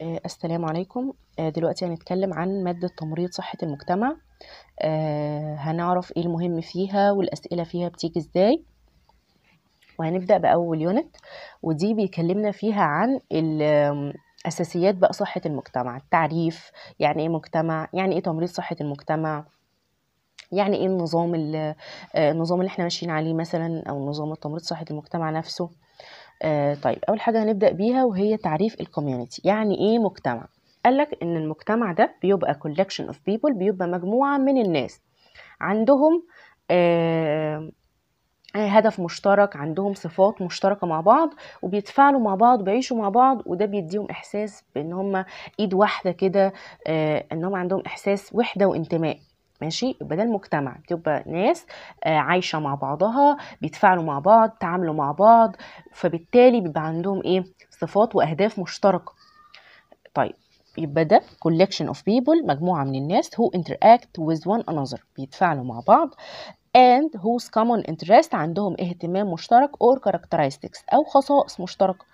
آه، السلام عليكم. آه، دلوقتي هنتكلم عن مادة تمريض صحة المجتمع. آه، هنعرف إيه المهم فيها والأسئلة فيها بتيجي إزاي. وهنبدأ بأول يونت ودي بيكلمنا فيها عن أساسيات بقى صحة المجتمع. التعريف يعني إيه مجتمع؟ يعني إيه تمريض صحة المجتمع؟ يعني إيه النظام ال- النظام اللي إحنا ماشيين عليه مثلا أو نظام التمريض صحة المجتمع نفسه؟ آه طيب أول حاجة هنبدأ بيها وهي تعريف الكوميونتي يعني إيه مجتمع؟ قال لك إن المجتمع ده بيبقى collection of people بيبقى مجموعة من الناس. عندهم آه هدف مشترك عندهم صفات مشتركة مع بعض وبيتفاعلوا مع بعض بيعيشوا مع بعض وده بيديهم إحساس بإن هم إيد واحدة كده آه إن هم عندهم إحساس وحدة وانتماء. ماشي؟ يبقى ده المجتمع. بتبقى ناس آه عايشة مع بعضها بيتفاعلوا مع بعض تعاملوا مع بعض فبالتالي بيبقى عندهم إيه؟ صفات وأهداف مشتركة. طيب يبقى ده collection of people مجموعة من الناس who interact with one another. بيتفاعلوا مع بعض and whose common interest عندهم اهتمام مشترك or characteristics أو خصائص مشتركة.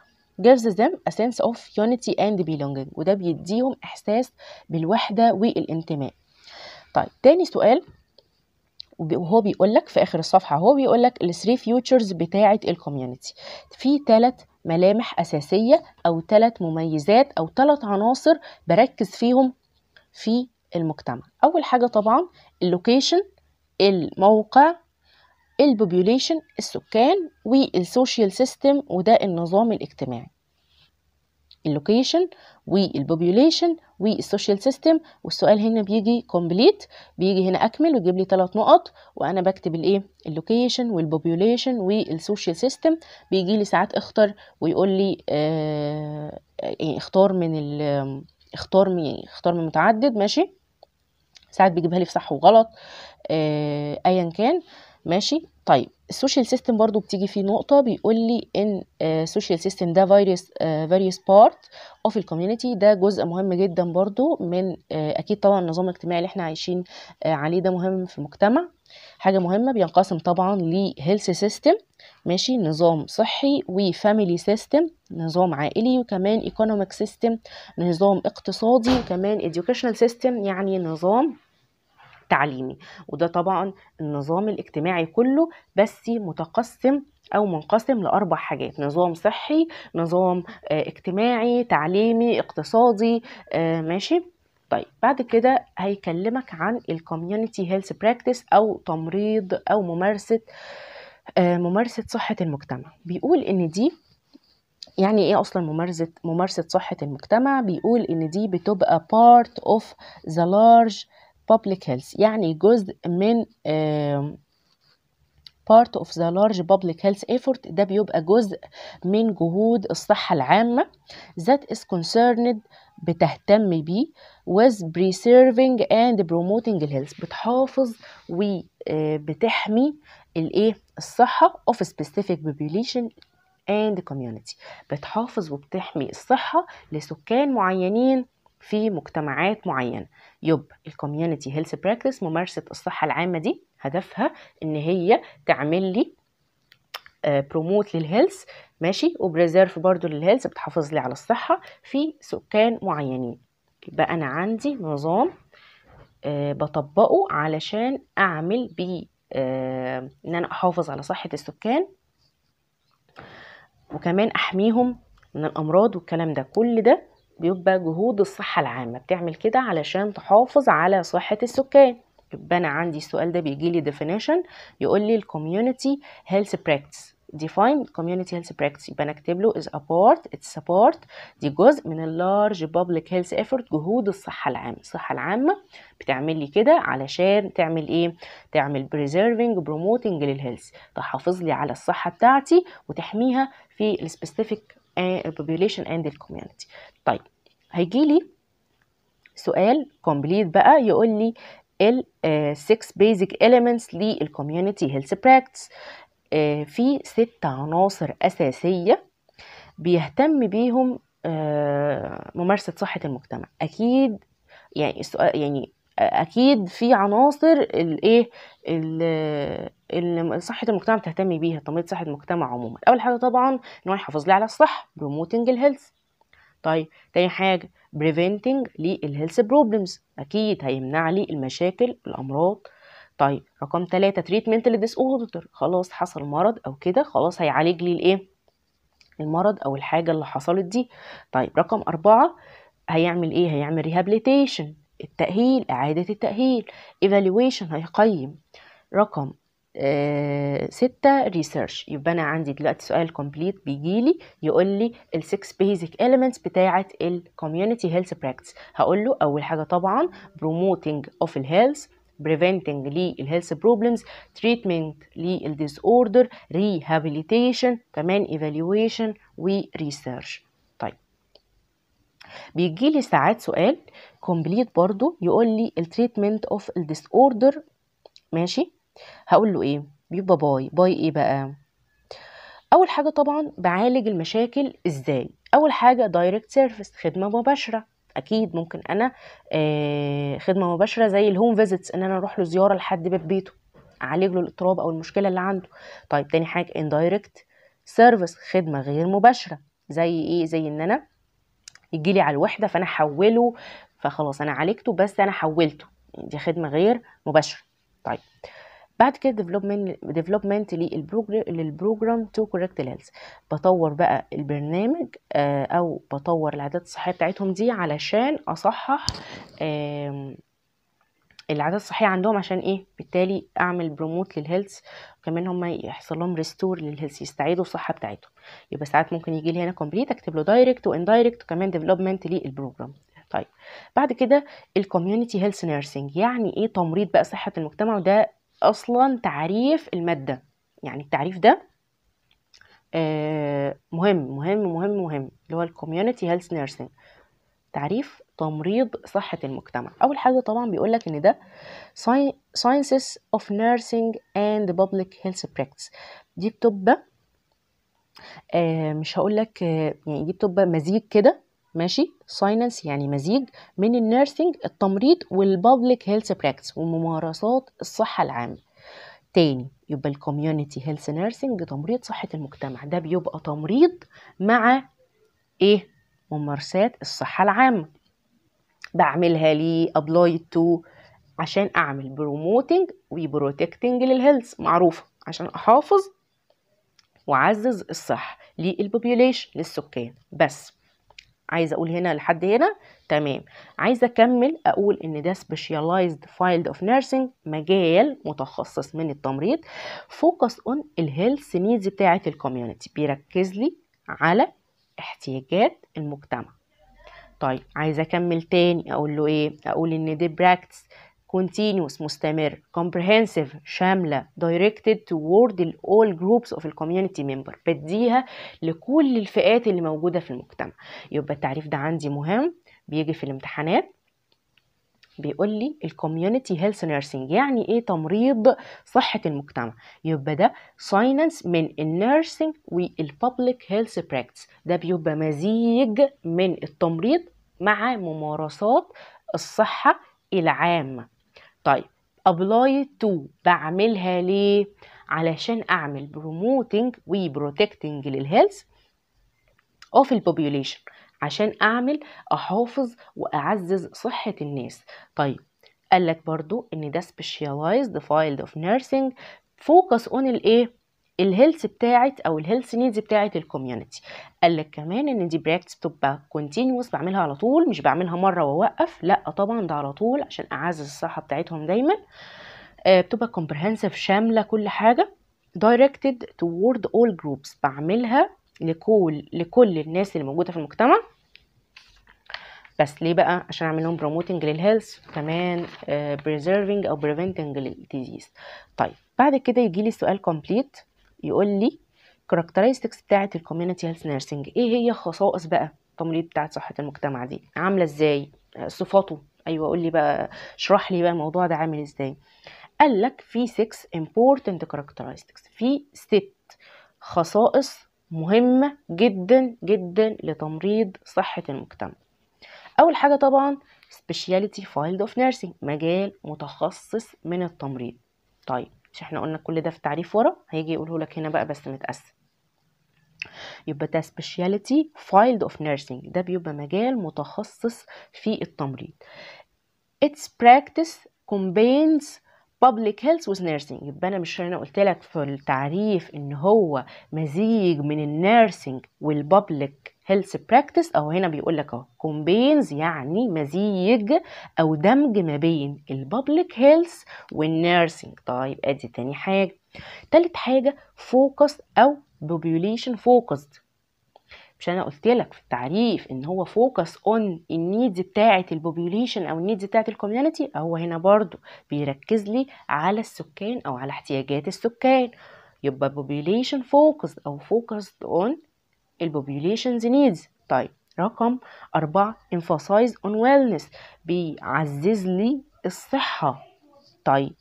gives them a sense of unity and belonging. وده بيديهم إحساس بالوحدة والانتماء. طيب تاني سؤال وهو بيقول لك في آخر الصفحة هو بيقول لك ال three features بتاعه ال community في ثلاث ملامح أساسية أو ثلاث مميزات أو ثلاث عناصر بركز فيهم في المجتمع. أول حاجة طبعا ال location الموقع ال population السكان وال social system وده النظام الاجتماعي. ال location وال population وال social system والسؤال هنا بيجي complete بيجي هنا أكمل ويجيب لي ثلاث نقط وأنا بكتب الايه ال location وال population وال social system. بيجي لي ساعات اختر ويقول لي آه يعني اختار من اختار من يعني اختار من متعدد ماشي؟ ساعات بيجيبها لي في صح وغلط آه ايا كان. ماشي؟ طيب ال social system برضو بتيجي فيه نقطة بيقول لي إن ال social system ده various various part of ال community ده جزء مهم جدا برضو من آه، أكيد طبعا النظام الاجتماعي اللي إحنا عايشين عليه ده مهم في المجتمع. حاجة مهمة بينقسم طبعا ل health system ماشي؟ نظام صحي و family system نظام عائلي وكمان economic system نظام اقتصادي وكمان educational system يعني نظام تعليمي. وده طبعا النظام الاجتماعي كله بس متقسم أو منقسم لأربع حاجات. نظام صحي نظام آه اجتماعي تعليمي اقتصادي آه ماشي؟ طيب بعد كده هيكلمك عن ال community health practice أو تمريض أو ممارسة آه ممارسة صحة المجتمع. بيقول إن دي يعني إيه أصلا ممارسة ممارسة صحة المجتمع؟ بيقول إن دي بتبقى part of the large public health يعني جزء من آه، part of the large public health effort ده بيبقى جزء من جهود الصحة العامة that is concerned بتهتم بيه with preserving and promoting health بتحافظ وبتحمي الايه الصحة of specific population and community بتحافظ وبتحمي الصحة لسكان معينين في مجتمعات معينة. يبقى ال community health practice ممارسة الصحة العامة دي هدفها إن هي تعمل لي promote لل health ماشي؟ و preserve برضو لل health بتحافظ لي على الصحة في سكان معينين. يبقى أنا عندي نظام أه بطبقه علشان أعمل بيه أه إن أنا أحافظ على صحة السكان وكمان أحميهم من الأمراض والكلام ده. كل ده بيبقى جهود الصحة العامة. بتعمل كده علشان تحافظ على صحة السكان. يبقى أنا عندي السؤال ده بيجي لي definition يقول لي community health practice. Define community health practice. يبقى أنا أكتب له is a part it's part. دي جزء من ال large public health effort جهود الصحة العامة. الصحة العامة بتعمل لي كده علشان تعمل إيه؟ تعمل preserving promoting لل health تحافظ لي على الصحة بتاعتي وتحميها في ال specific population and the community. طيب هيجي لي سؤال complete بقى يقول لي ال 6 basic elements لل community health practice في ست عناصر أساسية بيهتم بيهم ممارسة صحة المجتمع. أكيد يعني السؤال يعني أكيد في عناصر الايه اللي صحة المجتمع بتهتم بيها تمريض صحة المجتمع عموما. أول حاجة طبعا إن هو يحافظ لي على الصحة promoting ال health طيب تاني حاجة preventing لل health problems أكيد هيمنع لي المشاكل الأمراض. طيب رقم ثلاثة treatment ل disorder خلاص حصل مرض أو كده خلاص هيعالج لي الإيه؟ المرض أو الحاجة اللي حصلت دي. طيب رقم أربعة هيعمل إيه؟ هيعمل rehabilitation. التأهيل إعادة التأهيل evaluation هيقيم. رقم آه ستة research يبقى أنا عندي دلوقتي سؤال complete بيجيلي يقول لي ال six basic elements بتاعة ال community health practice هقول له أول حاجة طبعا promoting of ال health preventing لل health problems treatment لل disorder rehabilitation كمان evaluation و research طيب. بيجي لي ساعات سؤال complete برضو. يقول لي ال treatment of ال disorder ماشي. هقول له إيه؟ بيبقى by. by إيه بقى؟ أول حاجة طبعا بعالج المشاكل إزاي؟ أول حاجة direct service خدمة مباشرة. أكيد ممكن أنا آه خدمة مباشرة زي ال home visits إن أنا أروح له زيارة لحد باب بيته أعالج له الاضطراب أو المشكلة اللي عنده. طيب تاني حاجة indirect service خدمة غير مباشرة. زي إيه؟ زي إن أنا يجي لي على الوحدة فأنا أحوله فخلاص أنا عالجته بس أنا حولته. دي خدمة غير مباشرة. طيب. بعد كده development development لل program to correct ال health بطور بقى البرنامج أو بطور العادات الصحية بتاعتهم دي علشان أصحح العادات الصحية عندهم عشان إيه؟ بالتالي أعمل promote لل health وكمان هم يحصل لهم restore لل health يستعيدوا الصحة بتاعتهم. يبقى ساعات ممكن يجي لي هنا complete أكتب له direct و indirect وكمان development لل program. طيب بعد كده ال community health nursing يعني إيه تمريض بقى صحة المجتمع؟ وده أصلا تعريف المادة يعني التعريف ده آه مهم مهم مهم مهم اللي هو ال community health nursing تعريف تمريض صحة المجتمع. أول حاجة طبعا بيقول لك إن ده sciences of nursing and public health practice. دي بتبقى آه مش هقول لك آه يعني دي بتبقى مزيج كده ماشي؟ science يعني مزيج من ال nursing التمريض وال public health practice وممارسات الصحة العامة. تاني يبقى ال community health nursing تمريض صحة المجتمع. ده بيبقى تمريض مع إيه؟ ممارسات الصحة العامة. بعملها ليه apply to عشان أعمل promoting و protecting لل health معروفة عشان أحافظ وأعزز الصحة لل population للسكان. بس عايزة أقول هنا لحد هنا؟ تمام. عايزة أكمل أقول إن ده specialized field of nursing مجال متخصص من التمريض focus on ال health needs بتاعة ال community بيركز لي على احتياجات المجتمع. طيب عايزة أكمل تاني أقول له إيه؟ أقول إن دي practice continuous مستمر comprehensive شاملة directed toward all groups of the community member. بديها لكل الفئات اللي موجودة في المجتمع. يبقى التعريف ده عندي مهم. بيجي في الامتحانات. بيقول لي ال community health nursing يعني إيه تمريض صحة المجتمع؟ يبقى ده science من ال nursing وال public health practice ده بيبقى مزيج من التمريض مع ممارسات الصحة العامة. طيب apply to بعملها ليه؟ علشان أعمل promoting و protecting لل health of ال population عشان أعمل أحافظ وأعزز صحة الناس. طيب قال لك برضو إن ده specialized field of nursing. Focus on الإيه؟ ال health بتاعت أو ال health needs بتاعت ال community قال لك كمان إن دي practice بتبقى continuous بعملها على طول مش بعملها مرة وأوقف لأ طبعا ده على طول عشان أعزز الصحة بتاعتهم دايما. آه بتبقى comprehensive شاملة كل حاجة. directed toward all groups. بعملها لكل لكل الناس اللي موجودة في المجتمع. بس ليه بقى؟ عشان أعمل لهم promoting لل health كمان آه preserving أو preventing لل disease طيب بعد كده يجي لي سؤال complete يقول لي characteristics بتاعه ال community health nursing إيه هي خصائص بقى التمريض بتاعه صحة المجتمع دي؟ عاملة إزاي؟ صفاته؟ أيوه قول لي بقى اشرح لي بقى الموضوع ده عامل إزاي. قال لك في 6 important characteristics. في ست خصائص مهمة جدا جدا لتمريض صحة المجتمع. أول حاجة طبعا speciality field of nursing مجال متخصص من التمريض. طيب مش إحنا قلنا كل ده في التعريف ورا هيجي يقوله لك هنا بقى بس متقسم. يبقى ده specialty field of nursing ده بيبقى مجال متخصص في التمريض. Its practice combines public health with nursing. يبقى أنا مش أنا قلت لك في التعريف إن هو مزيج من ال nursing وال public health practice أو هنا بيقول لك أهو combines يعني مزيج أو دمج ما بين ال public health وال nursing طيب أدي تاني حاجة. تالت حاجة focus أو population focused. مش أنا قلت لك في التعريف إن هو focus on ال needs بتاعة ال population أو ال needs بتاعة ال community هو هنا برضو بيركز لي على السكان أو على احتياجات السكان. يبقى population focused أو focused on ال population's needs. طيب رقم أربعة emphasize on wellness. بيعزز لي الصحة. طيب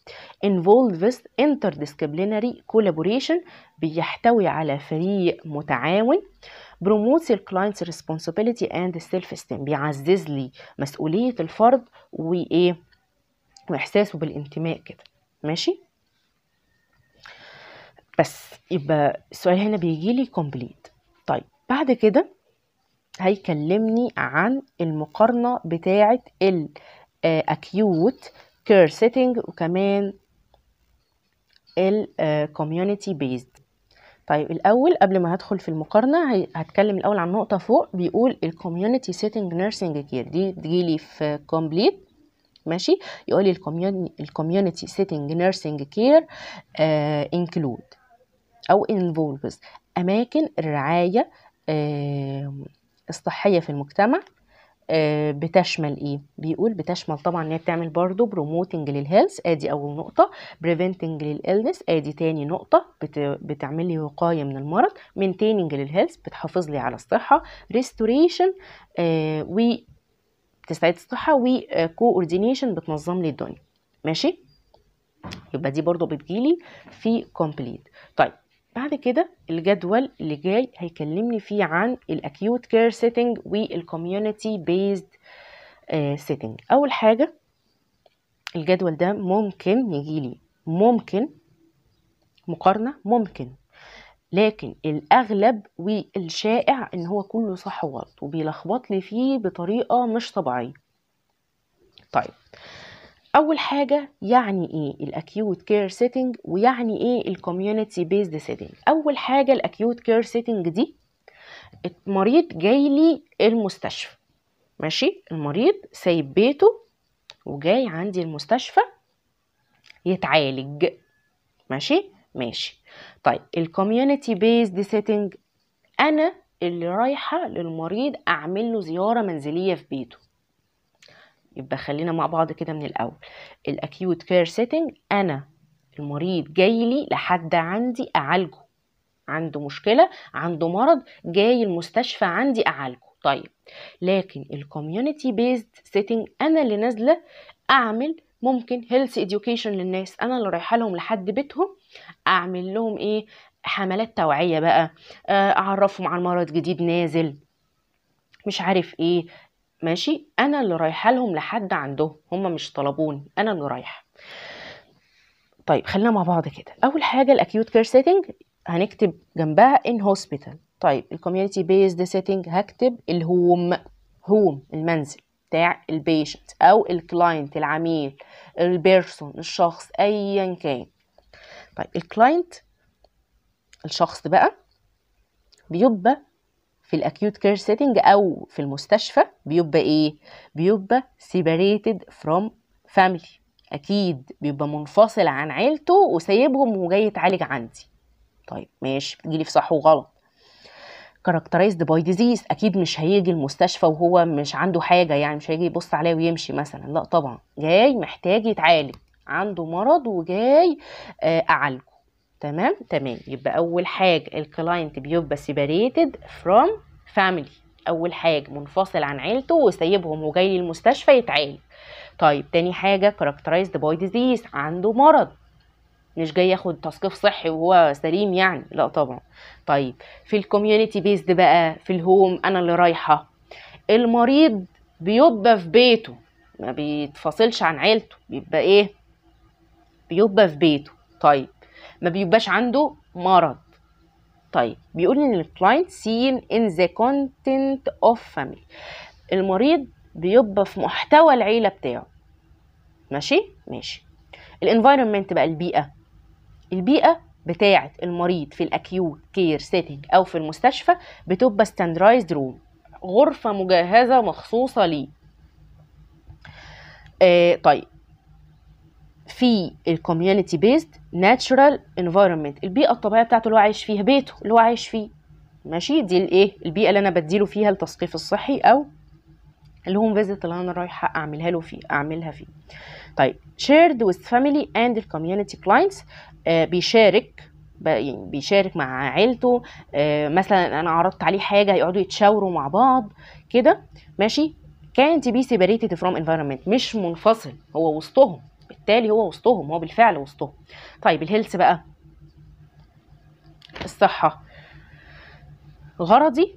involves interdisciplinary collaboration. بيحتوي على فريق متعاون. promotes the client's responsibility and self-esteem. بيعزز لي مسؤولية الفرد وإيه وإحساسه بالانتماء كده. ماشي؟ بس يبقى السؤال هنا بيجي لي complete. طيب بعد كده هيكلمني عن المقارنة بتاعة ال acute care setting وكمان ال community based. طيب الأول قبل ما هدخل في المقارنة هتكلم الأول عن نقطة فوق بيقول ال community setting nursing care. دي تجيلي في complete ماشي؟ يقول لي ال setting nursing care uh, include أو involves. أماكن الرعاية الصحية في المجتمع بتشمل إيه؟ بيقول بتشمل طبعا إن هي بتعمل برضو promoting لل health آدي أول نقطة. preventing لل illness آدي تاني نقطة. بت... بتعمل لي وقاية من المرض. maintaining لل health بتحافظ لي على الصحة. restoration آه و بتساعد الصحة و coordination بتنظم لي الدنيا. ماشي؟ يبقى دي برضو بتجيلي في complete طيب بعد كده الجدول اللي جاي هيكلمني فيه عن ال acute care setting وال community based setting أول حاجة الجدول ده ممكن يجيلي ممكن مقارنة ممكن لكن الأغلب والشائع إن هو كله صح وغلط وبيلخبط لي فيه بطريقة مش طبيعية. طيب أول حاجة يعني إيه ال acute care setting ويعني إيه ال community based setting أول حاجة ال acute care setting دي المريض جاي لي المستشفى ماشي؟ المريض سايب بيته وجاي عندي المستشفى يتعالج ماشي؟ ماشي. طيب ال community based setting أنا اللي رايحة للمريض أعمل له زيارة منزلية في بيته. يبقى خلينا مع بعض كده من الأول. ال acute care setting أنا المريض جاي لي لحد عندي أعالجه. عنده مشكلة عنده مرض جاي المستشفى عندي أعالجه. طيب لكن ال community based setting أنا اللي نازلة أعمل ممكن health education للناس. أنا اللي رايحة لهم لحد بيتهم أعمل لهم إيه؟ حملات توعية بقى أعرفهم عن مرض جديد نازل. مش عارف إيه ماشي؟ أنا اللي رايحة لهم لحد عندهم هم مش طلبوني أنا اللي رايحة. طيب خلينا مع بعض كده. أول حاجة ال acute care setting هنكتب جنبها in hospital طيب ال community based setting هكتب ال home home المنزل بتاع ال patient أو ال client العميل ال person الشخص ايا كان. طيب ال client الشخص بقى بيبقى في ال acute care setting أو في المستشفى بيبقى إيه؟ بيبقى separated from family. أكيد بيبقى منفصل عن عيلته وسايبهم وجاي يتعالج عندي. طيب ماشي بتجيلي في صح وغلط characterized by disease أكيد مش هيجي المستشفى وهو مش عنده حاجة يعني مش هيجي يبص عليا ويمشي مثلا لأ طبعا. جاي محتاج يتعالج عنده مرض وجاي أعالجه. تمام؟ تمام. يبقى أول حاجة ال client بيبقى separated from family. أول حاجة منفصل عن عيلته وسايبهم وجاي لي المستشفى يتعالج. طيب تاني حاجة characterized by disease عنده مرض. مش جاي ياخد تثقيف صحي وهو سليم يعني. لا طبعا. طيب في ال community based بقى في ال home أنا اللي رايحة. المريض بيبقى في بيته. ما بيتفصلش عن عيلته. بيبقى إيه؟ بيبقى في بيته. طيب ما بيبقاش عنده مرض. طيب بيقول إن ال client seen in the context of family. المريض بيبقى في محتوى العيلة بتاعه. ماشي؟ ماشي. ال environment بقى البيئة. البيئة بتاعة المريض في ال acute care setting أو في المستشفى بتبقى standardized room غرفة مجهزة مخصوصة ليه. آه طيب. في ال community based natural environment البيئة الطبيعية بتاعته اللي هو عايش فيها بيته اللي هو عايش فيه. ماشي؟ دي الايه البيئة اللي أنا بديله فيها التثقيف الصحي أو ال home visit اللي أنا رايحة أعملها له فيه أعملها فيه. طيب shared with the community clients آه بيشارك يعني بيشارك مع عيلته آه مثلا أنا عرضت عليه حاجة يقعدوا يتشاوروا مع بعض كده ماشي؟ كانت بي separated from environment. مش منفصل هو وسطهم. بالتالي هو وسطهم هو بالفعل وسطهم. طيب ال health بقى. الصحة. غرضي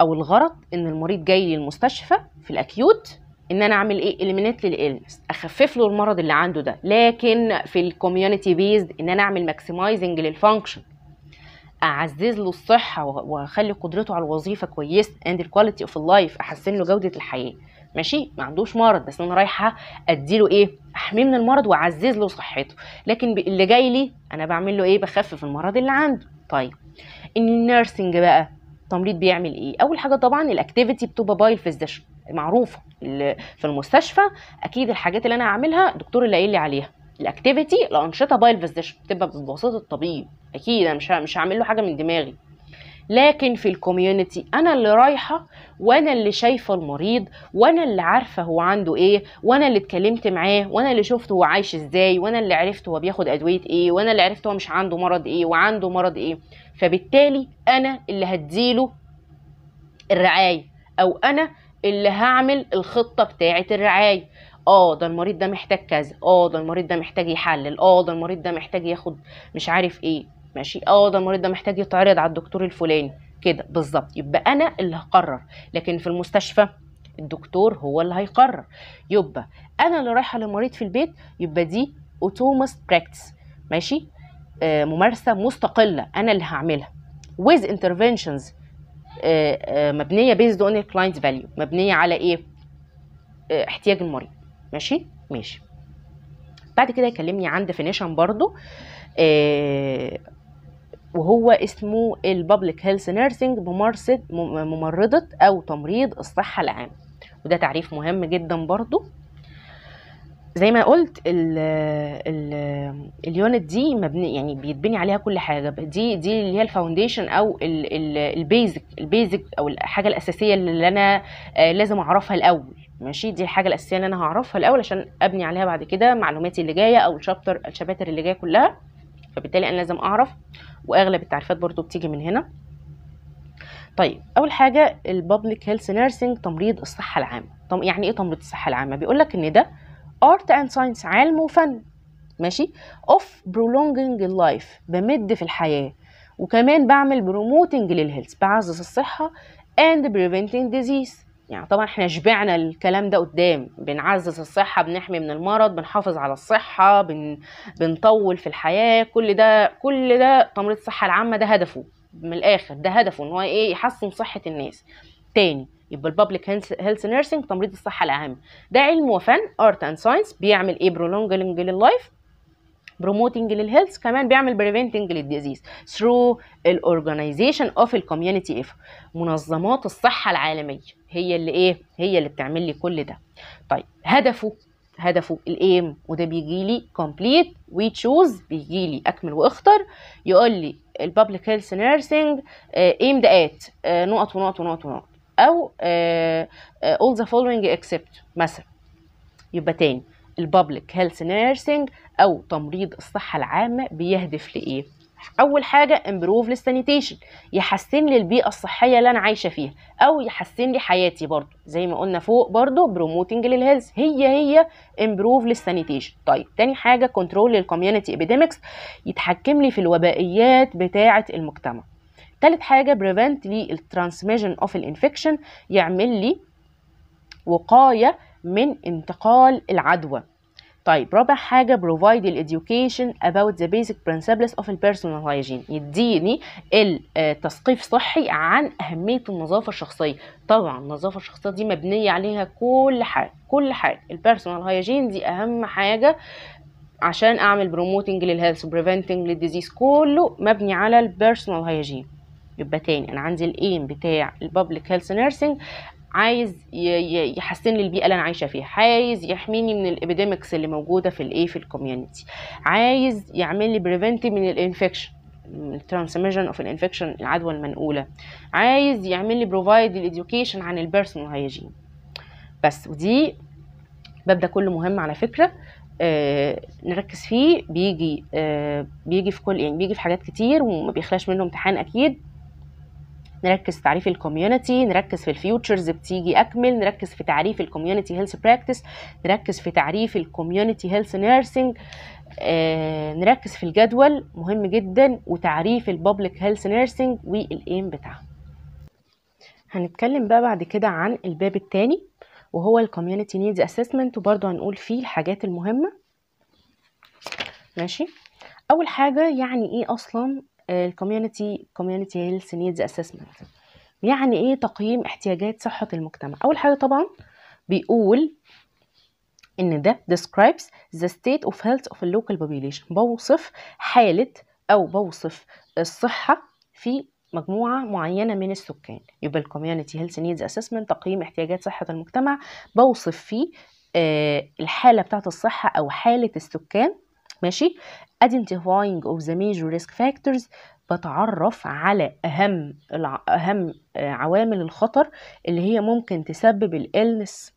أو الغرض إن المريض جاي لي المستشفى في ال acute إن أنا أعمل إيه؟ eliminate لل illness أخفف له المرض اللي عنده ده. لكن في ال community based إن أنا أعمل maximizing لل function أعزز له الصحة وأخلي قدرته على الوظيفة كويسة and ال quality of ال life أحسن له جودة الحياة. ماشي؟ ما عندوش مرض بس أنا رايحة أديله إيه؟ أحميه من المرض وأعزز له صحته. لكن اللي جاي لي أنا بعمل له إيه؟ بخفف المرض اللي عنده. طيب ال nursing بقى التمريض بيعمل إيه؟ أول حاجة طبعا ال activity بتبقى by ال physician معروفة في المستشفى. أكيد الحاجات اللي أنا هعملها الدكتور اللي قايل لي عليها. ال activity الأنشطة by ال physician بتبقى بواسطه الطبيب أكيد أنا مش مش هعمل له حاجة من دماغي. لكن في ال community أنا اللي رايحة وأنا اللي شايفة المريض وأنا اللي عارفة هو عنده إيه وأنا اللي اتكلمت معاه وأنا اللي شفته هو عايش إزاي وأنا اللي عرفت هو بياخد أدوية إيه وأنا اللي عرفت هو مش عنده مرض إيه وعنده مرض إيه. فبالتالي أنا اللي هديله الرعاية أو أنا اللي هعمل الخطة بتاعة الرعاية. آه ده المريض ده محتاج كذا. آه ده المريض ده محتاج يحلل. آه ده المريض ده محتاج ياخد مش عارف إيه. ماشي؟ آه ده المريض ده محتاج يتعرض على الدكتور الفلاني. كده بالظبط. يبقى أنا اللي هقرر. لكن في المستشفى الدكتور هو اللي هيقرر. يبقى أنا اللي رايحة للمريض في البيت يبقى دي autonomous practice ماشي؟ آه ممارسة مستقلة أنا اللي هعملها. With interventions آه، آه، مبنية based on a client's value. مبنية على إيه؟ آه، احتياج المريض. ماشي؟ ماشي. بعد كده يكلمني عن definition برضو. آه، وهو اسمه ال public health nursing ممارسة مم- ممرضة أو تمريض الصحة العامة. وده تعريف مهم جدا برضو. زي ما قلت ال ال ال unit دي مبني يعني بيتبني عليها كل حاجة. دي دي اللي هي ال foundation أو ال basic ال basic أو الحاجة الأساسية اللي أنا آه، لازم أعرفها الأول. ماشي؟ دي الحاجة الأساسية اللي أنا هعرفها الأول عشان أبني عليها بعد كده معلوماتي اللي جاية أو ال chapter الشباتر اللي جاية كلها. فبالتالي أنا لازم أعرف وأغلب التعريفات برضو بتيجي من هنا. طيب أول حاجة ال public health nursing تمريض الصحة العامة. طب يعني إيه تمريض الصحة العامة؟ بيقول لك إن ده art and science علم وفن. ماشي؟ of prolonging life بمد في الحياة. وكمان بعمل promoting لل health بعزز الصحة and preventing disease. يعني طبعا إحنا شبعنا الكلام ده قدام. بنعزز الصحة بنحمي من المرض بنحافظ على الصحة بن... بنطول في الحياة. كل ده كل ده تمريض الصحة العامة ده هدفه من الآخر. ده هدفه إن هو إيه؟ يحسن صحة الناس. تاني يبقى ال public health nursing تمريض الصحة العامة ده علم وفن art and science بيعمل إيه prolonging لل life promoting لل health كمان بيعمل preventing لل disease through ال organization of ال community effort منظمات الصحة العالمية. هي اللي إيه؟ هي اللي بتعمل لي كل ده. طيب هدفه هدفه ال aim وده بيجي لي complete و choose بيجي لي أكمل واختر يقول لي ال public health nursing aimed at نقط ونقط ونقط ونقط. أو all the following except مثلا. يبقى تاني. ال public health nursing أو تمريض الصحة العامة بيهدف لإيه؟ أول حاجة improve لل sanitation يحسن لي البيئة الصحية اللي أنا عايشة فيها. أو يحسن لي حياتي برضو زي ما قلنا فوق برضو promoting لل health هي هي improve لل sanitation طيب تاني حاجة control لل community epidemics يتحكم لي في الوبائيات بتاعة المجتمع. تالت حاجة prevent لي ال transmission of ال infection يعمل لي وقاية من انتقال العدوى. طيب رابع حاجة provide ال education about the basic principles of the personal hygiene. يديني التثقيف صحي عن أهمية النظافة الشخصية. طبعا النظافة الشخصية دي مبنية عليها كل حاجة كل حاجة. ال personal hygiene دي أهم حاجة عشان أعمل promoting لل health و preventing لل disease كله مبني على ال personal hygiene يبقى تاني أنا عندي ال aim بتاع ال public health nursing عايز يحسن لي البيئة اللي أنا عايشة فيها. عايز يحميني من ال epidemics اللي موجودة في الايه في ال community عايز يعمل لي prevent من ال infection ال transmission of ال infection العدوى المنقولة. عايز يعمل لي provide ال education عن ال personal hygiene بس ودي باب كله مهم على فكرة. آه نركز فيه. بيجي آه بيجي في كل يعني بيجي في حاجات كتير وما بيخلاش منه امتحان أكيد. نركز في تعريف ال community نركز في ال features بتيجي أكمل نركز في تعريف ال community health practice نركز في تعريف ال community health nursing نركز في الجدول مهم جدا وتعريف ال public health nursing وال aim بتاعها هنتكلم بقى بعد كده عن الباب الثاني وهو ال community needs assessment وبرده هنقول فيه الحاجات المهمة. ماشي؟ أول حاجة يعني إيه أصلا ال community community health needs assessment يعني إيه تقييم احتياجات صحة المجتمع؟ أول حاجة طبعا بيقول إن ده describes the state of health of a local population. بوصف حالة أو بوصف الصحة في مجموعة معينة من السكان. يبقى ال community health needs assessment تقييم احتياجات صحة المجتمع. بوصف فيه آه الحالة بتاعت الصحة أو حالة السكان ماشي؟ Identifying of the major risk factors بتعرف على أهم أهم عوامل الخطر اللي هي ممكن تسبب ال illness.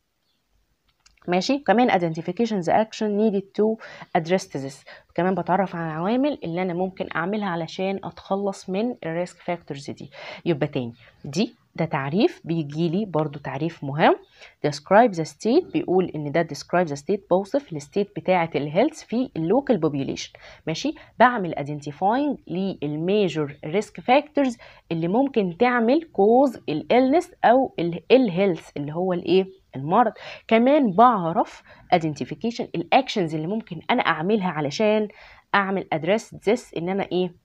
ماشي؟ كمان identification the action needed to address this. كمان بتعرف على العوامل اللي أنا ممكن أعملها علشان أتخلص من ال risk factors دي. يبقى تاني. دي ده تعريف بيجي لي برضو تعريف مهم. Describe the state بيقول إن ده describe the state بوصف ال state بتاعة ال health في ال local population. ماشي؟ بعمل identifying لل major risk factors اللي ممكن تعمل cause ال illness أو ال health اللي هو الايه المرض. كمان بعرف identification ال actions اللي ممكن أنا أعملها علشان أعمل address this إن أنا إيه؟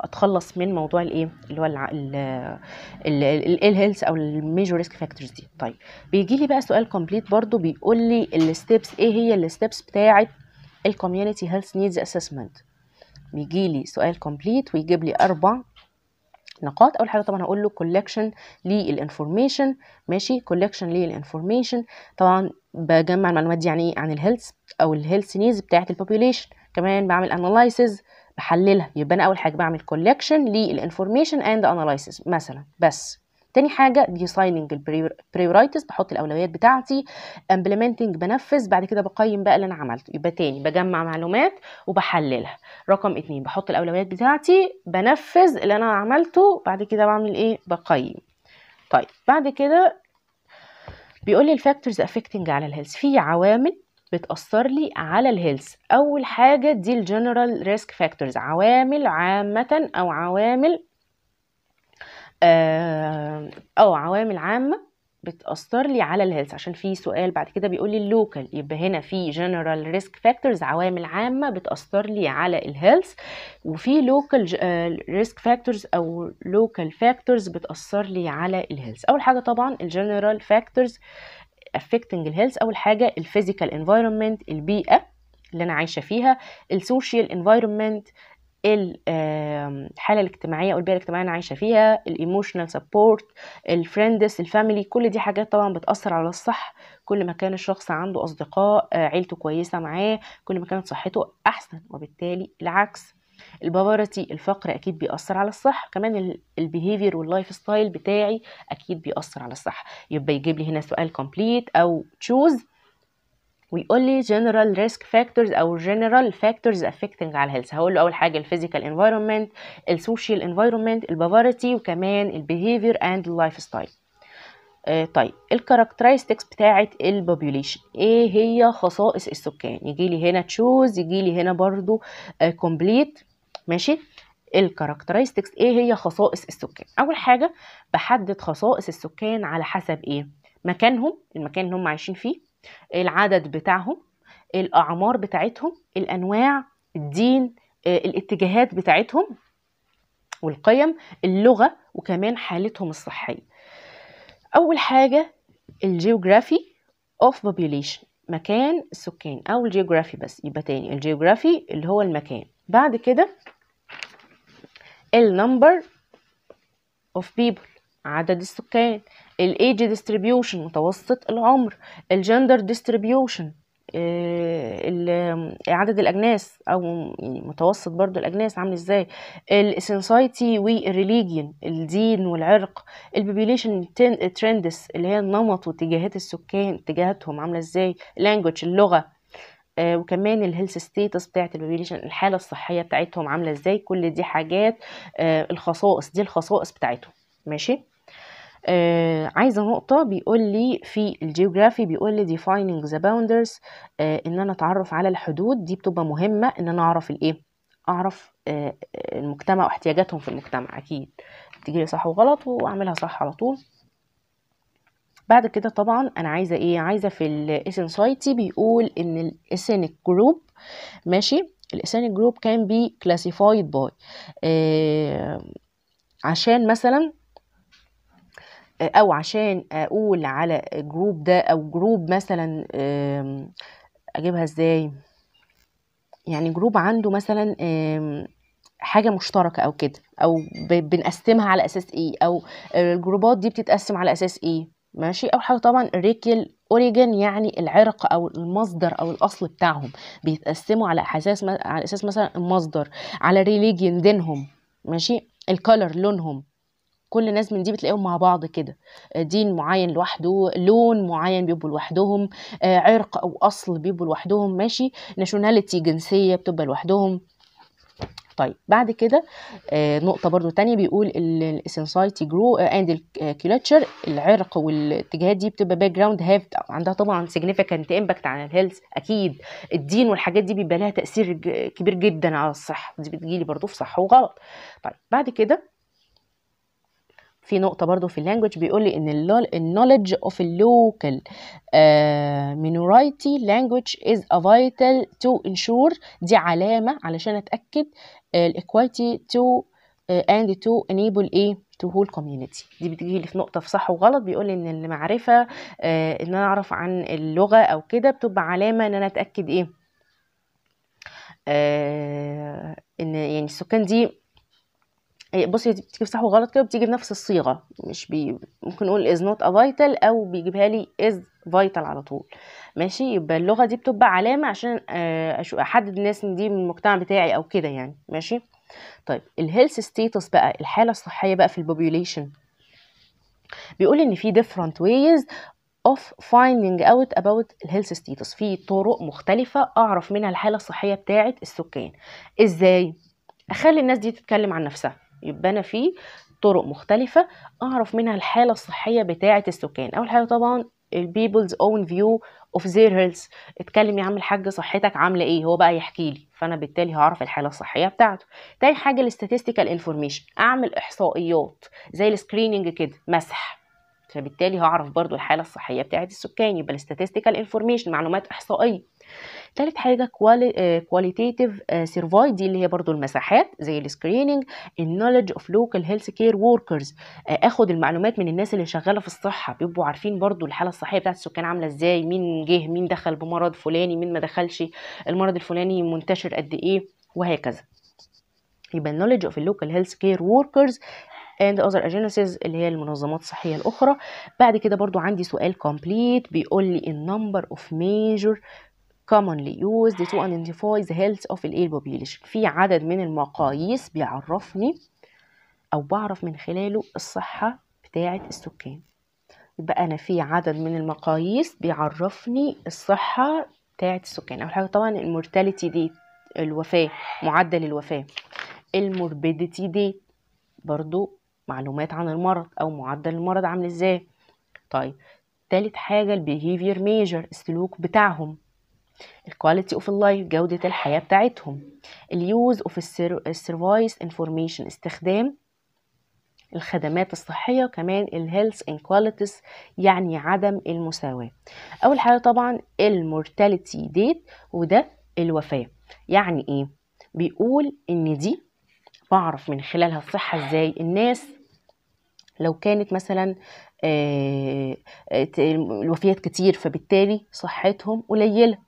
أتخلص من موضوع الإيه؟ اللي هو ال health أو ال major risk factors دي. طيب بيجي لي بقى سؤال complete برضو بيقول لي ال steps إيه هي ال steps بتاعة ال community health needs assessment بيجي لي سؤال complete ويجيب لي أربع نقاط. أول حاجة طبعا هقول له collection لل information ماشي؟ collection لل information طبعا بجمع المعلومات دي يعني إيه؟ عن ال health أو ال health needs بتاعة ال population كمان بعمل analysis بحللها. يبقى أنا أول حاجة بعمل collection لل information and analysis مثلا. بس تاني حاجة designing ال priorities بحط الأولويات بتاعتي implementing بنفذ بعد كده بقيم بقى اللي أنا عملته. يبقى تاني بجمع معلومات وبحللها. رقم اتنين بحط الأولويات بتاعتي بنفذ اللي أنا عملته بعد كده بعمل إيه؟ بقيم. طيب بعد كده بيقول لي ال factors affecting على ال health في عوامل بتأثر لي على ال health أول حاجة دي ال general risk factors عوامل عامة أو عوامل أو عوامل عامة بتأثر لي على ال health عشان في سؤال بعد كده بيقول لي ال local يبقى هنا في general risk factors عوامل عامة بتأثر لي على ال health وفي local risk factors أو local factors بتأثر لي على ال health أول حاجة طبعا ال general factors affecting ال health اول حاجة ال physical environment البيئه اللي أنا عايشة فيها ال social environment الحاله الاجتماعية أو البيئة الاجتماعية اللي أنا عايشة فيها ال emotional support ال friends ال family كل دي حاجات طبعا بتأثر على الصحة. كل ما كان الشخص عنده أصدقاء عيلته كويسة معاه كل ما كانت صحته أحسن وبالتالي العكس. ال poverty الفقر أكيد بيأثر على الصحة. كمان ال behavior وال lifestyle بتاعي أكيد بيأثر على الصحة. يبقى يجيب لي هنا سؤال complete أو choose ويقول لي general risk factors أو general factors affecting على ال health هقول له أول حاجة ال physical environment ال social environment ال poverty وكمان ال behavior and ال lifestyle طيب ال characteristics بتاعه ال population إيه هي خصائص السكان؟ يجي لي هنا choose يجي لي هنا برضو complete ماشي؟ ال characteristics إيه هي خصائص السكان؟ أول حاجة بحدد خصائص السكان على حسب إيه؟ مكانهم المكان اللي هم عايشين فيه العدد بتاعهم الأعمار بتاعتهم الأنواع الدين آه، الاتجاهات بتاعتهم والقيم اللغة وكمان حالتهم الصحية. أول حاجة ال geography of population مكان السكان أو ال geography بس يبقى تاني ال geography اللي هو المكان. بعد كده ال number of people عدد السكان ال age distribution متوسط العمر ال gender distribution عدد الأجناس أو يعني متوسط برضو الأجناس عامل إزاي ال ethnicity وال religion الدين والعرق ال population trends اللي هي النمط واتجاهات السكان اتجاهاتهم عاملة إزاي language اللغة آه وكمان ال health status بتاعت ال population الحالة الصحية بتاعتهم عاملة إزاي كل دي حاجات آه الخصائص دي الخصائص بتاعتهم. ماشي؟ آه عايزة نقطة بيقول لي في ال geography بيقول لي the boundaries آه إن أنا أتعرف على الحدود دي بتبقى مهمة إن أنا أعرف الإيه؟ أعرف آه المجتمع واحتياجاتهم في المجتمع أكيد. تجيلي صح وغلط وأعملها صح على طول. بعد كده طبعا أنا عايزة إيه؟ عايزة في ال ethnicity بيقول إن ال ethnic group ماشي؟ ال ethnic group can be classified by عشان مثلا أو عشان أقول على group ده أو group مثلا أجيبها إزاي؟ يعني group عنده مثلا حاجة مشتركة أو كده أو بنقسمها على أساس إيه؟ أو ال groupات دي بتتقسم على أساس إيه؟ ماشي؟ اول حاجة طبعا ال racial origin يعني العرق أو المصدر أو الأصل بتاعهم. بيتقسموا على أساس على أساس مثلا المصدر على religion دينهم. ماشي؟ ال color لونهم. كل ناس من دي بتلاقيهم مع بعض كده. دين معين لوحده لون معين بيبقوا لوحدهم عرق أو أصل بيبقوا لوحدهم. ماشي؟ nationality جنسية بتبقى لوحدهم. طيب بعد كده آه نقطة برضو تانية بيقول ال ethnicity group and ال culture العرق والاتجاهات دي بتبقى background have عندها طبعا significant impact على ال health أكيد. الدين والحاجات دي بيبقى لها تأثير كبير جدا على الصحة دي بتجيلي برضو في صح وغلط. طيب بعد كده في نقطة برضو في ال language بيقول لي إن ال knowledge of a local uh, minority language is a vital to ensure دي علامة علشان أتأكد ال equality to uh, and to enable إيه to whole community. دي بتجي لي في نقطة في صح وغلط. بيقول لي إن المعرفة uh, إن أنا أعرف عن اللغة أو كده بتبقى علامة إن أنا أتأكد إيه. إن يعني السكان دي بصي بتيجي صح وغلط كده بتيجي بنفس الصيغة. مش بي ممكن نقول is not a vital أو بيجيبها لي is vital على طول. ماشي؟ يبقى اللغة دي بتبقى علامة عشان أحدد الناس إن دي من المجتمع بتاعي أو كده يعني. ماشي؟ طيب ال health status بقى الحالة الصحية بقى في ال population بيقول إن في different ways of finding out about ال health status في طرق مختلفة أعرف منها الحالة الصحية بتاعه السكان. إزاي؟ أخلي الناس دي تتكلم عن نفسها. يبقى أنا في طرق مختلفة أعرف منها الحالة الصحية بتاعة السكان. أول حاجة طبعا ال people's own view of their health اتكلم يا عم الحاج صحتك عاملة إيه؟ هو بقى يحكي لي. فأنا بالتالي هعرف الحالة الصحية بتاعته. تاني حاجة ال statistical information أعمل إحصائيات زي ال screening كده. مسح. فبالتالي هعرف برضو الحالة الصحية بتاعه السكان يبقى ال statistical information معلومات إحصائية. تالت حاجة qualitative survey دي اللي هي برضو المساحات زي ال screening ال knowledge of local health care workers آخد المعلومات من الناس اللي شغالة في الصحة بيبقوا عارفين برضو الحالة الصحية بتاعت السكان عاملة إزاي مين جه مين دخل بمرض فلاني مين ما دخلش المرض الفلاني منتشر قد إيه وهكذا. يبقى knowledge of local health care workers and other agencies اللي هي المنظمات الصحية الأخرى. بعد كده برضو عندي سؤال complete بيقول لي a number of major commonly used to identify the health of the population. في عدد من المقاييس بيعرفني أو بعرف من خلاله الصحة بتاعة السكان. يبقى أنا في عدد من المقاييس بيعرفني الصحة بتاعة السكان. أول حاجة طبعا ال mortality دي الوفاة معدل الوفاة. ال morbidity دي برضو معلومات عن المرض أو معدل المرض عامل إزاي. طيب تالت حاجة ال behavior measure السلوك بتاعهم. ال quality of ال life جودة الحياة بتاعتهم. ال use of ال service information استخدام الخدمات الصحية وكمان ال health inequalities يعني عدم المساواة. أول حاجة طبعا ال mortality ديت وده الوفاة. يعني إيه؟ بيقول إن دي بعرف من خلالها الصحة إزاي. الناس لو كانت مثلا آه، آه، الوفيات كتير فبالتالي صحتهم قليلة.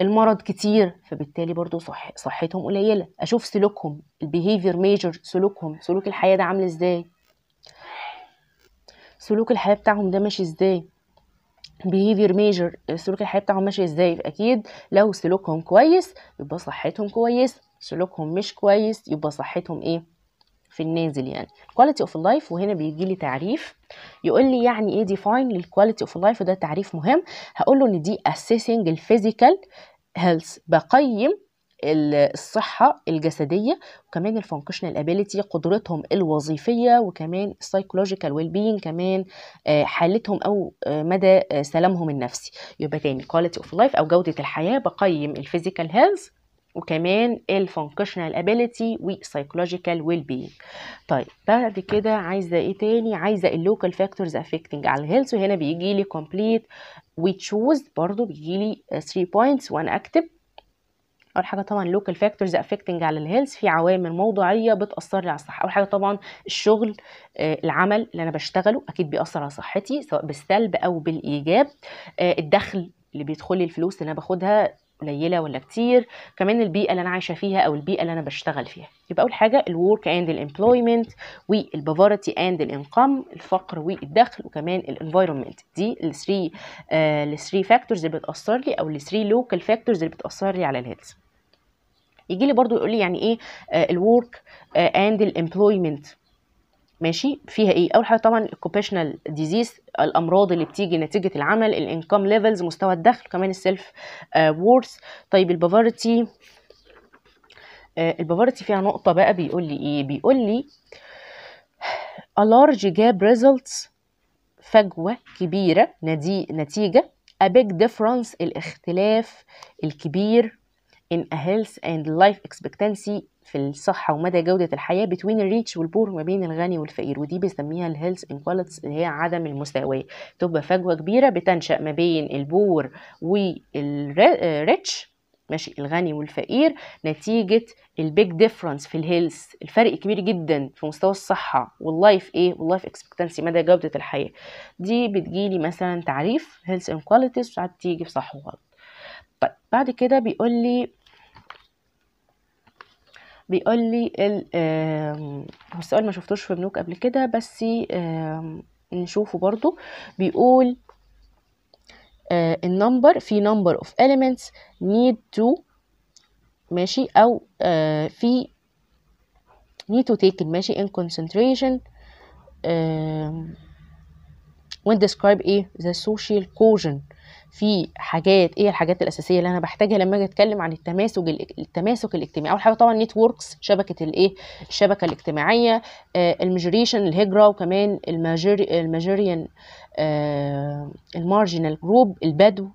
المرض كتير فبالتالي برضو صح صحتهم قليلة. أشوف سلوكهم ال behavior measure سلوكهم سلوك الحياة ده عامل إزاي. سلوك الحياة بتاعهم ده ماشي إزاي. behavior measure سلوك الحياة بتاعهم ماشي إزاي. أكيد لو سلوكهم كويس يبقى صحتهم كويس سلوكهم مش كويس يبقى صحتهم إيه؟ في النازل يعني. Quality of life وهنا بيجي لي تعريف. يقول لي يعني إيه define لل quality of life وده تعريف مهم. هقول له إن دي assessing ال physical health بقيم الصحة الجسدية وكمان ال functional ability قدرتهم الوظيفية وكمان ال psychological well-being كمان آه، حالتهم أو آه، مدى آه، سلامهم النفسي. يبقى تاني quality of life أو جودة الحياة بقيم ال physical health وكمان ال functional ability وال psychological well-being طيب بعد كده عايزة إيه تاني؟ عايزة ال local factors affecting على ال health وهنا بيجي لي complete و choose برضو بيجي لي 3 points وأنا اكتب أول حاجة طبعا local factors affecting على ال health في عوامل موضوعية بتأثر لي على الصحة. أول حاجة طبعا الشغل آه، العمل اللي أنا بشتغله أكيد بيأثر على صحتي سواء بالسلب أو بالإيجاب. آه، الدخل اللي بيدخل لي الفلوس اللي أنا باخدها قليلة ولا كتير كمان البيئة اللي أنا عايشة فيها أو البيئة اللي أنا بشتغل فيها. يبقى أول حاجة الورك اند الامبلويمنت والبافارتي اند الانقام الفقر والدخل وكمان ال environment دي ال three ال three factors اللي بتأثر لي أو ال three local factors اللي بتأثر لي على ال health يجي لي برضو يقول لي يعني إيه ال work and ال employment ماشي؟ فيها إيه؟ أول حاجة طبعا ال occupational disease الأمراض اللي بتيجي نتيجة العمل ال income levels مستوى الدخل كمان ال self worth طيب ال poverty آه ال poverty فيها نقطة بقى بيقول لي إيه؟ بيقول لي a large gap results فجوة كبيرة نتيجة a big difference الاختلاف الكبير in a health and life expectancy في الصحة ومدى جودة الحياة between ال rich وال poor ما بين الغني والفقير ودي بيسميها ال health inequalities اللي هي عدم المساواة تبقى فجوة كبيرة بتنشأ ما بين ال poor وال rich ماشي الغني والفقير نتيجة ال big difference في ال health الفرق كبير جدا في مستوى الصحة وال life إيه؟ وال life expectancy مدى جودة الحياة. دي بتجيلي مثلا تعريف health inequalities ساعات تيجي في صح وغلط. طيب بعد كده بيقول لي بيقول لي السؤال ما شفتوش في بنوك قبل كده بس نشوفه برضو بيقول ال number في number of elements need to ماشي أو في need to take ماشي in concentration when describe إيه the social cohesion في حاجات إيه الحاجات الأساسية اللي أنا بحتاجها لما أجي أتكلم عن التماسك التماسك الاجتماعي؟ أول حاجة طبعا نتوركس شبكة الايه الشبكة الاجتماعية آه الميجريشن الهجرة وكمان الماجوري الماجوريان آه المارجنال جروب البدو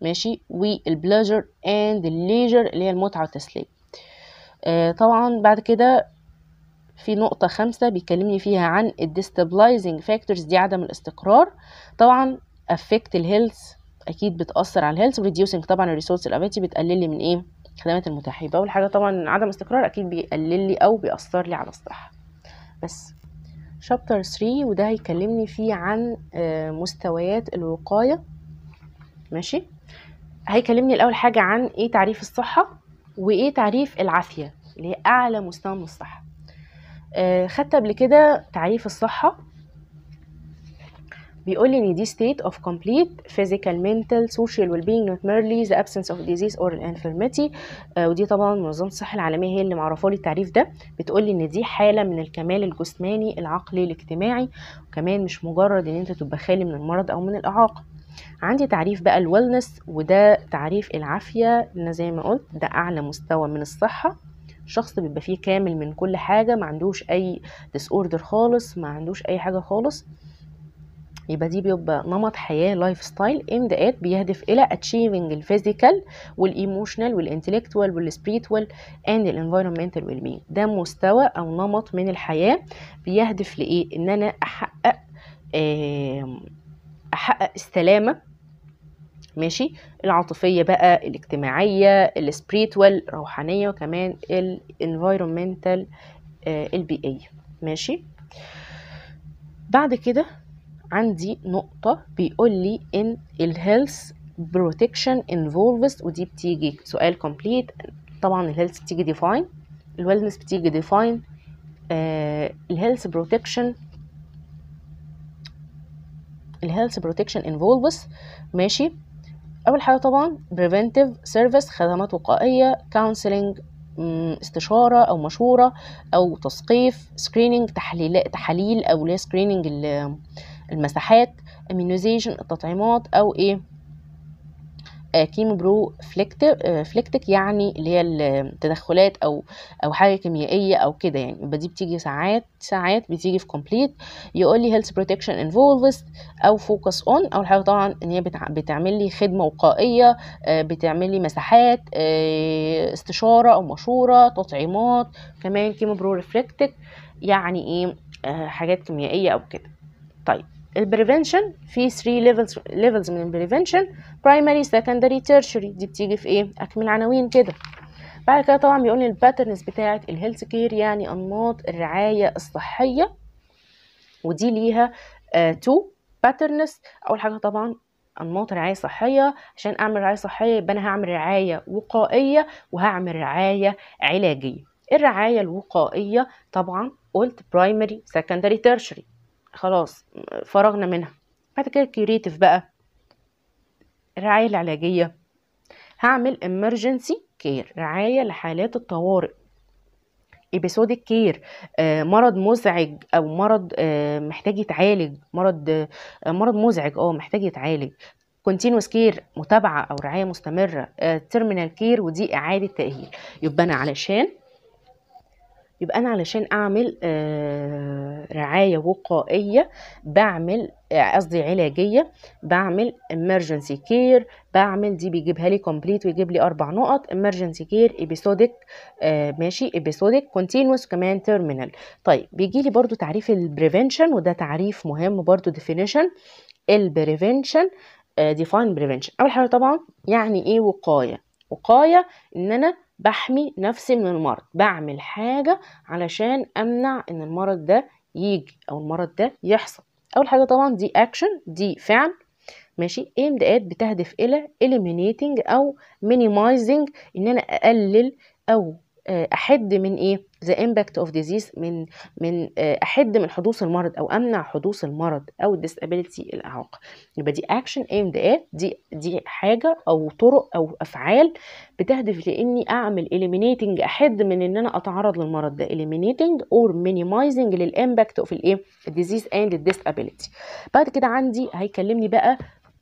ماشي والبلاجر اند الليجر اللي هي المتعة والتسلية. آه طبعا بعد كده في نقطة خمسة بيكلمني فيها عن الديستابلايزنج فاكتورز دي عدم الاستقرار. طبعا affect الهيلث أكيد بتأثر على الهيلث وريديوسنج طبعا الريسورس الاباتي بتقلل لي من إيه؟ الخدمات المتاحة. يبقى اول حاجة طبعا عدم استقرار أكيد بيقلل لي أو بيأثر لي على الصحة. بس شابتر 3 وده هيكلمني فيه عن مستويات الوقاية. ماشي؟ هيكلمني الأول حاجة عن إيه تعريف الصحة وإيه تعريف العافية اللي هي أعلى مستوى من الصحة. خدت قبل كده تعريف الصحة. بيقول لي إن دي state of complete physical mental social well-being not merely the absence of disease or infirmity. آه ودي طبعا منظمه الصحة العالمية هي اللي معرفة لي التعريف ده. بتقول لي إن دي حالة من الكمال الجسماني العقلي الاجتماعي. وكمان مش مجرد إن أنت تبقى خالي من المرض أو من الإعاقة. عندي تعريف بقى ال wellness وده تعريف العافية. إن زي ما قلت ده أعلى مستوى من الصحة. شخص بيبقى فيه كامل من كل حاجة ما عندوش أي disorder خالص ما عندوش أي حاجة خالص. يبقى دي بيبقى نمط حياة life style aimed at بيهدف إلى achieving ال physical والايموشنال والانتلكتوال والسبريتوال and الانفيرومنتال well ده مستوى أو نمط من الحياة بيهدف لإيه؟ إن أنا أحقق أحقق السلامة ماشي؟ العاطفية بقى الاجتماعية ال spiritual روحانية وكمان ال environmental البيئية ماشي؟ بعد كده عندي نقطة بيقول لي إن ال health protection involves ودي بتيجي سؤال complete. طبعا ال health بتيجي define. ال wellness بتيجي define. ال health protection ال health protection involves. ماشي. أول حاجة طبعا preventive service خدمات وقائية counseling استشارة أو مشورة أو تثقيف screening تحليل تحاليل أو لا screening المسحات immunization التطعيمات أو إيه؟ chemoprophylactic يعني اللي هي التدخلات أو أو حاجة كيميائية أو كده يعني. يبقى دي بتيجي ساعات ساعات بتيجي في complete يقول لي health protection involves أو focus on أول حاجة طبعا إن هي بتعمل لي خدمة وقائية بتعمل لي مسحات استشارة أو مشورة تطعيمات كمان chemoprophylactic يعني إيه؟ حاجات كيميائية أو كده. طيب. ال prevention في 3 levels levels من ال prevention primary secondary tertiary دي بتيجي في إيه؟ أكمل عناوين كده. بعد كده طبعا بيقول لي ال patterns بتاعه ال health care يعني أنماط الرعاية الصحية. ودي ليها two patterns أول حاجة طبعا أنماط رعاية صحية. عشان أعمل رعاية صحية يبقى أنا هعمل رعاية وقائية وهعمل رعاية علاجية. الرعاية الوقائية طبعا قلت primary secondary tertiary خلاص فرغنا منها. بعد كده curative بقى. الرعاية العلاجية. هعمل emergency care رعاية لحالات الطوارئ. episodic care آه مرض مزعج أو مرض آه محتاج يتعالج. مرض آه مرض مزعج آه محتاج يتعالج. continuous care متابعة أو رعاية مستمرة. terminal care ودي إعادة تأهيل. يبقى أنا علشان يبقى أنا علشان أعمل آه رعاية وقائية بعمل قصدي علاجية بعمل emergency care بعمل دي بيجيبها لي complete ويجيب لي أربع نقط emergency care episodic آه ماشي episodic continuous كمان terminal. طيب بيجي لي برضو تعريف البريفنشن وده تعريف مهم برضو definition. ال prevention آه define prevention. أول حاجة طبعا يعني إيه وقاية؟ وقاية إن أنا بحمي نفسي من المرض. بعمل حاجة علشان أمنع إن المرض ده يجي أو المرض ده يحصل. أول حاجة طبعا دي أكشن دي فعل. ماشي؟ aimed at بتهدف إلى eliminating أو minimizing إن أنا أقلل أو أحد من إيه؟ The impact of disease من من أحد من حدوث المرض أو أمنع حدوث المرض أو disability الإعاقة. يبقى دي action aimed at دي دي حاجة أو طرق أو أفعال بتهدف لإني أعمل eliminating أحد من إن أنا أتعرض للمرض ده eliminating or minimizing لل impact of الإيه؟ disease and disability. بعد كده عندي هيكلمني بقى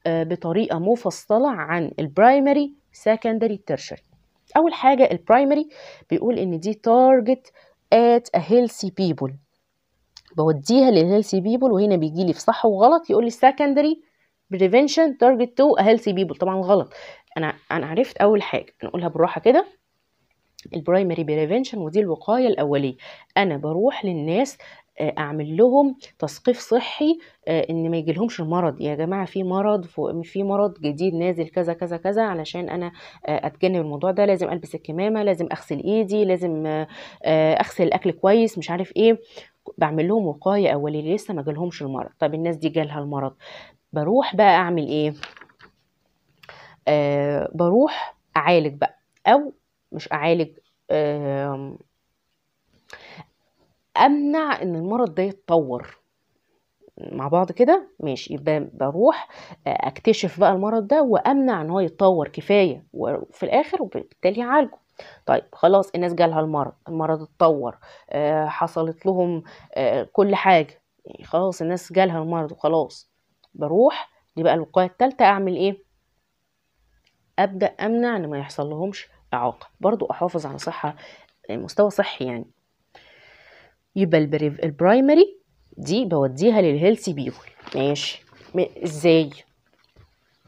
بطريقة مفصلة عن ال primary secondary tertiary. أول حاجة ال primary بيقول إن دي target at a healthy people بوديها لل healthy people وهنا بيجي لي في صح وغلط يقول لي secondary prevention target to a healthy people طبعا غلط. أنا أنا عرفت أول حاجة. نقولها بالراحة كده. ال primary prevention ودي الوقاية الأولية. أنا بروح للناس أعمل لهم تثقيف صحي إن ما يجيلهمش المرض. يا جماعة في مرض في مرض جديد نازل كذا كذا كذا علشان أنا أتجنب الموضوع ده. لازم ألبس الكمامة لازم أغسل إيدي لازم أغسل الأكل كويس مش عارف إيه. بعمل لهم وقاية أولية لسه ما جالهمش المرض. طب الناس دي جالها المرض. بروح بقى أعمل إيه؟ آه بروح أعالج بقى أو مش أعالج آه أمنع إن المرض ده يتطور. مع بعض كده ماشي يبقى بروح أكتشف بقى المرض ده وأمنع إن هو يتطور كفاية وفي الآخر وبالتالي اعالجه طيب خلاص الناس جالها المرض المرض اتطور آه حصلت لهم آه كل حاجة. يعني خلاص الناس جالها المرض وخلاص. بروح دي بقى الوقاية الثالثه أعمل إيه؟ أبدأ أمنع إن ما يحصل لهمش إعاقة. برضو أحافظ على صحة مستوى صحي يعني. يبقى ال primary دي بوديها لل healthy people ماشي. إزاي؟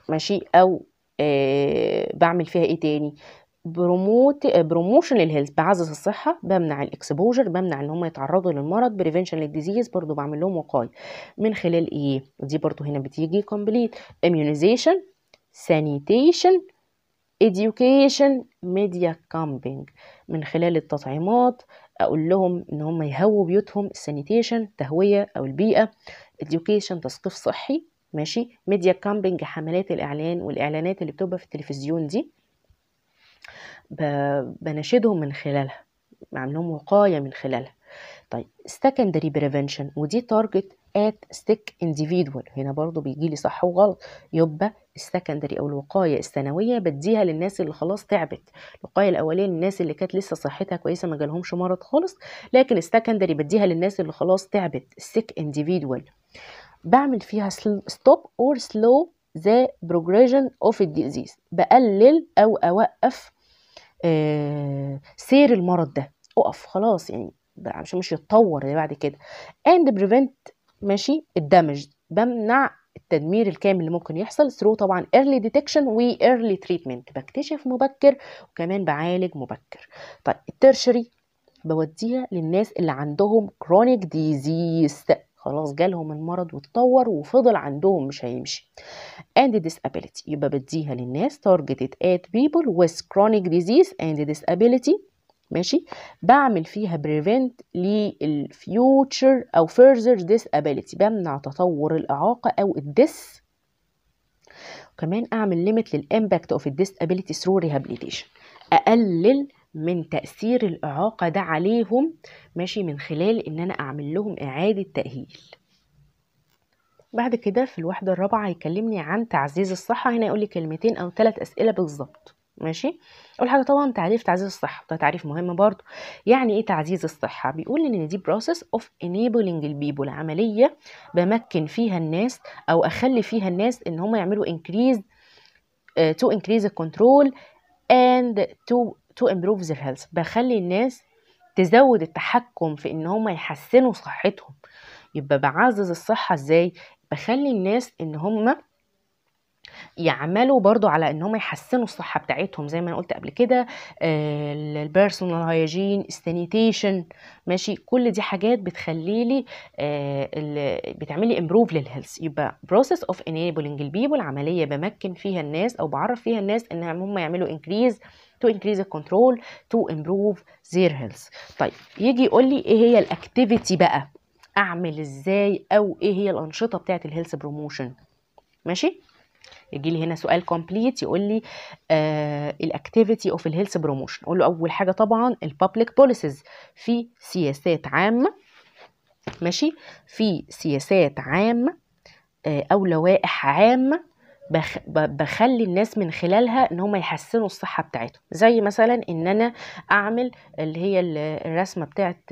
ماشي. أو آه بعمل فيها إيه تاني؟ promote promotion لل health بعزز الصحة بمنع ال exposure بمنع إن هم يتعرضوا للمرض prevention لل disease برضو بعمل لهم وقاية. من خلال إيه؟ ودي برضو هنا بتيجي complete immunization sanitation education media campaign. من خلال التطعيمات أقول لهم إن هم يهووا بيوتهم ال sanitation تهوية أو البيئة education تثقيف صحي ماشي؟ media campaign حملات الإعلان والإعلانات اللي بتبقى في التلفزيون دي. بناشدهم من خلالها بعمل لهم وقاية من خلالها. طيب secondary prevention ودي target at sick individual. هنا برضو بيجي لي صح وغلط. يبقى السكندري أو الوقاية الثانويه بديها للناس اللي خلاص تعبت. الوقاية الأولية للناس اللي كانت لسه صحتها كويسة ما جالهمش مرض خالص لكن السكندري بديها للناس اللي خلاص تعبت. sick individual. بعمل فيها stop or slow the progression of the disease. بقلل أو أوقف آه، سير المرض ده. اقف خلاص يعني عشان مش يتطور بعد كده. and prevent ماشي؟ الدمج بمنع التدمير الكامل اللي ممكن يحصل through طبعا detection و early treatment بكتشف مبكر وكمان بعالج مبكر. طيب الترشري بوديها للناس اللي عندهم chronic disease. خلاص جالهم المرض واتطور وفضل عندهم مش هيمشي. and disability يبقى بديها للناس targeted at people with chronic disease and disability. ماشي؟ بعمل فيها prevent لل future أو further disability بمنع تطور الإعاقة أو ال disability. وكمان أعمل limit لل impact of disability through rehabilitation. أقلل من تأثير الإعاقة ده عليهم ماشي من خلال إن أنا أعمل لهم إعادة تأهيل. بعد كده في الوحدة الرابعة هيكلمني عن تعزيز الصحة هنا يقول لي كلمتين أو ثلاث أسئلة بالظبط. ماشي؟ أول حاجة طبعا تعريف تعزيز الصحة ده تعريف مهم برضو يعني إيه تعزيز الصحة؟ بيقول إن دي process of enabling البيبول عملية بمكن فيها الناس أو أخلي فيها الناس إن هم يعملوا increase uh, to increase the control and to to improve health. بخلي الناس تزود التحكم في إن هم يحسنوا صحتهم. يبقى بعزز الصحة إزاي؟ بخلي الناس إن هم يعملوا برضو على ان هم يحسنوا الصحة بتاعتهم. زي ما أنا قلت قبل كده ال personal hygiene ال sanitation ماشي؟ كل دي حاجات بتخلي لي بتعمل لي improve لل health يبقى process of enabling ال people عملية بمكن فيها الناس أو بعرف فيها الناس إن هم يعملوا increase to increase the control to improve their health. طيب يجي يقول لي إيه هي ال activity بقى؟ أعمل إزاي؟ أو إيه هي الأنشطة بتاعة ال health promotion ماشي؟ يجي لي هنا سؤال complete يقول لي ال activity of ال health promotion أقول له أول حاجة طبعا ال public policies في سياسات عامة ماشي؟ في سياسات عامة آه أو لوائح عامة بخ... بخلي الناس من خلالها إن هم يحسنوا الصحة بتاعتهم. زي مثلا إن أنا أعمل اللي هي الرسمة بتاعت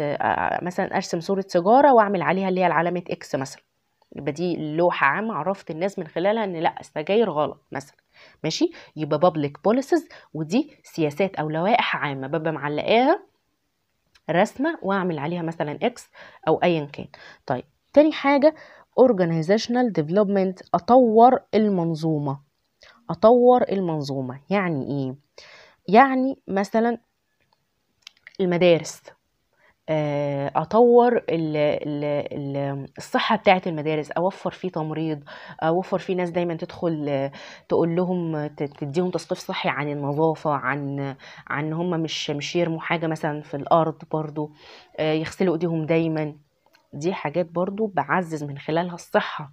مثلا أرسم صورة سيجارة وأعمل عليها اللي هي العلامة X مثلا. يبقى دي لوحة عامة عرفت الناس من خلالها إن لأ السجاير غلط مثلا ماشي؟ يبقى public policies ودي سياسات أو لوائح عامة ببقى معلقاها رسمة وأعمل عليها مثلا X أو ايا كان. طيب تاني حاجة organizational development أطور المنظومة. أطور المنظومة يعني إيه؟ يعني مثلا المدارس. أطور ال ال ال الصحة بتاعة المدارس أوفر فيه تمريض أوفر فيه ناس دايما تدخل تقول لهم تديهم تثقيف صحي عن النظافة عن عن هم مش مش يرموا حاجة مثلا في الأرض برضو يغسلوا إيديهم دايما. دي حاجات برضو بعزز من خلالها الصحة.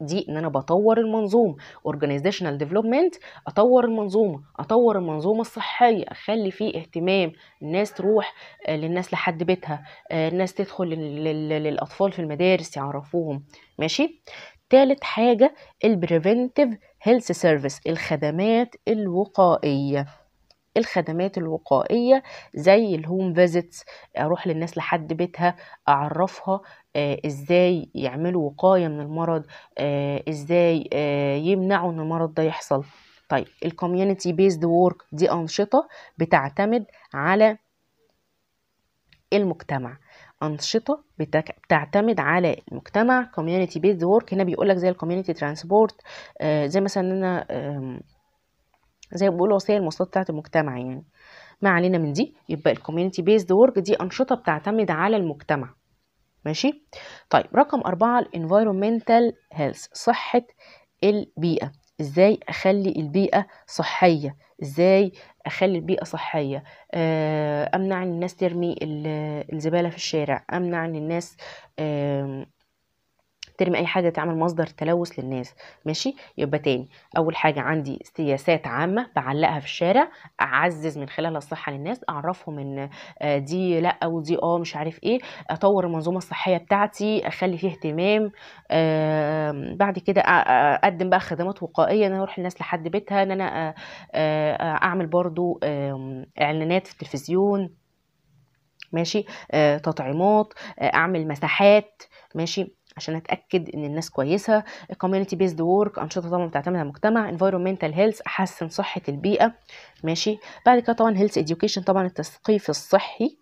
دي إن أنا بطور المنظومة. Organizational development أطور المنظومة. أطور المنظومة الصحية أخلي فيه اهتمام الناس تروح للناس لحد بيتها الناس تدخل للأطفال في المدارس يعرفوهم. ماشي؟ تالت حاجة ال preventive health service الخدمات الوقائية. الخدمات الوقائية زي ال home visits أروح للناس لحد بيتها أعرفها آه إزاي يعملوا وقاية من المرض آه إزاي آه يمنعوا إن المرض ده يحصل. طيب ال community based work دي أنشطة بتعتمد على المجتمع. أنشطة بتك- بتعتمد على المجتمع. community based work هنا بيقولك زي ال community transport زي مثلا إن أنا آم، زي بيقولوا وسائل المواصلات بتاعت المجتمع يعني. ما علينا من دي. يبقى ال community based work دي أنشطة بتعتمد على المجتمع. ماشي؟ طيب رقم أربعة ال environmental health صحة البيئة. إزاي أخلي البيئة صحية؟ إزاي أخلي البيئة صحية؟ آه، أمنع إن الناس ترمي ال- الزبالة في الشارع. أمنع إن الناس ترمي أي حاجة تعمل مصدر تلوث للناس ماشي؟ يبقى تاني أول حاجة عندي سياسات عامة بعلقها في الشارع أعزز من خلالها الصحة للناس أعرفهم إن آه، دي لأ ودي آه مش عارف إيه أطور المنظومة الصحية بتاعتي أخلي فيه اهتمام بعد كده أقدم بقى خدمات وقائية إن أنا أروح الناس لحد بيتها إن أنا آه، آه، أعمل برضو إعلانات في التلفزيون ماشي؟ آه، تطعيمات آه، أعمل مساحات ماشي؟ عشان أتأكد إن الناس كويسة. Community based work أنشطة طبعا بتعتمد على المجتمع environmental health أحسن صحة البيئة. ماشي. بعد كده طبعا health education طبعا التثقيف الصحي.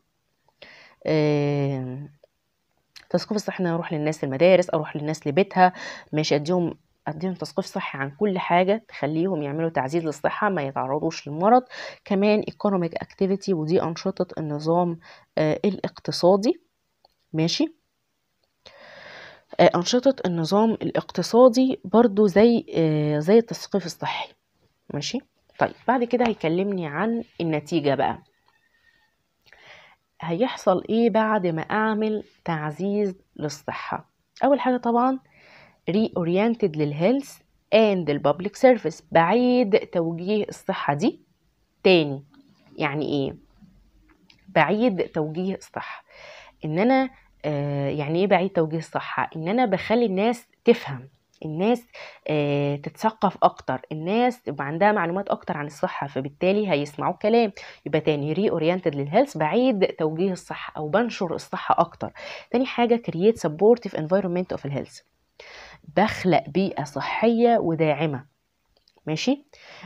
التثقيف الصحي إن أروح للناس المدارس أروح للناس لبيتها. ماشي. أديهم أديهم تثقيف صحي عن كل حاجة تخليهم يعملوا تعزيز للصحة ما يتعرضوش للمرض. كمان economic activity ودي أنشطة النظام آه، الاقتصادي. ماشي. أنشطة النظام الاقتصادي برضو زي آه، زي التثقيف الصحي. ماشي؟ طيب بعد كده هيكلمني عن النتيجة بقى. هيحصل إيه بعد ما أعمل تعزيز للصحة؟ أول حاجة طبعا reoriented لل health and ال public service بعيد توجيه الصحة دي. تاني يعني إيه؟ بعيد توجيه الصحة. إن أنا يعني إيه بعيد توجيه الصحة؟ إن أنا بخلي الناس تفهم الناس آه تتثقف أكتر الناس يبقى عندها معلومات أكتر عن الصحة فبالتالي هيسمعوا كلام. يبقى تاني reoriented لل health بعيد توجيه الصحة أو بنشر الصحة أكتر. تاني حاجة create supportive environment of ال health بخلق بيئة صحية وداعمة. ماشي؟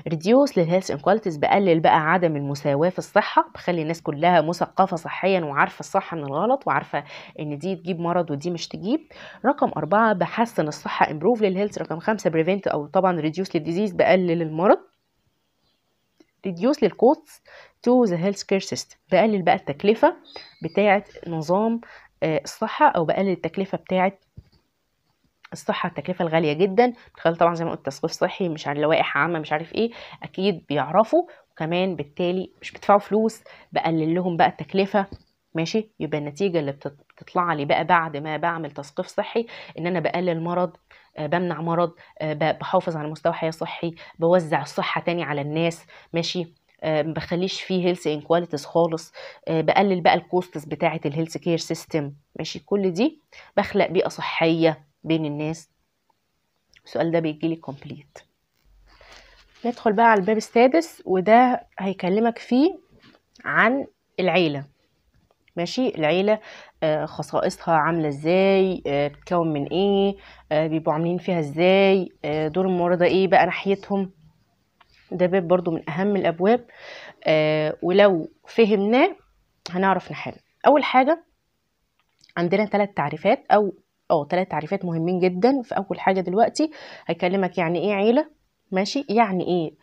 reduce لل health inequalities بقلل بقى عدم المساواة في الصحة بخلي الناس كلها مثقفة صحيا وعارفة الصح من الغلط وعارفة إن دي تجيب مرض ودي مش تجيب. رقم أربعة بحسن الصحة improve لل health رقم خمسة prevent أو طبعا reduce لل disease بقلل المرض. reduce لل cost to the health care system بقلل بقى التكلفة بتاعة نظام آه، الصحة أو بقلل التكلفة بتاعة الصحة التكلفة الغالية جدا. خلال طبعا زي ما قلت تثقيف صحي مش عارف لوائح عامة مش عارف إيه أكيد بيعرفوا. وكمان بالتالي مش بيدفعوا فلوس بقلل لهم بقى التكلفة. ماشي؟ يبقى النتيجة اللي بتط- بتطلع لي بقى بعد ما بعمل تثقيف صحي إن أنا بقلل مرض آه، بمنع مرض آه، بحافظ على مستوى حياة صحي بوزع الصحة تاني على الناس. ماشي؟ آه، ما بخليش فيه health inequalities خالص. بقلل بقى ال costs بتاعة ال health care system ماشي؟ كل دي بخلق بيئة صحية. بين الناس. السؤال ده بيجيلي complete ندخل بقى على الباب السادس وده هيكلمك فيه عن العيلة. ماشي؟ العيلة آه، خصائصها عاملة إزاي؟ آه، بتتكون من إيه؟ آه، بيبقوا عاملين فيها إزاي؟ دور الممرضة إيه بقى ناحيتهم؟ ده باب برضو من أهم الأبواب. ولو فهمناه هنعرف نحل. أول حاجة عندنا ثلاث تعريفات أو آه ثلاث تعريفات مهمين جدا في أول حاجة دلوقتي. هيكلمك يعني إيه عيلة؟ ماشي. يعني إيه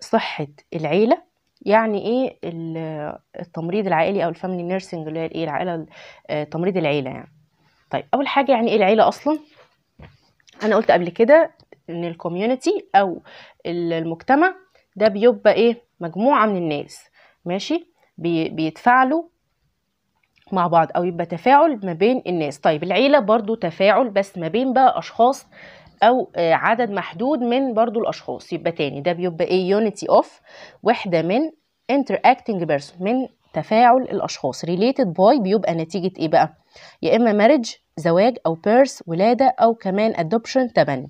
صحة العيلة. يعني إيه ال- التمريض العائلي أو ال family nursing اللي هي الايه العائلة آه، تمريض العيلة يعني. طيب أول حاجة يعني إيه العيلة أصلا؟ أنا قلت قبل كده إن ال community أو ال- المجتمع ده بيبقى إيه؟ مجموعة من الناس. ماشي؟ بي- بيتفاعلوا مع بعض أو يبقى تفاعل ما بين الناس. طيب العيلة برضو تفاعل بس ما بين بقى أشخاص أو آه، عدد محدود من برضو الأشخاص. يبقى تاني ده بيبقى إيه unity of وحدة من interacting person من تفاعل الأشخاص. related by بيبقى نتيجة إيه بقى؟ يا إما marriage زواج أو birth ولادة أو كمان adoption تبني.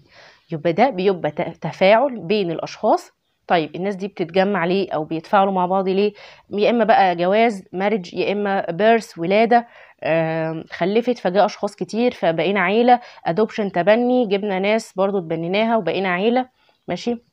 يبقى ده بيبقى تفاعل بين الأشخاص طيب الناس دي بتتجمع ليه أو بيتفاعلوا مع بعض ليه؟ يا إما بقى جواز مارج يا إما بيرث ولادة خلفت فجاء أشخاص كتير فبقينا عيلة ادوبشن تبني جبنا ناس برضو تبنيناها وبقينا عيلة. ماشي؟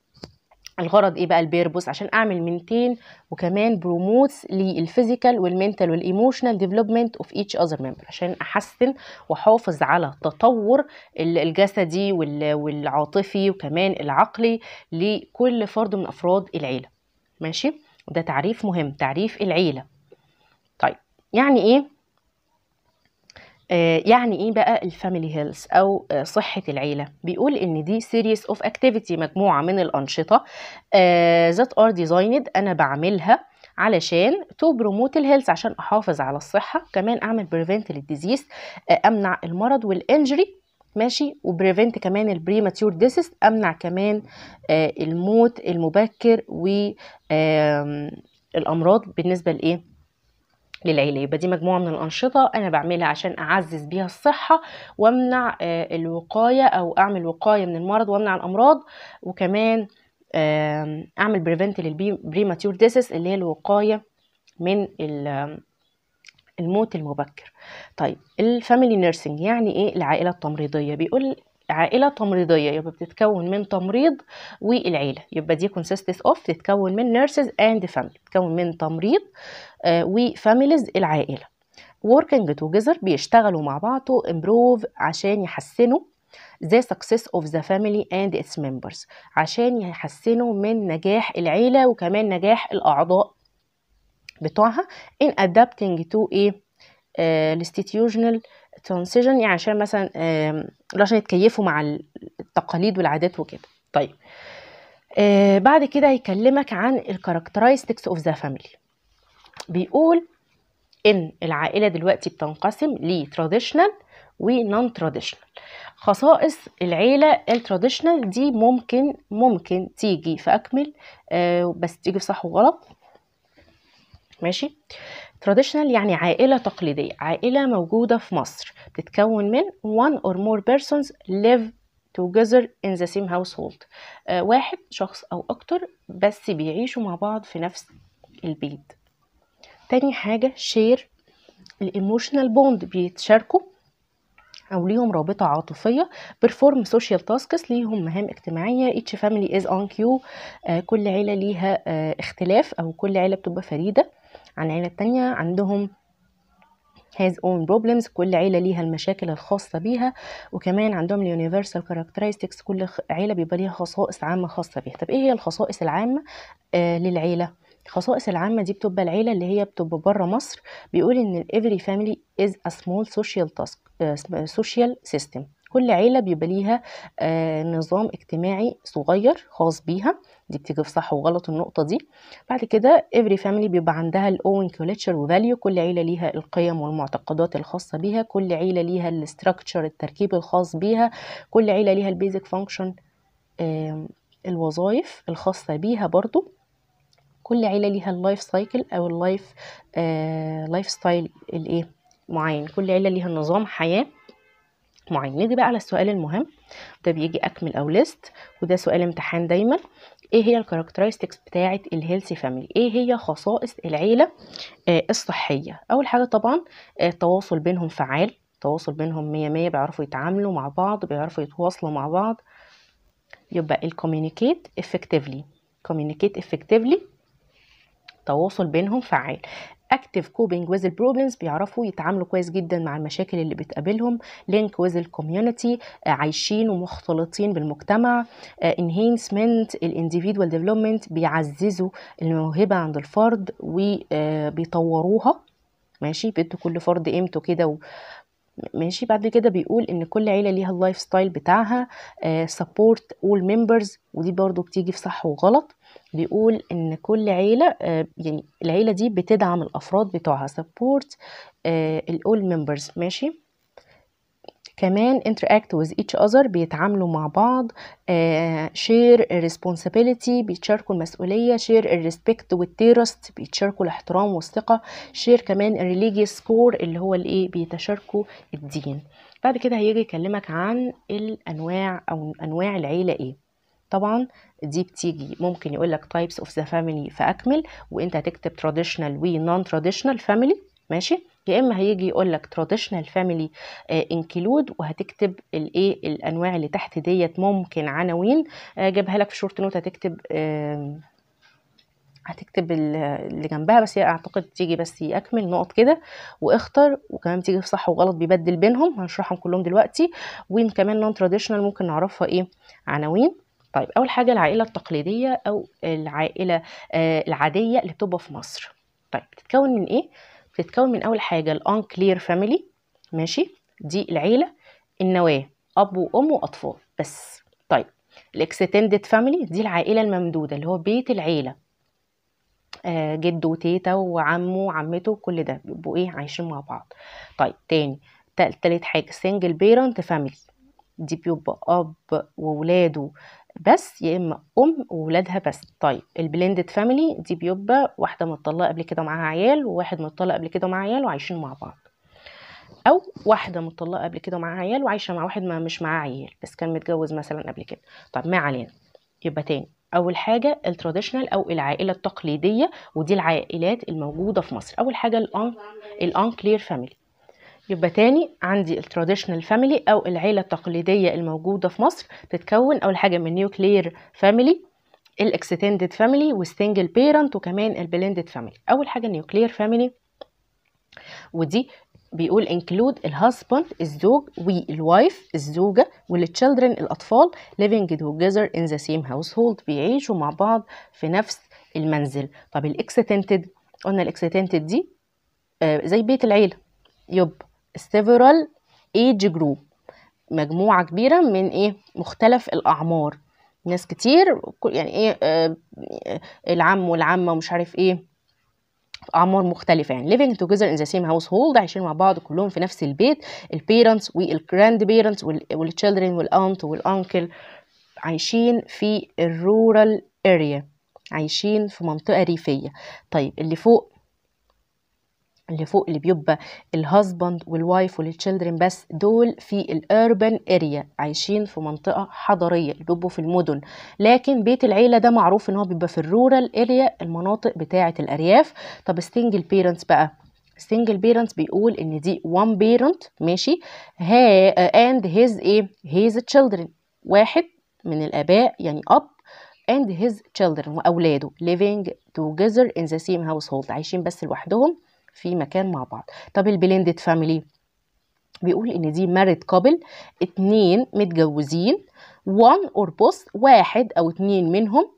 الغرض إيه بقى ال purpose عشان أعمل maintain وكمان promotes لل physical وال mental وال emotional development of each other member عشان أحسن وأحافظ على تطور الجسدي والعاطفي وكمان العقلي لكل فرد من أفراد العيلة. ماشي؟ ده تعريف مهم تعريف العيلة. طيب يعني إيه؟ يعني إيه بقى ال family health أو آه، صحة العيلة؟ بيقول إن دي series of activity مجموعة من الأنشطة that are designed أنا بعملها علشان to promote ال health عشان أحافظ على الصحة كمان أعمل prevent لل disease آه، أمنع المرض وال injury ماشي؟ و prevent كمان ال premature death أمنع كمان الموت المبكر والامراض بالنسبة لإيه؟ للعيلة يبقى دي مجموعة من الأنشطة أنا بعملها عشان أعزز بيها الصحة وأمنع آه، الوقاية أو أعمل وقاية من المرض وأمنع الأمراض وكمان أعمل prevent لل premature death اللي هي الوقاية من الموت المبكر. طيب ال family nursing يعني إيه؟ العائلة التمريضية. بيقول عائلة تمريضية يبقى بتتكون من تمريض والعيلة. يبقى دي consists of تتكون من nurses and family تتكون من تمريض آه، و families العائلة. working together بيشتغلوا مع بعض improve عشان يحسنوا the success of the family and its members عشان يحسنوا من نجاح العيلة وكمان نجاح الأعضاء بتوعها in adapting to a uh, institutional transition يعني عشان مثلا عشان يتكيفوا مع التقاليد والعادات وكده. طيب. آه بعد كده هيكلمك عن ال characteristics of the family بيقول إن العائلة دلوقتي بتنقسم ل traditional و non traditional خصائص العيلة ال traditional دي ممكن ممكن تيجي في آه بس تيجي في صح وغلط. ماشي؟ Traditional يعني عائلة تقليدية عائلة موجودة في مصر بتتكون من one or more persons live together in the same household. آه واحد شخص أو أكتر بس بيعيشوا مع بعض في نفس البيت. تاني حاجة share ال emotional bond بيتشاركوا أو ليهم رابطة عاطفية perform social tasks ليهم مهام اجتماعية each family is unique آه كل عيلة ليها آه اختلاف أو كل عيلة بتبقى فريدة. عن العيلة التانية عندهم has own problems كل عيلة ليها المشاكل الخاصة بيها وكمان عندهم ال universal characteristics كل عيلة بيبقى ليها خصائص عامة خاصة بيها. طب إيه هي الخصائص العامة؟ آه للعيلة. الخصائص العامة دي بتبقى العيلة اللي هي بتبقى بره مصر. بيقول إن every family is a small social task uh, social system. كل عيلة بيبقى ليها آه نظام اجتماعي صغير خاص بيها. دي بتيجي في صح وغلط النقطة دي. بعد كده every family بيبقى عندها ال own culture value كل عيلة ليها القيم والمعتقدات الخاصة بيها كل عيلة ليها ال structure التركيب الخاص بيها كل عيلة ليها ال basic function الوظائف الخاصة بيها برضو. كل عيلة ليها ال life cycle أو ال life life style الإيه؟ معين. كل عيلة ليها نظام حياة معين. نيجي بقى على السؤال المهم. ده بيجي أكمل أو ليست وده سؤال امتحان دايما. إيه هي ال characteristics بتاعه ال healthy family إيه هي خصائص العيلة آه الصحية؟ أول حاجة طبعا آه التواصل بينهم فعال التواصل بينهم مية مية بيعرفوا يتعاملوا مع بعض بيعرفوا يتواصلوا مع بعض. يبقى الكوميونيكيت effectively communicate effectively تواصل بينهم فعال. Coping with the problems بيعرفوا يتعاملوا كويس جدا مع المشاكل اللي بتقابلهم with the community عايشين ومختلطين بالمجتمع enhancement individual development بيعززوا الموهبة عند الفرد وبيطوروها ماشي؟ بيدوا كل فرد قيمته كده و... ماشي؟ بعد كده بيقول إن كل عيلة ليها ال life style بتاعها support all members ودي برضو بتيجي في صح وغلط. بيقول إن كل عيلة يعني العيلة دي بتدعم الأفراد بتوعها support ال all members ماشي؟ كمان interact with each other بيتعاملوا مع بعض uh, share responsibility بيتشاركوا المسؤولية share ال respect وال trust بيتشاركوا الاحترام والثقة share كمان religious core اللي هو الإيه؟ بيتشاركوا الدين. بعد كده هيجي يكلمك عن الأنواع أو أنواع العيلة إيه؟ طبعا دي بتيجي ممكن يقول لك types of the family فأكمل وإنت هتكتب traditional و non traditional family ماشي؟ يا إما هيجي يقول لك traditional family include وهتكتب الايه الأنواع اللي تحت ديت ممكن عناوين آه، جابها لك في short note هتكتب هتكتب ال- اللي جنبها بس هي أعتقد تيجي بس يكمل نقط كده واختر وكمان بتيجي في صح وغلط بيبدل بينهم هنشرحهم كلهم دلوقتي وكمان non traditional ممكن نعرفها إيه؟ عناوين. طيب أول حاجة العائلة التقليدية أو العائلة آه العادية اللي بتبقى في مصر. طيب بتتكون من إيه؟ بتتكون من أول حاجة ال nuclear family ماشي؟ دي العيلة النواة أب وأم وأطفال بس. طيب ال extended family دي العائلة الممدودة اللي هو بيت العيلة. آه، جده وتيتا وعمه وعمته كل ده بيبقوا إيه؟ عايشين مع بعض. طيب تاني تال- تالت حاجة single parent family دي بيبقى أب وولاده بس يا إما أم وولادها بس. طيب ال blended family دي بيبقى واحدة متطلقة قبل كده ومعاها عيال وواحد متطلق قبل كده ومعاه عيال وعايشين مع بعض. أو واحدة متطلقة قبل كده ومعاها عيال وعايشة مع واحد ما مش معاه عيال بس كان متجوز مثلا قبل كده. طب ما علينا. يبقى تاني. أول حاجة ال traditional أو العائلة التقليدية ودي العائلات الموجودة في مصر. أول حاجة الان ال nuclear family يبقى تاني عندي ال traditional family أو العيلة التقليدية الموجودة في مصر بتتكون أول حاجة من nuclear family ال extended family وال single parent وكمان ال blended family أول حاجة ال nuclear family ودي بيقول include ال husband الزوج وال wife الزوجة وال children الأطفال living together in the same household بيعيشوا مع بعض في نفس المنزل. طب ال extended قلنا ال extended دي آه، زي بيت العيلة. يبقى several age group. مجموعة كبيرة من إيه؟ مختلف الأعمار. ناس كتير يعني إيه آه، العم والعمة ومش عارف إيه أعمار مختلفة. يعني living together in the same household عايشين مع بعض كلهم في نفس البيت. البيرنتس والجراند بيرنتس والتشيلدرن والانت والانكل عايشين في ال rural area عايشين في منطقة ريفية. طيب اللي فوق اللي فوق اللي بيبقى ال husband وال wife وال children بس دول في ال urban area عايشين في منطقة حضرية اللي بيبقوا في المدن. لكن بيت العيلة ده معروف إن هو بيبقى في ال rural area المناطق بتاعة الأرياف. طب ال single parents بقى؟ ال single parents بيقول إن دي one parent ماشي ها and his إيه his children. واحد من الآباء يعني اب and his children وأولاده. living together in the same household عايشين بس لوحدهم. في مكان مع بعض. طب ال blended family بيقول إن دي married couple اتنين متجوزين one or both واحد أو اتنين منهم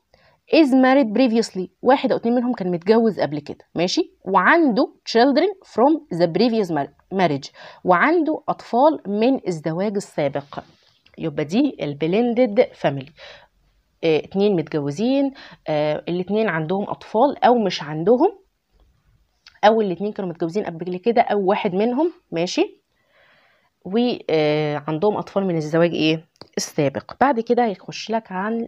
is married previously. واحد أو اتنين منهم كان متجوز قبل كده. ماشي؟ وعنده children from the previous mar- marriage. وعنده أطفال من الزواج السابق. يبقى دي ال blended family آه اتنين متجوزين آه الاتنين عندهم أطفال أو مش عندهم أو الاتنين كانوا متجوزين قبل كده أو واحد منهم ماشي؟ وعندهم أطفال من الزواج إيه؟ السابق. بعد كده هيخش لك عن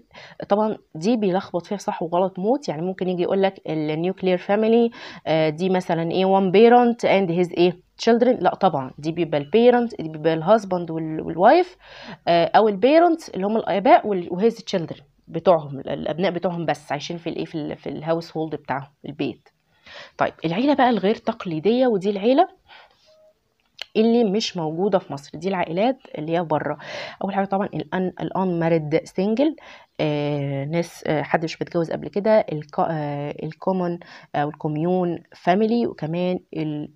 طبعا دي بيلخبط فيها صح وغلط موت يعني ممكن يجي يقول لك ال nuclear family دي مثلا إيه one parent and his إيه؟ children. لا طبعا دي بيبقى ال parent دي بيبقى ال husband وال wife أو ال parent اللي هم الآباء و his children بتوعهم الأبناء بتوعهم بس عايشين في الايه في, ال في ال household بتاعهم البيت. طيب العيلة بقى الغير تقليدية ودي العيلة اللي مش موجودة في مصر دي العائلات اللي هي بره أول حاجة طبعا ال un ال unmarried single آه ناس آه حد مش متجوز قبل كده ال common أو ال commune family وكمان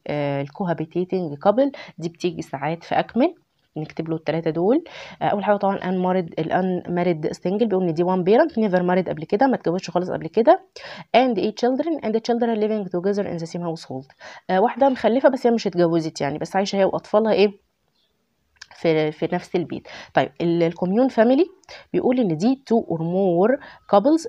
ال cohabitating couple دي بتيجي ساعات في أكمل. نكتب له الثلاثه دول. أول حاجة طبعا unmarried ال unmarried single بيقول إن دي one parent never married قبل كده ما اتجوزش خالص قبل كده. And his children and the children living together in the same household. آه واحدة مخلفة بس هي مش اتجوزت يعني بس عايشة هي وأطفالها إيه؟ في في نفس البيت. طيب ال commune family بيقول إن دي two or more couples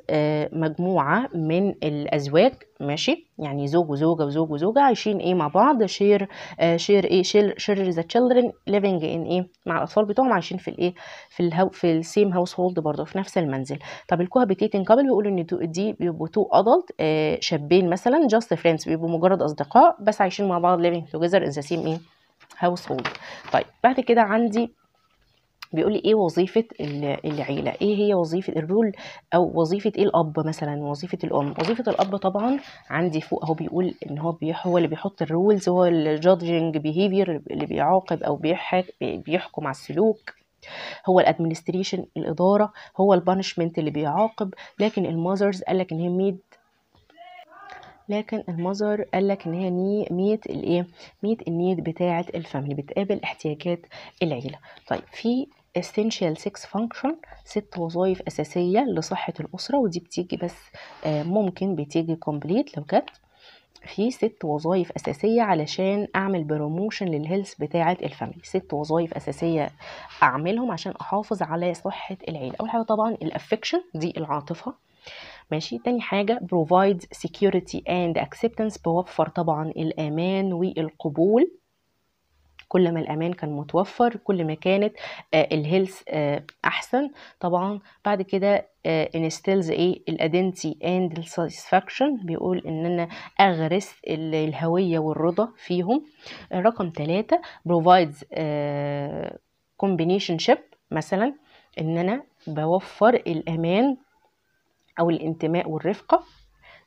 مجموعة من الأزواج ماشي؟ يعني زوج وزوجة وزوج وزوجة عايشين إيه مع بعض share share إيه share share the children living in إيه مع الأطفال بتوعهم عايشين في الإيه في الهو في ال same household برضه في نفس المنزل. طب ال cohabitating couple بيقولوا إن دي بيبقوا two adult شابين مثلا just friends بيبقوا مجرد أصدقاء بس عايشين مع بعض living together in the same إيه household طيب بعد كده عندي بيقول لي إيه وظيفة ال- العيلة؟ إيه هي وظيفة ال role أو وظيفة إيه الأب مثلا؟ وظيفة الأم. وظيفة الأب طبعا عندي فوق أهو بيقول إن هو هو اللي بيحط ال rules هو ال judging behavior اللي بيعاقب أو بيحك بيحكم على السلوك. هو ال administration الإدارة. هو ال punishment اللي بيعاقب. لكن ال mothers قال لك إن هي meet لكن ال mother قال لك إن هي meet الإيه؟ meet ال need بتاعة ال family بتقابل احتياجات العيلة. طيب في essential six function ست وظائف أساسية لصحة الأسرة ودي بتيجي بس آه، ممكن بتيجي complete لو كانت في ست وظائف أساسية علشان أعمل promotion لل health بتاعة ال family ست وظائف أساسية أعملهم عشان أحافظ على صحة العيلة. أول حاجة طبعا ال affection دي العاطفة. ماشي؟ تاني حاجة provide security and acceptance بوفر طبعا الأمان والقبول. كل ما الأمان كان متوفر كل ما كانت آه، ال health آه، أحسن. طبعا بعد كده instills إيه ال identity and satisfaction بيقول إن أنا أغرس ال- الهوية والرضا فيهم. رقم ثلاثة provides آه، companionship مثلا إن أنا بوفر الأمان أو الانتماء والرفقة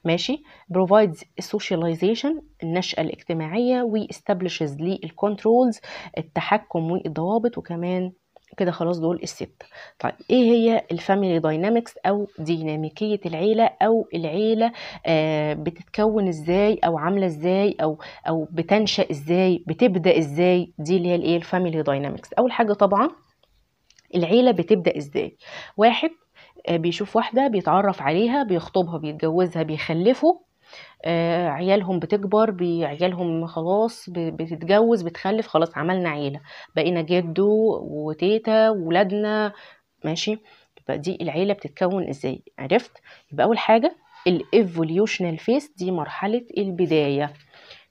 ماشي؟ provides socialization النشأة الاجتماعية و establishes لي ال controls التحكم والضوابط وكمان كده خلاص دول الست. طيب إيه هي ال family dynamics أو ديناميكية العيلة أو العيلة آه بتتكون إزاي أو عاملة إزاي أو أو بتنشأ إزاي بتبدأ إزاي؟ دي اللي هي الايه ال family dynamics أول حاجة طبعا العيلة بتبدأ إزاي؟ واحد بيشوف واحدة بيتعرف عليها بيخطبها بيتجوزها بيخلفوا آه، عيالهم بتكبر عيالهم خلاص بتتجوز بتخلف خلاص عملنا عيلة. بقينا جدو وتيتا وولادنا ماشي؟ يبقى دي العيلة بتتكون إزاي؟ عرفت؟ يبقى أول حاجة ال evolutional phase دي مرحلة البداية.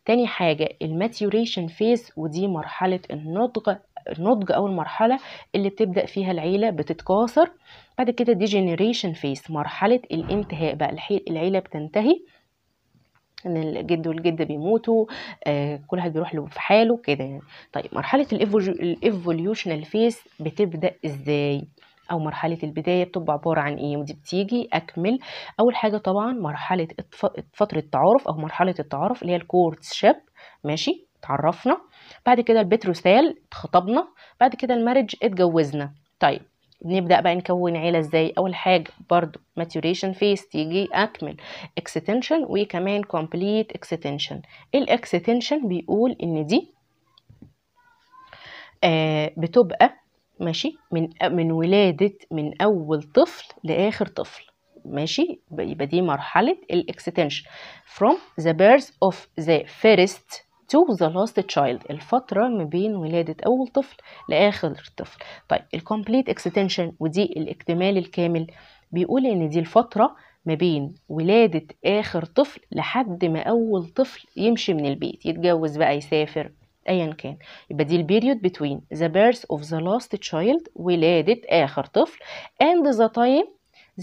تاني حاجة ال maturation phase ودي مرحلة النضج النضج أو المرحلة اللي بتبدأ فيها العيلة بتتكاثر. بعد كده degeneration phase مرحلة الانتهاء بقى العيلة بتنتهي. إن الجد والجدة بيموتوا آه كل واحد بيروح له في حاله كده يعني. طيب مرحلة ال evolutional phase بتبدأ إزاي؟ أو مرحلة البداية بتبقى عبارة عن إيه؟ ودي بتيجي أكمل. أول حاجة طبعا مرحلة فترة التعارف أو مرحلة التعارف اللي هي ال courtship ماشي؟ اتعرفنا. بعد كده ال betrothal اتخطبنا. بعد كده ال marriage اتجوزنا. طيب نبدأ بقى نكون عيلة إزاي؟ أول حاجة برضو maturation phase تيجي أكمل. extension وكمان complete extension. ال extension بيقول إن دي آه بتبقى ماشي من من ولادة من أول طفل لآخر طفل. ماشي؟ يبقى دي مرحلة ال extension from the birth of the first to the last child. الفترة ما بين ولادة أول طفل لآخر طفل. طيب ال complete extension ودي الاكتمال الكامل. بيقول إن دي الفترة ما بين ولادة آخر طفل لحد ما أول طفل يمشي من البيت يتجوز بقى يسافر أيا كان. يبقى دي ال period between the birth of the last child ولادة آخر طفل and the time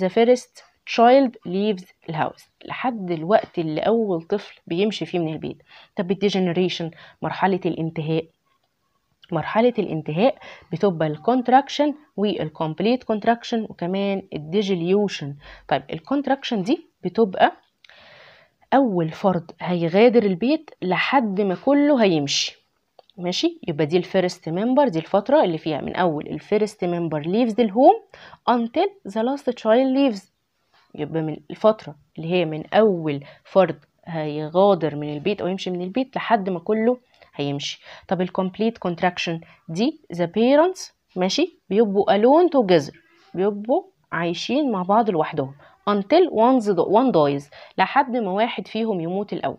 the first child leaves ال house لحد الوقت اللي أول طفل بيمشي فيه من البيت. طب ال degeneration مرحلة الانتهاء. مرحلة الانتهاء بتبقى ال contraction وال complete contraction وكمان ال dissolution طيب ال contraction دي بتبقى أول فرد هيغادر البيت لحد ما كله هيمشي. ماشي؟ يبقى دي ال first member دي الفترة اللي فيها من أول ال first member leaves the home until the last child leaves يبقى من الفترة اللي هي من أول فرد هيغادر من البيت أو يمشي من البيت لحد ما كله هيمشي. طب ال complete contraction دي the parents ماشي؟ بيبقوا alone together. بيبقوا عايشين مع بعض لوحدهم. until one, dies. لحد ما واحد فيهم يموت الأول.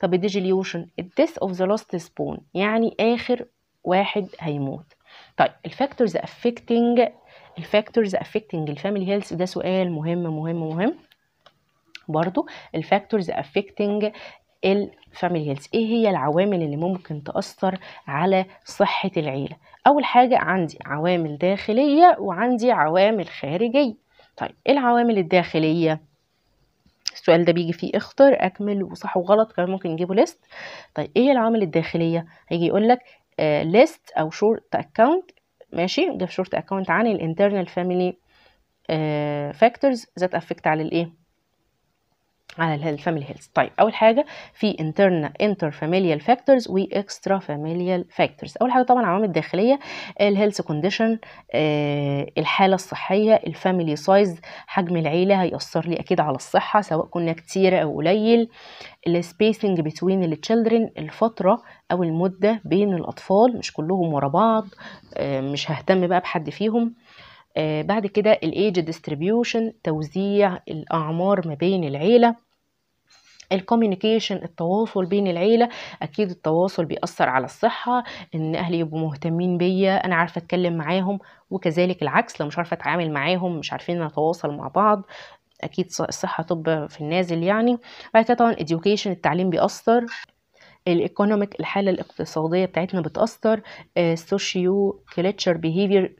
طب ال dissolution ال death of the last spouse يعني آخر واحد هيموت. طيب ال factors affecting ال factors affecting ال family health ده سؤال مهم مهم مهم. برضو ال factors affecting ال family health إيه هي العوامل اللي ممكن تأثر على صحة العيلة؟ أول حاجة عندي عوامل داخلية وعندي عوامل خارجية. طيب إيه العوامل الداخلية؟ السؤال ده بيجي فيه اختر أكمل وصح وغلط كمان ممكن نجيبه list طيب إيه العوامل الداخلية؟ هيجي يقول لك list أو short account ماشي؟ جاب short account عن ال internal family factors that affect على الايه؟ على ال family health طيب أول حاجة في internal intra familial factors و extra familial factors أول حاجة طبعا عوامل داخلية ال health condition آه الحالة الصحية ال family size حجم العيلة هيأثر لي أكيد على الصحة سواء كنا كتير أو قليل. ال spacing between ال children الفترة أو المدة بين الأطفال مش كلهم ورا بعض آه مش ههتم بقى بحد فيهم. آه بعد كده ال age distribution توزيع الأعمار ما بين العيلة. ال communication التواصل بين العيلة أكيد التواصل بيأثر على الصحة إن أهلي يبقوا مهتمين بيا أنا عارفة أتكلم معاهم وكذلك العكس لو مش عارفة أتعامل معاهم مش عارفين نتواصل مع بعض أكيد الصحة طب في النازل يعني. بعد كده طبعا education التعليم بيأثر ال economic الحالة الاقتصادية بتاعتنا بتأثر socio culture behavior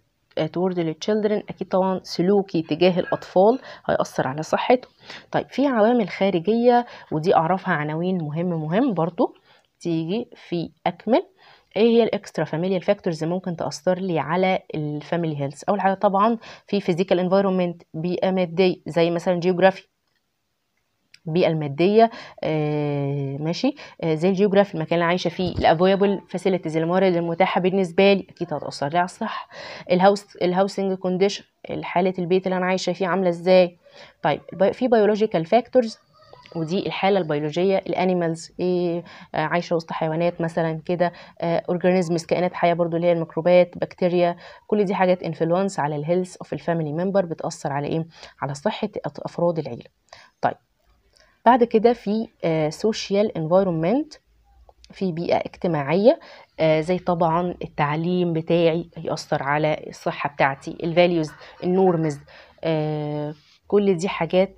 toward لل children أكيد طبعا سلوكي تجاه الأطفال هيأثر على صحته. طيب في عوامل خارجية ودي أعرفها عناوين مهم مهم برضو تيجي في أكمل. إيه هي ال extra familial factors ممكن تأثر لي على ال family health أول حاجة طبعا في physical environment بيئه ماديه زي مثلا geography البيئة المادية آه ماشي؟ آه زي ال geography المكان اللي عايشة فيه ال available facilities الموارد المتاحة بالنسبة لي أكيد هتأثر لي على الصحة. ال house ال housing condition حالة البيت اللي أنا عايشة فيه عاملة إزاي؟ طيب في biological factors ودي الحالة البيولوجية ال animals إيه آه عايشة وسط حيوانات مثلا كده organisms كائنات حية برضو اللي هي الميكروبات بكتيريا كل دي حاجات influence على ال health of ال family member بتأثر على إيه؟ على صحة أفراد العيلة. بعد كده في social environment في بيئة اجتماعية آه زي طبعا التعليم بتاعي هيأثر على الصحة بتاعتي ال values ال norms آه كل دي حاجات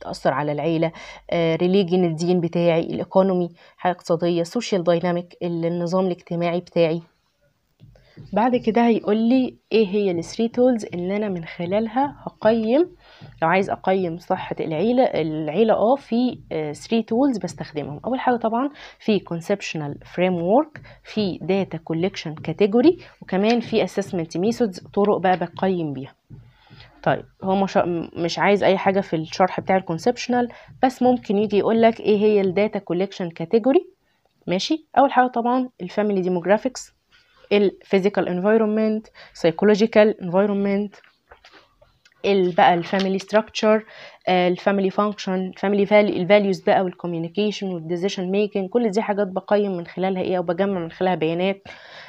تأثر على العيلة religion الدين بتاعي ال economy حاجة اقتصادية social dynamic النظام الاجتماعي بتاعي. بعد كده هيقول لي إيه هي ال three tools اللي أنا من خلالها هقيم لو عايز أقيم صحة العيلة العيلة آه في 3 tools بستخدمهم. أول حاجة طبعا في conceptual framework في data collection category وكمان في assessment methods طرق بقى بقيم بيها. طيب هو مش مش عايز أي حاجة في الشرح بتاع ال conceptual بس ممكن يجي يقول لك إيه هي ال data collection category ماشي؟ أول حاجة طبعا ال family demographics ال physical environment psychological environment بقى الفاميلي ستراكشر الفاميلي فانكشن الفاميلي الفاليوز بقى وال communication وال decision making كل دي حاجات بقيم من خلالها إيه أو بجمع من خلالها بيانات.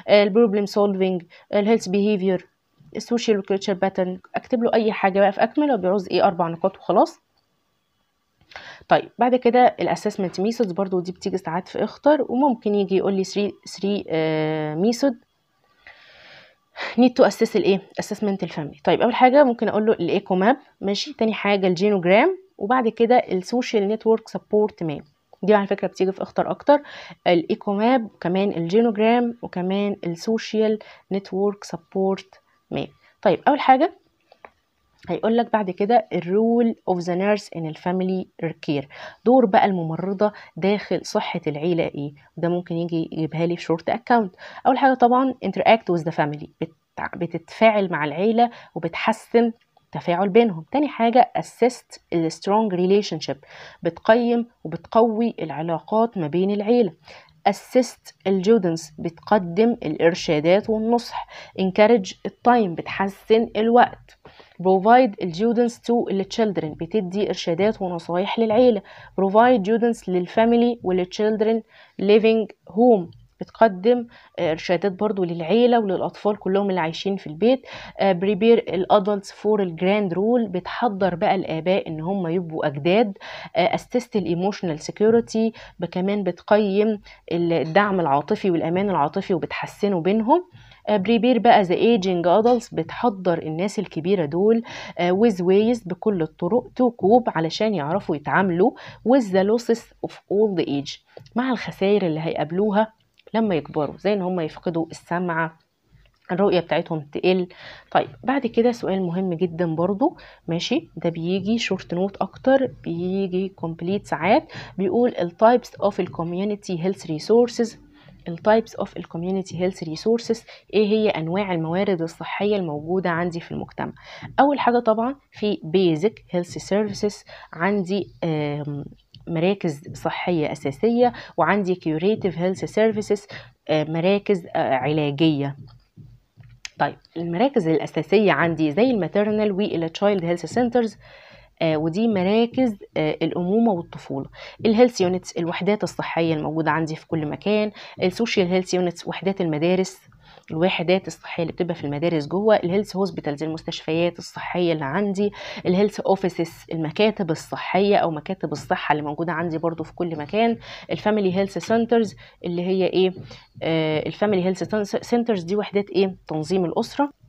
البروبلم سولفينج الهيلث بيهيفير السوشيال وكلتشر باترن أكتب له أي حاجة بقى في أكمل وبيعوز إيه أربع نقاط وخلاص. طيب بعد كده ال assessment methods برضو دي بتيجي ساعات في اختر وممكن يجي يقول لي 3 3 method need to assess الايه؟ assessment ال family طيب أول حاجة ممكن أقول له ال eco map ماشي؟ تاني حاجة ال genogram وبعد كده ال social network support map دي على فكرة بتيجي في اختر أكتر. ال eco map كمان ال genogram وكمان ال social network support map طيب أول حاجة هيقول لك بعد كده ال role of the nurse in ال family care دور بقى الممرضة داخل صحة العيله إيه وده ممكن يجي يجيبها لي في short account أول حاجة طبعا interact with the family. بتتفاعل مع العيلة وبتحسن تفاعل بينهم. تاني حاجة assist the strong relationship. بتقيم وبتقوي العلاقات ما بين العيلة. assist ال guidance بتقدم الإرشادات والنصح. encourage ال time بتحسن الوقت. Provide ال guidance to ال children بتدي إرشادات ونصايح للعيلة. provide guidance لل family ولل children living home. بتقدم إرشادات برضو للعيلة وللأطفال كلهم اللي عايشين في البيت. prepare ال adults for ال grand role بتحضر بقى الآباء إن هم يبقوا أجداد. assist ال emotional security كمان بتقيم الدعم العاطفي والأمان العاطفي وبتحسنه بينهم. prepare بقى the aging adults بتحضر الناس الكبيرة دول ويز ويز بكل الطرق to cope علشان يعرفوا يتعاملوا with the losses of old the age مع الخسائر اللي هيقابلوها لما يكبروا زي إن هم يفقدوا السمع الرؤية بتاعتهم تقل. طيب بعد كده سؤال مهم جدا برضو ماشي؟ ده بيجي short note أكتر بيجي complete ساعات بيقول التايبس اوف الكوميونتي هيلث ريسورسز التايبس اوف الكوميونتي هيلث ريسورسز إيه هي أنواع الموارد الصحية الموجودة عندي في المجتمع؟ أول حاجة طبعا في basic health services عندي مراكز صحية أساسية وعندي curative health services مراكز علاجية. طيب المراكز الأساسية عندي زي ال maternal وال child health centers ودي مراكز آه الأمومة والطفولة. ال health units الوحدات الصحية الموجودة عندي في كل مكان. ال school health units وحدات المدارس. الوحدات الصحية اللي بتبقى في المدارس جوه. ال health hospitals المستشفيات الصحية اللي عندي. ال health offices المكاتب الصحية أو مكاتب الصحة اللي موجودة عندي برضو في كل مكان. ال family health centers اللي هي إيه؟ آه ال family health centers دي وحدات إيه؟ تنظيم الأسرة.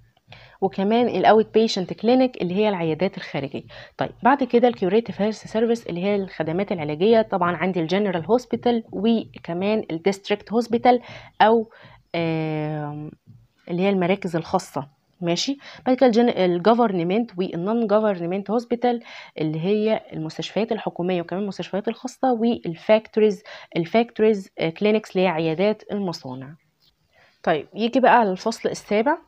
وكمان ال outpatient clinic اللي هي العيادات الخارجية. طيب بعد كده ال curative health service اللي هي الخدمات العلاجية طبعا عندي ال general hospital وكمان ال district hospital أو اللي هي المراكز الخاصة. ماشي؟ بعد كده ال government وال non government hospital اللي هي المستشفيات الحكومية وكمان المستشفيات الخاصة وال factories ال factories clinics اللي هي عيادات المصانع. طيب يجي بقى على الفصل السابع.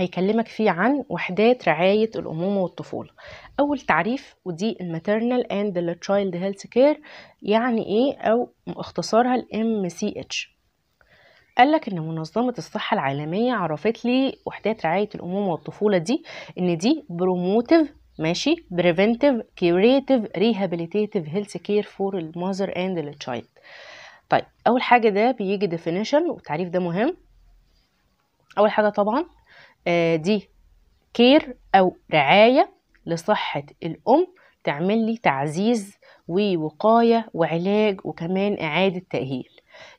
هيكلمك فيه عن وحدات رعاية الأمومة والطفولة. أول تعريف ودي ال maternal and ال child health care يعني إيه؟ أو اختصارها C H قال لك إن منظمة الصحة العالمية عرفت لي وحدات رعاية الأمومة والطفولة دي إن دي promotive ماشي؟ preventive curative rehabilitative health care for ال mother and ال child طيب أول حاجة ده بيجي definition والتعريف ده مهم. أول حاجة طبعا دي care أو رعاية لصحة الأم تعمل لي تعزيز ووقاية وعلاج وكمان إعادة تأهيل.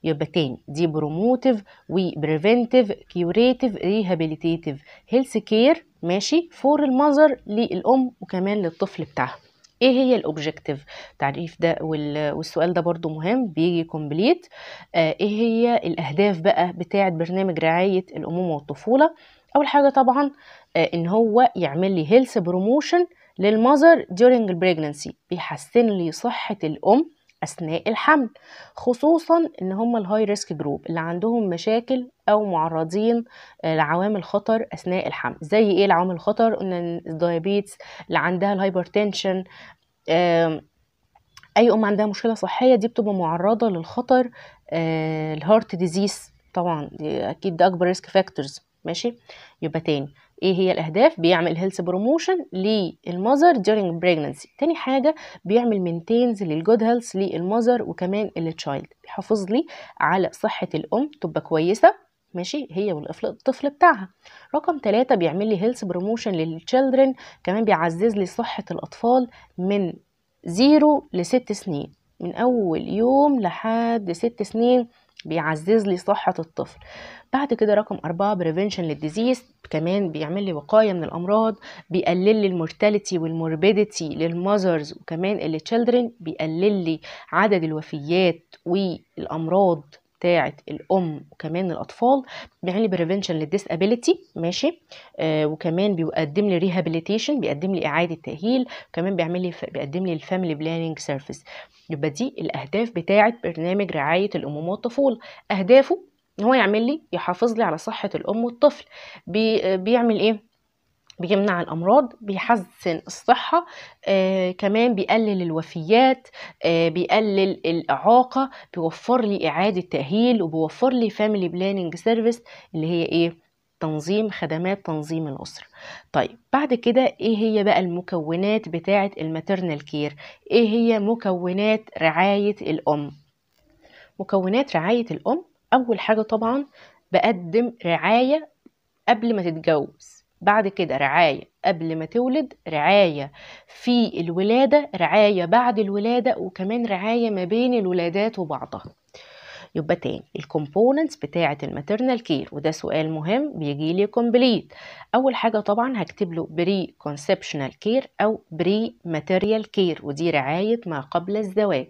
يبقى تاني دي promotive و preventive curative rehabilitative health care ماشي for ال mother للأم وكمان للطفل بتاعها. إيه هي ال objective التعريف ده والسؤال ده برضو مهم بيجي complete آه إيه هي الأهداف بقى بتاعة برنامج رعاية الأمومة والطفولة؟ أول حاجة طبعا آه إن هو يعمل لي health promotion لل mother during ال pregnancy بيحسن لي صحة الأم أثناء الحمل خصوصا إن هم ال high risk group اللي عندهم مشاكل أو معرضين لعوامل خطر أثناء الحمل. زي إيه العوامل الخطر؟ إن ال diabetes اللي عندها ال hypertension أي أم عندها مشكلة صحية دي بتبقى معرضة للخطر ال heart disease طبعا دي أكيد ده أكبر risk factors ماشي؟ يبقى تاني. إيه هي الأهداف؟ بيعمل health promotion لل mother during pregnancy. تاني حاجة بيعمل maintains لل good health لل mother وكمان ال child بيحافظ لي على صحة الأم تبقى كويسة ماشي؟ هي والطفل الطفل بتاعها. رقم ثلاثة بيعمل لي health promotion لل children كمان بيعزز لي صحة الأطفال من zero لست سنين. من أول يوم لحد ست سنين بيعزز لي صحة الطفل. بعد كده رقم أربعة prevention لل disease كمان بيعمل لي وقاية من الأمراض بيقلل لي ال mortality وال morbidity لل mothers وكمان ال children بيقلل لي عدد الوفيات والأمراض. بتاعة الأم وكمان الأطفال بيعمل لي prevention لل disability ماشي؟ آه وكمان بيقدم لي rehabilitation بيقدم لي إعادة تأهيل وكمان بيعمل لي بيقدم لي ال family planning service يبقى دي الأهداف بتاعة برنامج رعاية الأمومة والطفولة أهدافه إن هو يعمل لي يحافظ لي على صحة الأم والطفل. بي بيعمل إيه؟ بيمنع الأمراض بيحسن الصحة آه كمان بيقلل الوفيات آه بيقلل الإعاقة بيوفر لي إعادة تأهيل وبيوفر لي family planning service اللي هي إيه؟ تنظيم خدمات تنظيم الأسرة. طيب بعد كده إيه هي بقى المكونات بتاعة ال maternal care إيه هي مكونات رعاية الأم؟ مكونات رعاية الأم أول حاجة طبعا بقدم رعاية قبل ما تتجوز. بعد كده رعاية قبل ما تولد رعاية في الولادة رعاية بعد الولادة وكمان رعاية ما بين الولادات وبعضها. يبقى تاني ال components بتاعة ال maternal care وده سؤال مهم بيجي لي complete أول حاجة طبعا هكتب له preconceptional care أو premarital care ودي رعاية ما قبل الزواج.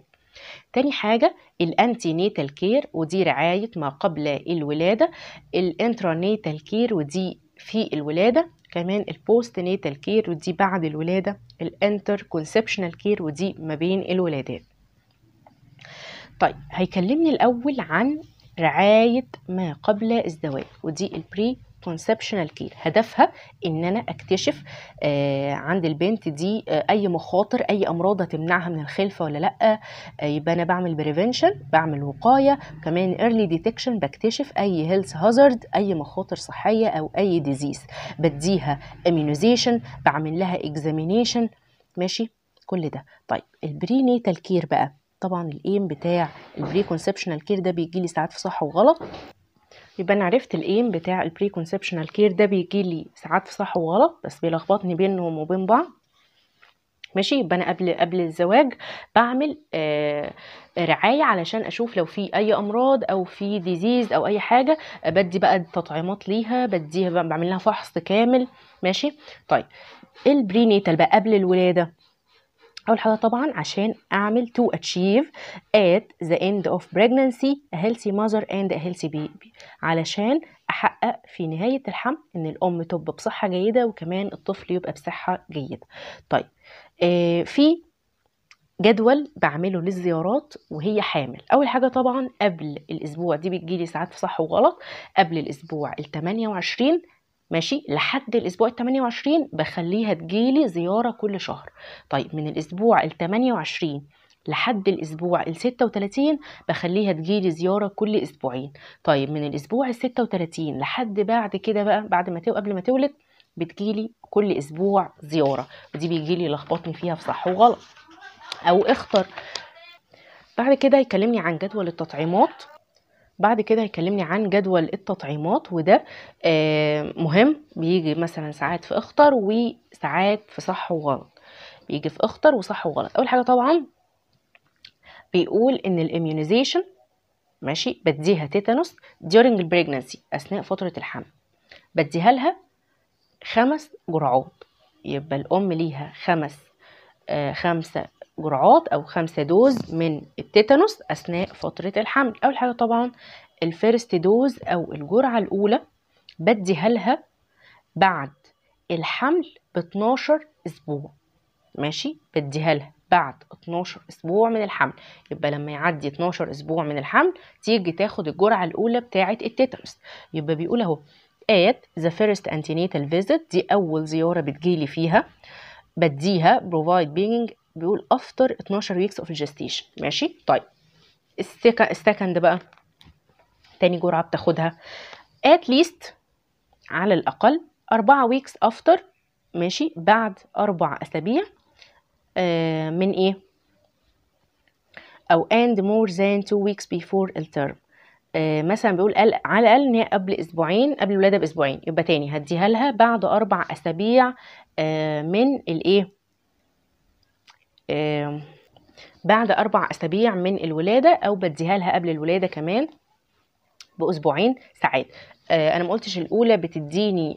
تاني حاجة ال antenatal care ودي رعاية ما قبل الولادة. ال intranatal care ودي في الولادة كمان ال postnatal care ودي بعد الولادة ال interconceptional care ودي ما بين الولادات. طيب هيكلمني الأول عن رعاية ما قبل الزواج ودي ال preconceptional care هدفها إن أنا أكتشف آه عند البنت دي آه أي مخاطر أي أمراض هتمنعها من الخلفة ولا لأ آه يبقى أنا بعمل prevention بعمل وقاية. كمان early detection بكتشف أي health hazard أي مخاطر صحية أو أي disease بديها immunization بعمل لها examination ماشي؟ كل ده. طيب ال prenatal care بقى. طبعا ال aim بتاع ال preconceptional care ده بيجي لي ساعات في صح وغلط. يبقى أنا عرفت ال aim بتاع ال preconceptional care ده بيجي لي ساعات في صح وغلط بس بيلخبطني بينهم وبين بعض. ماشي؟ يبقى أنا قبل قبل الزواج بعمل آه رعاية علشان أشوف لو في أي أمراض أو في disease أو أي حاجة بدي بقى التطعيمات ليها بديها بعمل لها فحص كامل. ماشي؟ طيب ال prenatal بقى قبل الولادة. اول حاجة طبعا عشان أعمل to achieve at the end of pregnancy a healthy mother and a healthy baby. علشان أحقق في نهاية الحمل إن الأم تبقى بصحة جيدة وكمان الطفل يبقى بصحة جيدة. طيب آه في جدول بعمله للزيارات وهي حامل. أول حاجة طبعا قبل الأسبوع دي بتجيلي ساعات في صح وغلط قبل الأسبوع ال 28 ماشي؟ لحد الأسبوع ال 28 بخليها تجيلي زيارة كل شهر. طيب من الأسبوع ال 28 لحد الأسبوع ال 36 بخليها تجيلي زيارة كل أسبوعين. طيب من الأسبوع ال 36 لحد بعد كده بقى بعد ما قبل ما تولد بتجيلي كل أسبوع زيارة. ودي بيجيلي لخبطني فيها في صح وغلط. أو اختر. بعد كده يكلمني عن جدول التطعيمات. بعد كده هيكلمني عن جدول التطعيمات وده آه مهم. بيجي مثلا ساعات في اخطر وساعات في صح وغلط. بيجي في اخطر وصح وغلط. أول حاجة طبعا بيقول إن الاميونيزيشن ماشي بديها تيتانوس during ال pregnancy أثناء فترة الحمل. بديها لها خمس جرعات. يبقى الأم ليها خمس آه خمسة جرعات أو خمسة dose من ال tetanus أثناء فترة الحمل. أول حاجة طبعا ال first dose أو الجرعة الأولى بديها لها بعد الحمل ب 12 أسبوع. ماشي؟ بديها لها بعد 12 أسبوع من الحمل. يبقى لما يعدي 12 أسبوع من الحمل تيجي تاخد الجرعة الأولى بتاعة التيتانوس. يبقى بيقول أهو at the first antenatal visit دي أول زيارة بتجيلي فيها بديها provide being بيقول after 12 weeks of gestation. ماشي؟ طيب. السكند بقى. تاني جرعة بتاخدها. at least على الأقل أربعة weeks after ماشي بعد أربع أسابيع آه من إيه؟ أو and more than two weeks before الترم آه مثلا بيقول على الأقل إن هي قبل أسبوعين قبل الولادة بأسبوعين. يبقى تاني هديها لها بعد أربع أسابيع آه من الإيه بعد أربع أسابيع من الولادة أو بديها لها قبل الولادة كمان بأسبوعين ساعات. أنا ما قلتش الأولى بتديني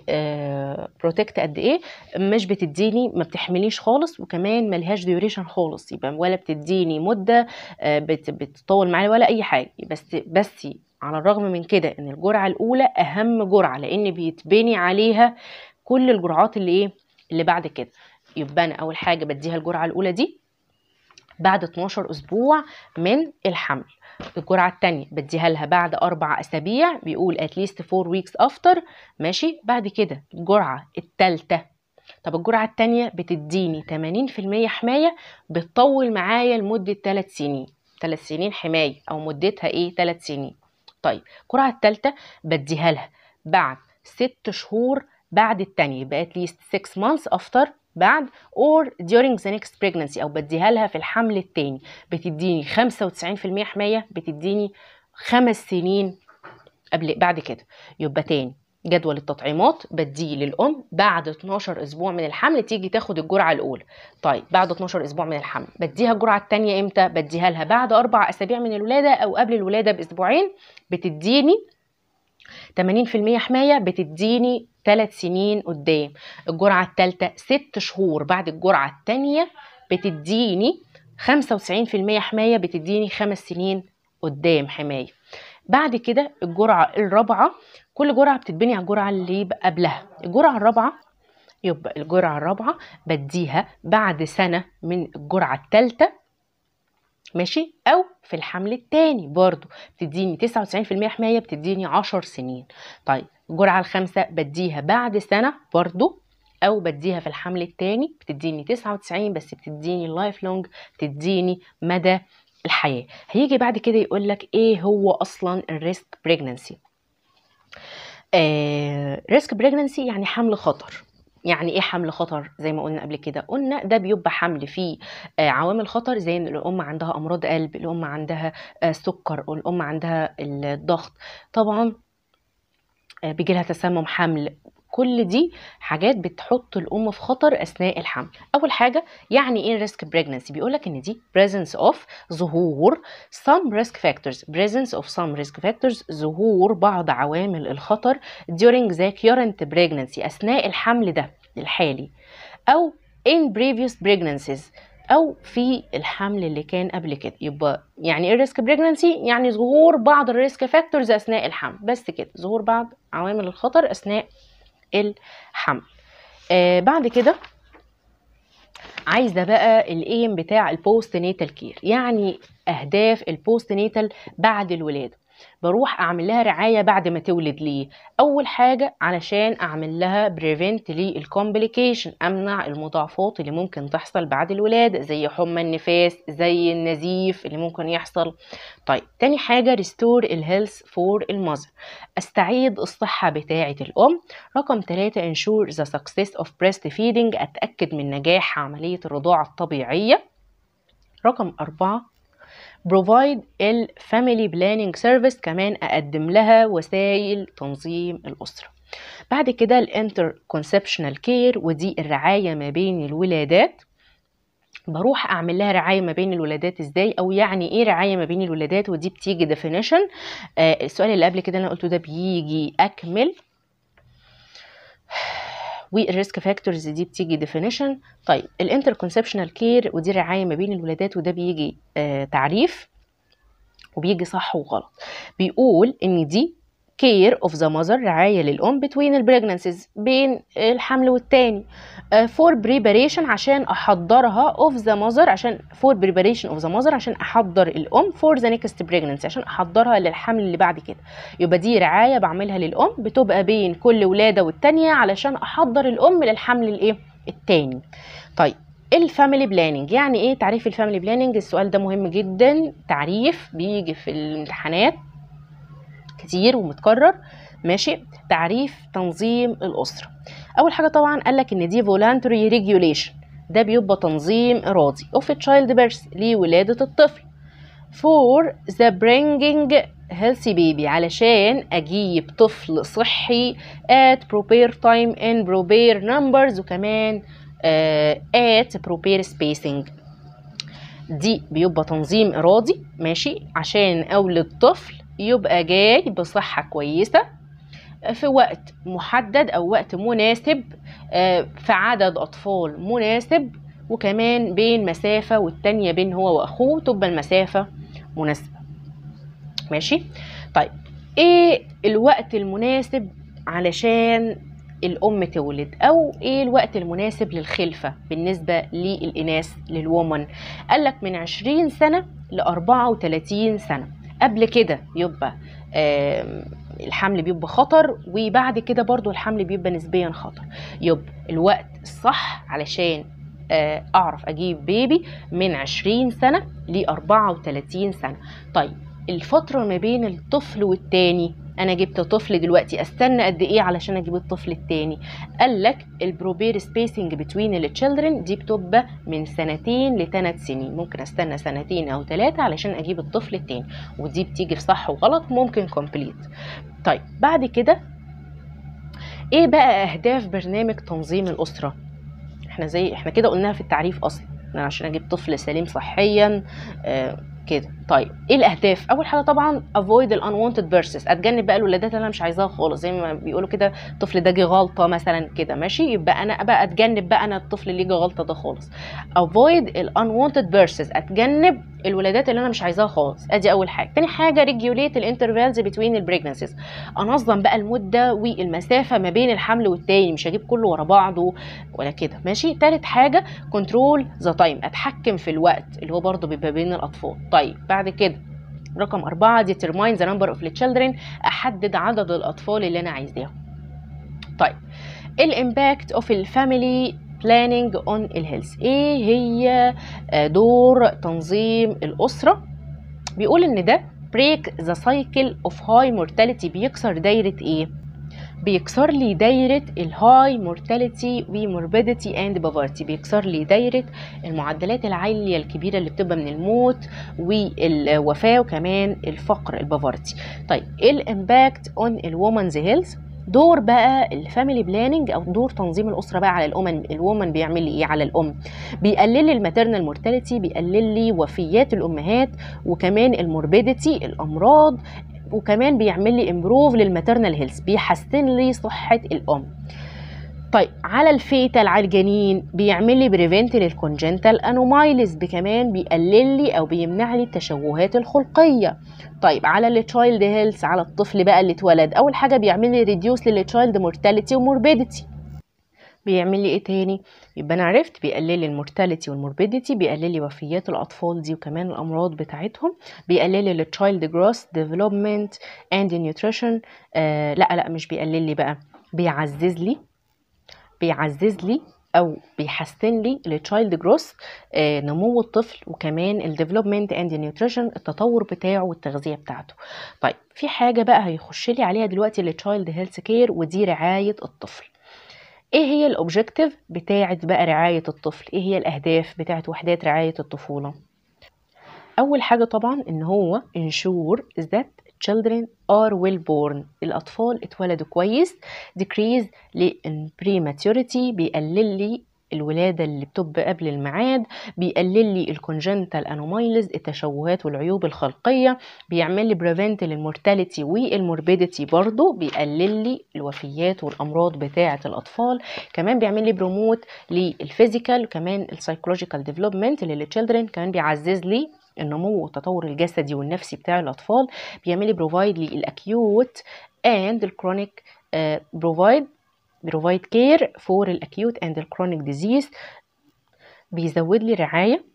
protect قد إيه مش بتديني ما بتحمليش خالص وكمان ملهاش duration خالص. يبقى ولا بتديني مدة بتطول معايا ولا أي حاجة. بس بس على الرغم من كده إن الجرعة الأولى أهم جرعة لأن بيتبني عليها كل الجرعات اللي إيه اللي بعد كده. يبقى أنا أول حاجة بديها الجرعة الأولى دي بعد 12 أسبوع من الحمل. الجرعة التانية بديها لها بعد أربع أسابيع بيقول at least 4 weeks after. ماشي؟ بعد كده الجرعة التالتة. طب الجرعة التانية بتديني 80% حماية بتطول معايا لمدة 3 سنين. 3 سنين حماية أو مدتها إيه؟ 3 سنين. طيب الجرعة التالتة بديها لها بعد 6 شهور بعد التانية at least 6 months after بعد or during the next pregnancy أو بديها لها في الحمل التاني. بتديني 95% حماية بتديني خمس سنين قبل بعد كده. يبقى تاني. جدول التطعيمات بديه للأم بعد 12 أسبوع من الحمل تيجي تاخد الجرعة الأولى. طيب بعد 12 أسبوع من الحمل. بديها الجرعة الثانية إمتى؟ بديها لها بعد أربع أسابيع من الولادة أو قبل الولادة بأسبوعين. بتديني 80% حماية بتديني 3 سنين قدام. الجرعة الثالثة 6 شهور بعد الجرعة الثانية بتديني 95% حماية بتديني 5 سنين قدام حماية. بعد كده الجرعة الرابعة كل جرعة بتتبني على الجرعة اللي قبلها. الجرعة الرابعة يبقى الجرعة الرابعة بديها بعد سنة من الجرعة الثالثة ماشي؟ أو في الحمل الثاني برضو. بتديني 99% حماية بتديني 10 سنين. طيب الجرعة الخامسة بديها بعد سنة برضو أو بديها في الحمل الثاني بتديني 99 بس بتديني lifelong بتديني مدى الحياة. هيجي بعد كده يقول لك إيه هو أصلا ال risk pregnancy risk pregnancy يعني حمل خطر. يعني إيه حمل خطر زي ما قلنا قبل كده؟ قلنا ده بيبقى حمل فيه آه، عوامل خطر زي إن الأم عندها أمراض قلب الأم عندها آه، سكر الأم عندها الضغط. طبعا آه، بيجي لها تسمم حمل كل دي حاجات بتحط الأم في خطر أثناء الحمل. أول حاجة يعني إيه risk pregnancy بيقول لك إن دي presence of ظهور some risk factors. presence of some risk factors ظهور بعض عوامل الخطر during the current pregnancy أثناء الحمل ده الحالي. أو in previous pregnancies أو في الحمل اللي كان قبل كده. يبقى يعني إيه risk pregnancy يعني ظهور بعض ال risk factors أثناء الحمل. بس كده ظهور بعض عوامل الخطر أثناء الحمل. آه بعد كده عايزة بقى ال aim بتاع ال postnatal care يعني أهداف ال postnatal بعد الولادة. بروح أعمل لها رعاية بعد ما تولد ليه أول حاجة علشان أعمل لها prevent لل complication أمنع المضاعفات اللي ممكن تحصل بعد الولادة زي حمى النفاس زي النزيف اللي ممكن يحصل. طيب تاني حاجة restore ال health for ال mother أستعيد الصحة بتاعة الأم. رقم ثلاثة ensure the success of breast feeding أتأكد من نجاح عملية الرضاعة الطبيعية. رقم أربعة provide ال family planning service كمان أقدم لها وسائل تنظيم الأسرة. بعد كده ال interconceptional care ودي الرعاية ما بين الولادات. بروح أعمل لها رعاية ما بين الولادات إزاي؟ أو يعني إيه رعاية ما بين الولادات؟ ودي بتيجي definition آه السؤال اللي قبل كده أنا قلته ده بيجي أكمل. وال risk factors دي بتيجي definition طيب ال interconceptional care ودي الرعاية ما بين الولادات وده بيجي آه تعريف وبيجي صح وغلط. بيقول إن دي care of the mother رعاية للأم between ال pregnancies بين الحمل والتاني. for uh, preparation عشان أحضرها of the mother عشان for preparation of the mother عشان أحضر الأم for the next pregnancy عشان أحضرها للحمل اللي بعد كده. يبقى دي رعاية بعملها للأم بتبقى بين كل ولادة والتانية علشان أحضر الأم للحمل الإيه؟ التاني. طيب ال family planning يعني إيه تعريف ال family planning السؤال ده مهم جدا. تعريف بيجي في الامتحانات. كتير ومتكرر ماشي؟ تعريف تنظيم الأسرة. أول حاجة طبعا قال لك إن دي voluntary regulation. ده بيبقى تنظيم ارادي of a child birth لولادة الطفل. for the bringing healthy baby علشان أجيب طفل صحي at proper time in proper numbers وكمان uh, at proper spacing. دي بيبقى تنظيم ارادي ماشي؟ عشان اولد طفل يبقى جاي بصحة كويسة في وقت محدد أو وقت مناسب في عدد أطفال مناسب وكمان بين مسافة والتانية بين هو وأخوه تبقى المسافة مناسبة. ماشي؟ طيب إيه الوقت المناسب علشان الأم تولد؟ أو إيه الوقت المناسب للخلفة بالنسبة للإناث للومن قالك من 20 سنة ل 34 سنة. قبل كده يبقى الحمل بيبقى خطر وبعد كده برضو الحمل بيبقى نسبيا خطر. يبقى الوقت الصح علشان أعرف أجيب baby من 20 سنة ل 34 سنة. طيب الفترة ما بين الطفل والتاني. أنا جبت طفل دلوقتي أستنى قد إيه علشان أجيب الطفل التاني. قال لك ال proper spacing between ال children دي بتبقى من سنتين لثلاث سنين. ممكن أستنى سنتين أو ثلاثة علشان أجيب الطفل التاني. ودي بتيجي في صح وغلط ممكن complete طيب بعد كده إيه بقى أهداف برنامج تنظيم الأسرة؟ إحنا زي إحنا كده قلناها في التعريف أصلا. عشان أجيب طفل سليم صحيا آه كده. طيب إيه الأهداف؟ أول حاجة طبعا avoid ال unwanted births أتجنب بقى الولادات اللي أنا مش عايزاها خالص زي ما بيقولوا كده الطفل ده جه غلطة مثلا كده ماشي؟ يبقى أنا بقى أتجنب بقى أنا الطفل اللي جه غلطة ده خالص. avoid ال unwanted births أتجنب الولادات اللي أنا مش عايزاها خالص أدي أول حاجة. تاني حاجة regulate ال intervals between ال pregnancies أنظم بقى المدة والمسافة ما بين الحمل والتاني مش هجيب كله ورا بعضه ولا كده ماشي؟ تالت حاجة control the time أتحكم في الوقت اللي هو برضه بيبقى بين الأطفال. طيب بعد كده. رقم أربعة determine the number of the children. أحدد عدد الأطفال اللي أنا عايزاهم. طيب ال impact of ال family planning on ال health إيه هي دور تنظيم الأسرة؟ بيقول إن ده break the cycle of high mortality. بيكسر دايرة إيه؟ بيكسر لي دايرة ال high mortality و morbidity and poverty بيكسر لي دايرة المعدلات العالية الكبيرة اللي بتبقى من الموت والوفاة وكمان الفقر ال poverty طيب إيه ال impact on ال women's health دور بقى ال family planning أو دور تنظيم الأسرة بقى على الأم ال women بيعمل إيه على الأم؟ بيقلل لي ال maternal mortality بيقلل لي وفيات الأمهات وكمان ال morbidity الأمراض وكمان بيعمل لي improve لل maternal health بيحسن لي صحة الأم. طيب على ال fetal على الجنين بيعمل لي prevent لل congenital anomalies كمان بيقلل لي أو بيمنع لي التشوهات الخلقية. طيب على ال child health على الطفل بقى اللي اتولد أول حاجة بيعمل لي reduce لل child mortality و morbidity بيعمل لي إيه تاني؟ يبقى أنا عرفت بيقلل لي ال mortality وال morbidity بيقلل لي وفيات الأطفال دي وكمان الأمراض بتاعتهم بيقلل لي ال child growth development and nutrition لا لا مش بيقلل لي بقى بيعزز لي بيعزز لي أو بيحسن لي ال child growth نمو الطفل وكمان ال development and nutrition التطور بتاعه والتغذية بتاعته. طيب في حاجة بقى هيخش لي عليها دلوقتي ال child health care ودي رعاية الطفل. إيه هي ال objective بتاعه بقى رعاية الطفل؟ إيه هي الأهداف بتاعه وحدات رعاية الطفولة؟ أول حاجة طبعا إن هو ensure that children are well born. الأطفال اتولدوا كويس decrease prematurity بيقلل لي الولادة اللي بتبقى قبل الميعاد بيقلل لي ال congenital anomalies التشوهات والعيوب الخلقية بيعمل لي prevent لل mortality وال morbidity برضو بيقلل لي الوفيات والأمراض بتاعة الأطفال. كمان بيعمل لي promote لل physical وكمان ال psychological development لل children كمان بيعزز لي النمو والتطور الجسدي والنفسي بتاع الأطفال. بيعمل لي provide لي ال acute and ال chronic provide provide care for ال acute and ال chronic disease بيزود لي رعاية.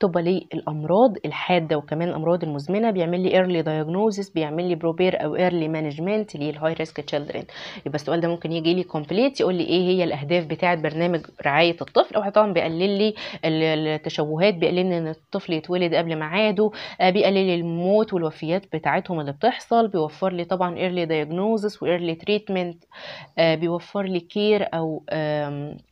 بتبقى لي الأمراض الحادة وكمان الأمراض المزمنة بيعمل لي early diagnosis بيعمل لي proper أو early management لل high risk children يبقى السؤال ده ممكن يجي لي complete يقول لي إيه هي الأهداف بتاعة برنامج رعاية الطفل؟ أو طبعا بيقلل لي التشوهات بيقلل لي إن الطفل يتولد قبل ميعاده بيقلل لي الموت والوفيات بتاعتهم اللي بتحصل بيوفر لي طبعا early diagnosis و early treatment بيوفر لي care أو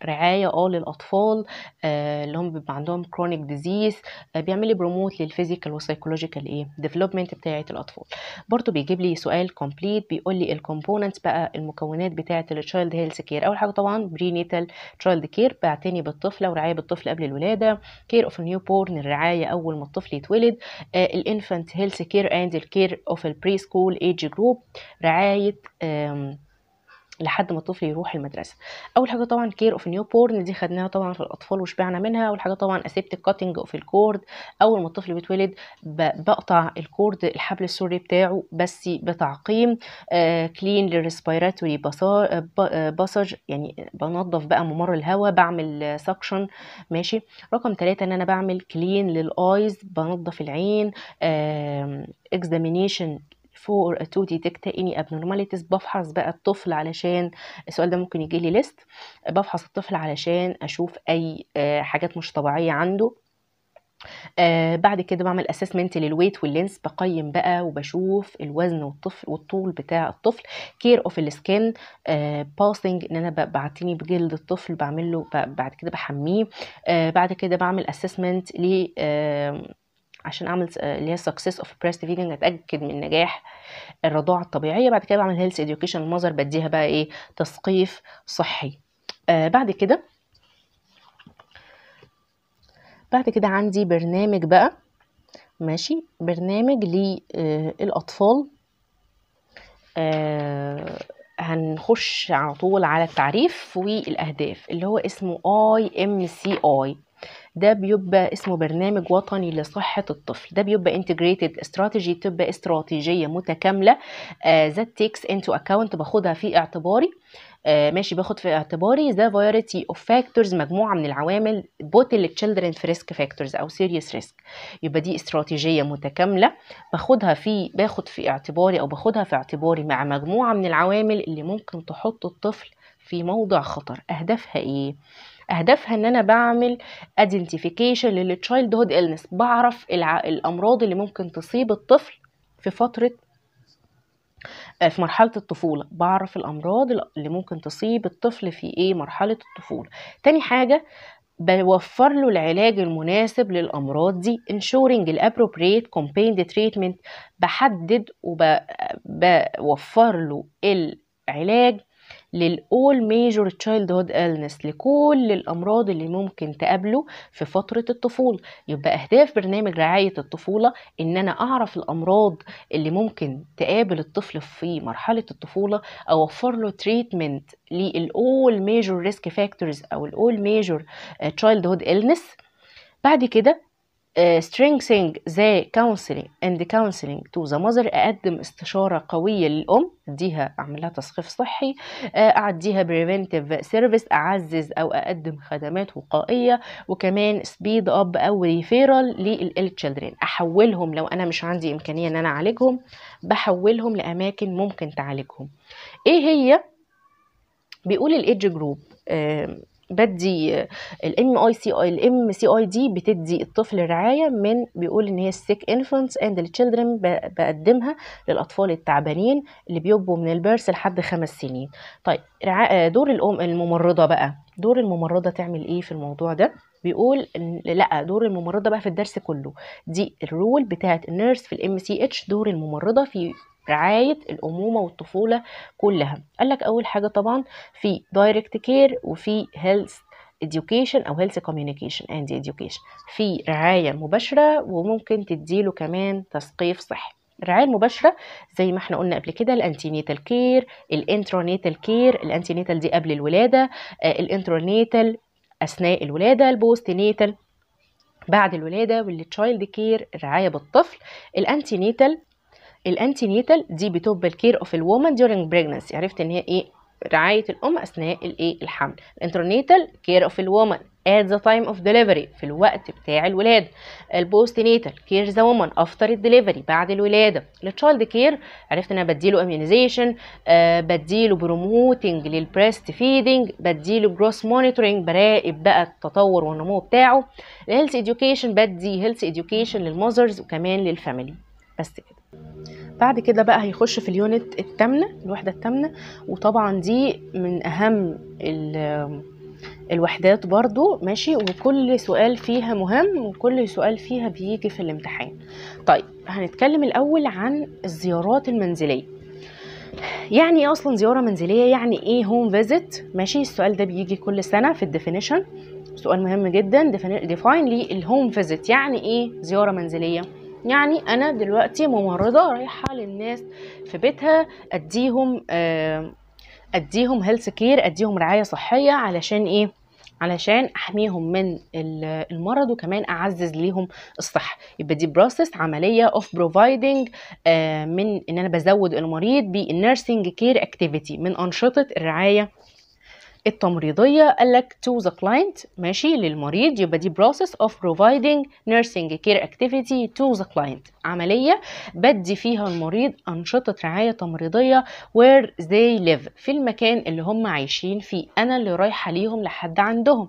رعاية آه للأطفال اللي هم بيبقى عندهم chronic disease بيعمل لي promote لل physical وال psychological إيه development بتاعة الأطفال. برضو بيجيب لي سؤال complete بيقول لي ال components بقى المكونات بتاعة ال child health care أول حاجة طبعا prenatal child care بعتني بالطفلة ورعاية بالطفل قبل الولادة. care of newborn الرعاية أول ما الطفل يتولد. ال infant health care and ال care of ال preschool age group رعاية لحد ما الطفل يروح المدرسة. أول حاجة طبعا care of newborn دي خدناها طبعا في الأطفال وشبعنا منها. أول حاجة طبعا aseptic cutting of ال cord أول ما الطفل بيتولد بقطع ال cord الحبل السري بتاعه بس بتعقيم clean لل respiratory passage يعني بنظف بقى ممر الهواء بعمل suction ماشي؟ رقم ثلاثة إن أنا بعمل clean لل eyes بنظف العين examination for to detect any abnormalities بفحص بقى الطفل علشان السؤال ده ممكن يجي لي list بفحص الطفل علشان أشوف أي حاجات مش طبيعية عنده. آه بعد كده بعمل assessment لل weight وال length بقيم بقى وبشوف الوزن والطفل والطول بتاع الطفل care of ال skin bathing إن أنا بعتني بجلد الطفل بعمل له بعد كده بحميه. آه بعد كده بعمل assessment ل آه عشان أعمل اللي هي success of breast feeding أتأكد من نجاح الرضاعة الطبيعية. بعد كده بعمل health education ال mother بديها بقى إيه تثقيف صحي. آه بعد كده بعد كده عندي برنامج بقى ماشي؟ برنامج للأطفال آه هنخش على طول على التعريف والأهداف اللي هو اسمه IMCI ده بيبقى اسمه برنامج وطني لصحة الطفل. ده بيبقى integrated strategy تبقى استراتيجية متكاملة. that takes into account باخدها في اعتباري. uh, ماشي باخد في اعتباري the variety of factors مجموعة من العوامل اللي children في risk factors أو serious risk. يبقى دي استراتيجية متكاملة. باخدها في باخد في اعتباري أو باخدها في اعتباري مع مجموعة من العوامل اللي ممكن تحط الطفل في موضع خطر. أهدافها إيه؟ أهدافها إن أنا بعمل identification للتشايلد هود illness بعرف. الأمراض اللي ممكن تصيب الطفل في فترة في مرحلة الطفولة بعرف الأمراض اللي ممكن تصيب الطفل في إيه مرحلة الطفولة تاني حاجة بوفر له العلاج المناسب للأمراض دي ensuring ال appropriate combined treatment بحدد وبوفر له العلاج للأول ميجور childhood illness لكل الأمراض اللي ممكن تقابله في فترة الطفولة. يبقى أهداف برنامج رعاية الطفولة إن أنا أعرف الأمراض اللي ممكن تقابل الطفل في مرحلة الطفولة أوفر له treatment للأول major risk factors أو الأول major childhood illness. بعد كده strengthening the counseling and counseling to the mother. أقدم استشارة قوية للأم. أديها أعمل لها تثقيف صحي. أعديها preventive service أعزز أو أقدم خدمات وقائية. وكمان speed up أو referral لل children. أحولهم لو أنا مش عندي إمكانية إن أنا أعالجهم بحولهم لأماكن ممكن تعالجهم. إيه هي؟ بيقول ال age group بدي ال MICI ال MCI دي بتدي الطفل رعاية من بيقول إن هي ال sick infants and ال children بقدمها للأطفال التعبانين اللي بيبقوا من ال birth لحد خمس سنين. طيب دور الأم الممرضة بقى. دور الممرضة تعمل إيه في الموضوع ده؟ بيقول لأ دور الممرضة بقى في الدرس كله. دي ال role بتاعت ال nurse في ال MCH دور الممرضة في رعاية الأمومة والطفولة كلها. قال لك أول حاجة طبعا في direct care وفي health education أو health communication and education. في رعاية مباشرة وممكن تديله كمان تثقيف صحي. الرعاية المباشرة زي ما إحنا قلنا قبل كده ال antenatal care ال intranatal care ال antenatal دي قبل الولادة ال intranatal أثناء الولادة ال postnatal بعد الولادة وال child care الرعاية بالطفل. ال antenatal ال antenatal دي بتبقى ال care of ال woman during pregnancy. عرفت إن هي إيه؟ رعاية الأم أثناء الإيه الحمل. ال intranatal care of ال woman at the time of delivery في الوقت بتاع الولادة. ال postnatal care the woman after ال delivery بعد الولادة. ال child care عرفت إن أنا بديله immunization آه بديله promoting لل breast feeding بديله growth monitoring براقب بقى التطور والنمو بتاعه. ال health education بدي health education لل mothers وكمان لل family بس كده. بعد كده بقى هيخش في ال unit الثامنه الوحدة الثامنه وطبعا دي من أهم الوحدات برضو ماشي؟ وكل سؤال فيها مهم وكل سؤال فيها بيجي في الامتحان. طيب هنتكلم الأول عن الزيارات المنزلية. يعني إيه أصلا زيارة منزلية؟ يعني إيه home visit ماشي؟ السؤال ده بيجي كل سنة في ال definition. سؤال مهم جدا define لي ال home visit يعني إيه زيارة منزلية؟ يعني أنا دلوقتي ممرضة رايحة للناس في بيتها أديهم أديهم health care أديهم رعاية صحية علشان إيه؟ علشان أحميهم من المرض وكمان أعزز ليهم الصحة. يبقى دي process عملية of providing من إن أنا بزود المريض بال nursing care activity من أنشطة الرعاية التمريضية قال لك to the client ماشي للمريض يبقى دي process of providing nursing care activity to the client. عملية بدي فيها المريض أنشطة رعاية تمريضية where they live في المكان اللي هم عايشين فيه. أنا اللي رايحة ليهم لحد عندهم.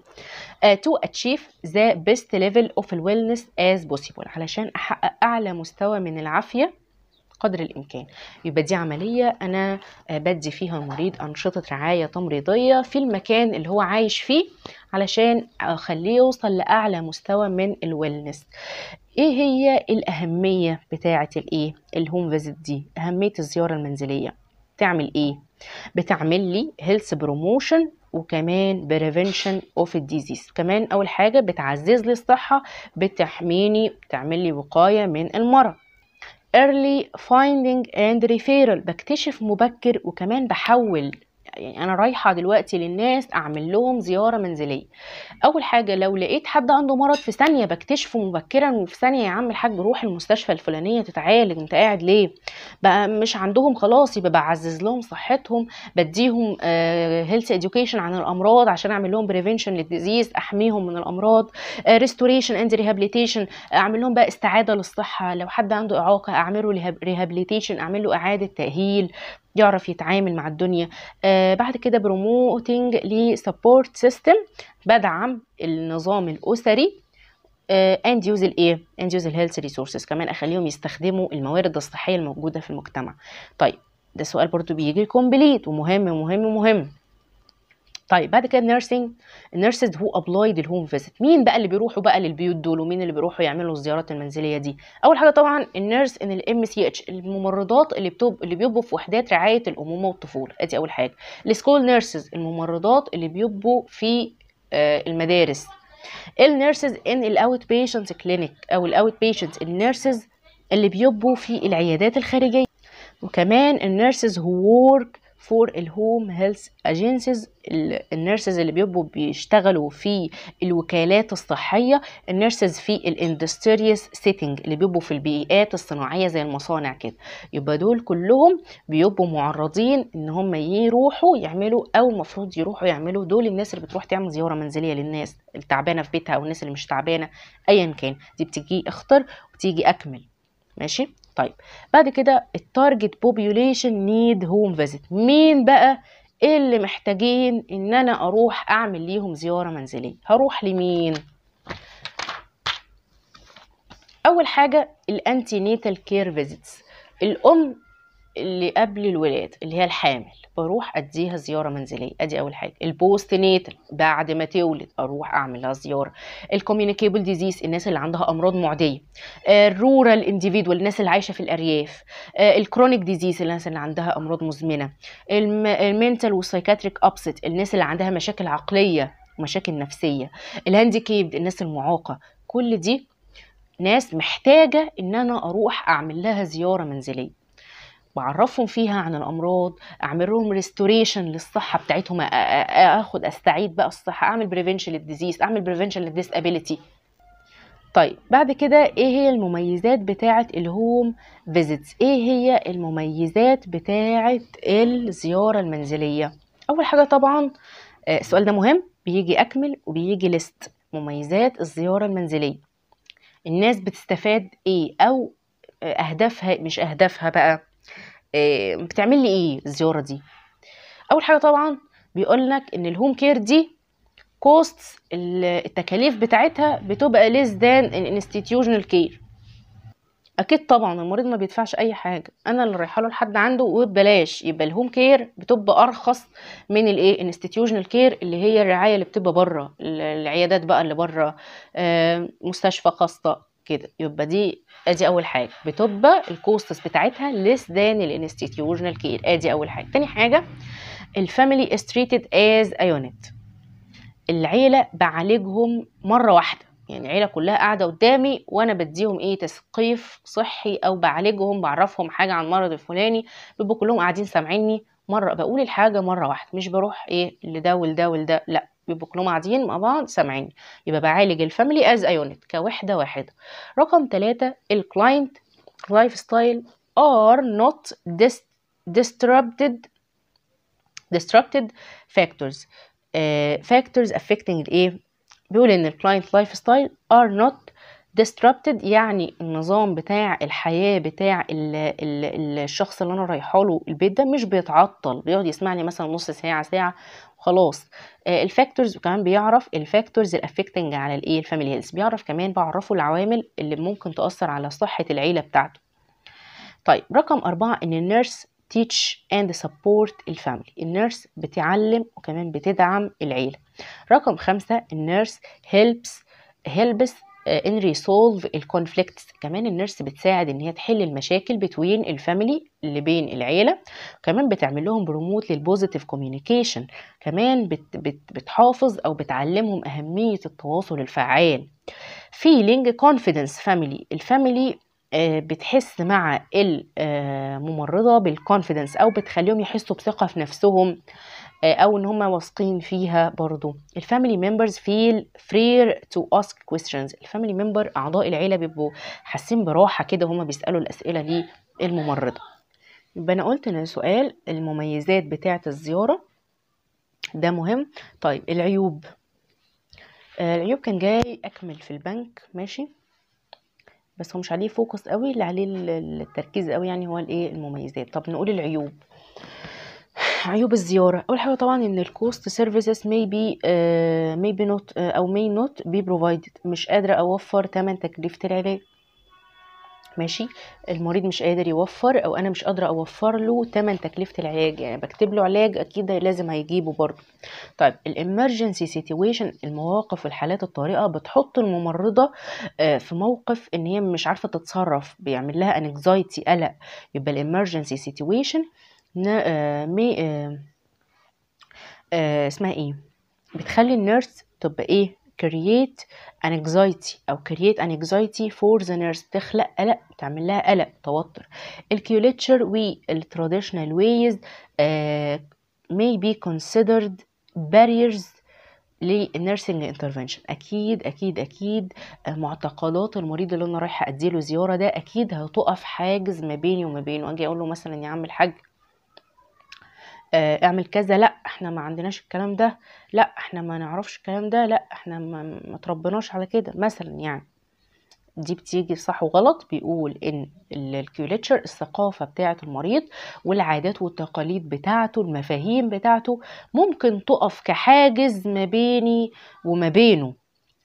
uh, to achieve the best level of wellness as possible. علشان أحقق أعلى مستوى من العافية. قدر الإمكان. يبقى دي عملية أنا بدي فيها المريض أنشطة رعاية تمريضية في المكان اللي هو عايش فيه علشان أخليه يوصل لأعلى مستوى من الويلنس. إيه هي الأهمية بتاعة الإيه؟ ال home visit دي. أهمية الزيارة المنزلية. تعمل إيه؟ بتعمل لي health promotion وكمان prevention of disease. كمان أول حاجة بتعزز لي الصحة بتحميني بتعمل لي وقاية من المرض. Early finding and referral بكتشف مبكر وكمان بحول يعني أنا رايحة دلوقتي للناس أعمل لهم زيارة منزلية. أول حاجة لو لقيت حد عنده مرض في ثانية بكتشفه مبكرا وفي ثانية يا عم الحاج روح المستشفى الفلانية تتعالج أنت قاعد ليه؟ بقى مش عندهم خلاص يبقى بعزز لهم صحتهم بديهم health education عن الأمراض عشان أعمل لهم prevention لل disease أحميهم من الأمراض restoration and rehabilitation أعمل لهم بقى استعادة للصحة لو حد عنده إعاقة أعمله rehabilitation أعمل له إعادة تأهيل. يعرف يتعامل مع الدنيا. آه بعد كده promoting ل support system بدعم النظام الأسري and use الايه and use ال health resources كمان أخليهم يستخدموا الموارد الصحية الموجودة في المجتمع. طيب ده سؤال برضو بيجي complete ومهم ومهم ومهم. طيب بعد كده ال nursing ال nurses who applied ال home visit مين بقى اللي بيروحوا بقى للبيوت دول؟ ومين اللي بيروحوا يعملوا الزيارات المنزلية دي؟ أول حاجة طبعا ال nurse in ال MCH الممرضات اللي بتب... اللي بيبقوا في وحدات رعاية الأمومة والطفولة. أدي أول حاجة. ال school nurses الممرضات اللي بيبقوا في آه المدارس. ال nurses in ال outpatient clinic أو ال outpatient ال nurses اللي بيبقوا في العيادات الخارجية. وكمان ال nurses who work for ال home health agencies ال nurses اللي بيبقوا بيشتغلوا في الوكالات الصحية. ال nurses في ال industries setting اللي بيبقوا في البيئات الصناعية زي المصانع كده. يبقى دول كلهم بيبقوا معرضين إن هم يروحوا يعملوا أو المفروض يروحوا يعملوا. دول الناس اللي بتروح تعمل زيارة منزلية للناس التعبانة في بيتها أو الناس اللي مش تعبانة ايا كان. دي بتيجي اختر وتيجي أكمل. ماشي؟ طيب بعد كده ال target population need home visit مين بقى اللي محتاجين إن أنا أروح أعمل ليهم زيارة منزلية؟ هروح لمين؟ أول حاجة ال antenatal care visits الأم اللي قبل الولاده اللي هي الحامل. بروح أديها زيارة منزلية. أدي أول حاجة. ال postnatal بعد ما تولد. أروح اعمل لها زياره ال communicable disease الناس اللي عندها أمراض معدية. ال rural individual الناس اللي عايشة في الأرياف. ال chronic disease الناس اللي عندها أمراض مزمنة. ال mental وال psychiatric upset الناس اللي عندها مشاكل عقلية ومشاكل نفسية. ال handicapped الناس المعاقة. كل دي ناس محتاجة إن أنا أروح أعمل لها زيارة منزلية. بعرفهم فيها عن الأمراض أعمل لهم restoration للصحة بتاعتهم آخد أستعيد بقى الصحة أعمل prevention لل disease أعمل prevention لل disability طيب بعد كده إيه هي المميزات بتاعه ال home visits إيه هي المميزات بتاعه الزيارة المنزلية؟ أول حاجة طبعا السؤال ده مهم بيجي أكمل وبيجي list مميزات الزيارة المنزلية. الناس بتستفاد إيه؟ أو أهدافها مش أهدافها بقى بتعمل لي إيه الزيارة دي؟ أول حاجة طبعا بيقول لك إن ال home care دي cost التكاليف بتاعتها بتبقى less than ال institutional care أكيد طبعا المريض ما بيدفعش أي حاجة. أنا اللي رايحة له لحد عنده وببلاش. يبقى ال home care بتبقى أرخص من الايه institutional care اللي هي الرعاية اللي بتبقى بره العيادات بقى اللي بره مستشفى خاصة. كده. يبقى دي آدي أول حاجة. بتبقى ال costs بتاعتها less than ال institutional care. آدي أول حاجة. تاني حاجة ال family treated as a unit. العيلة بعالجهم مرة واحدة. يعني العيلة كلها قاعدة قدامي وأنا بديهم إيه تثقيف صحي أو بعالجهم بعرفهم حاجة عن المرض الفلاني بيبقوا كلهم قاعدين سامعيني مرة. بقول الحاجة مرة واحدة. مش بروح إيه لده ولده ولده. لأ. بيبقوا كلهم قاعدين مع بعض سامعين. يبقى بعالج ال family as unit كوحدة واحدة. رقم ثلاثة ال client lifestyle are not disrupted disrupted factors. uh, factors affecting الايه؟ بيقول إن ال client lifestyle are not disrupted يعني النظام بتاع الحياة بتاع ال ال الشخص اللي أنا رايحه له البيت ده مش بيتعطل. بيقعد يسمعني مثلا نص ساعة ساعة. خلاص. ال factors كمان بيعرف ال factors ال affecting على الايه ال family health بيعرف كمان بعرفه العوامل اللي ممكن تأثر على صحة العيلة بتاعته. طيب رقم أربعة إن ال nurse teach and support ال family ال nurse بتعلم وكمان بتدعم العيلة. رقم خمسة ال nurse helps helps in resolve ال conflicts كمان ال nurse بتساعد إن هي تحل المشاكل between ال family اللي بين العيلة. كمان بتعمل لهم promote لل positive communication كمان بت بت بتحافظ أو بتعلمهم أهمية التواصل الفعال. feeling confidence family ال family بتحس مع الممرضه بال confidence أو بتخليهم يحسوا بثقة في نفسهم. أو إن هم واثقين فيها برضو. ال family members feel freer to ask questions ال family member أعضاء العيلة بيبقوا حاسين براحة كده وهم بيسألوا الأسئلة للممرضه يبقى أنا قلت إن سؤال المميزات بتاعة الزيارة. ده مهم. طيب العيوب. العيوب كان جاي أكمل في البنك. ماشي. بس هو مش عليه focus قوي اللي عليه التركيز قوي يعني هو الإيه المميزات. طب نقول العيوب. عيوب الزيارة. أول حاجة طبعا إن ال cost services may be uh, may be not uh, أو may not be provided. مش قادرة أوفر تمن تكلفة العلاج. ماشي؟ المريض مش قادر يوفر أو أنا مش قادرة أوفر له تمن تكلفة العلاج. يعني بكتب له علاج أكيد لازم هيجيبه برضه. طيب ال emergency situation المواقف والحالات الطارئة بتحط الممرضة في موقف إن هي مش عارفة تتصرف بيعمل لها anxiety قلق يبقى ال emergency situation may اسمها إيه؟ بتخلي ال nurse تبقى إيه؟ create an anxiety أو create an anxiety for the nurse. تخلق قلق تعمل لها قلق توتر. ال culture وال traditional ways uh, may be considered barriers لل nursing intervention أكيد أكيد أكيد معتقدات المريض اللي أنا رايحة أديله زيارة ده أكيد هتقف حاجز ما بيني وما بينه. أجي أقول له مثلا يا عم الحاج اعمل كذا لا إحنا ما عندناش الكلام ده لا إحنا ما نعرفش الكلام ده لا إحنا ما, ما تربناش على كده. مثلا يعني دي بتيجي صح وغلط بيقول إن الكيوليتشر الثقافة بتاعة المريض والعادات والتقاليد بتاعته المفاهيم بتاعته ممكن تقف كحاجز ما بيني وما بينه.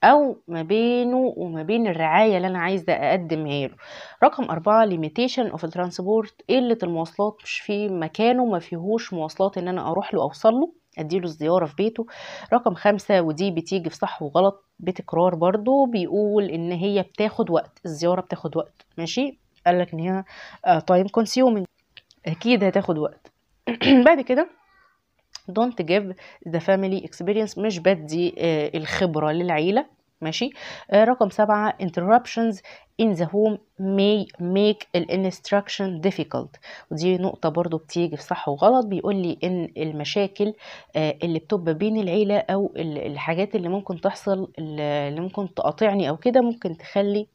أو ما بينه وما بين الرعاية اللي أنا عايزة أقدمها له. رقم أربعة limitation of transport قلة المواصلات مش في مكانه ما فيهوش مواصلات إن أنا أروح له أوصل له أديله الزيارة في بيته. رقم خمسة ودي بتيجي في صح وغلط بتكرار برضو بيقول إن هي بتاخد وقت الزيارة بتاخد وقت. ماشي؟ قالك إن هي time consuming أكيد هتاخد وقت. بعد كده don't give the family experience مش بدي الخبرة للعيلة. ماشي؟ رقم سبعة interruptions in the home may make ال instruction difficult. ودي نقطة برضو بتيجي في صح وغلط بيقول لي إن المشاكل اللي بتبقى بين العيلة أو الحاجات اللي ممكن تحصل اللي ممكن تقاطعني أو كده ممكن تخلي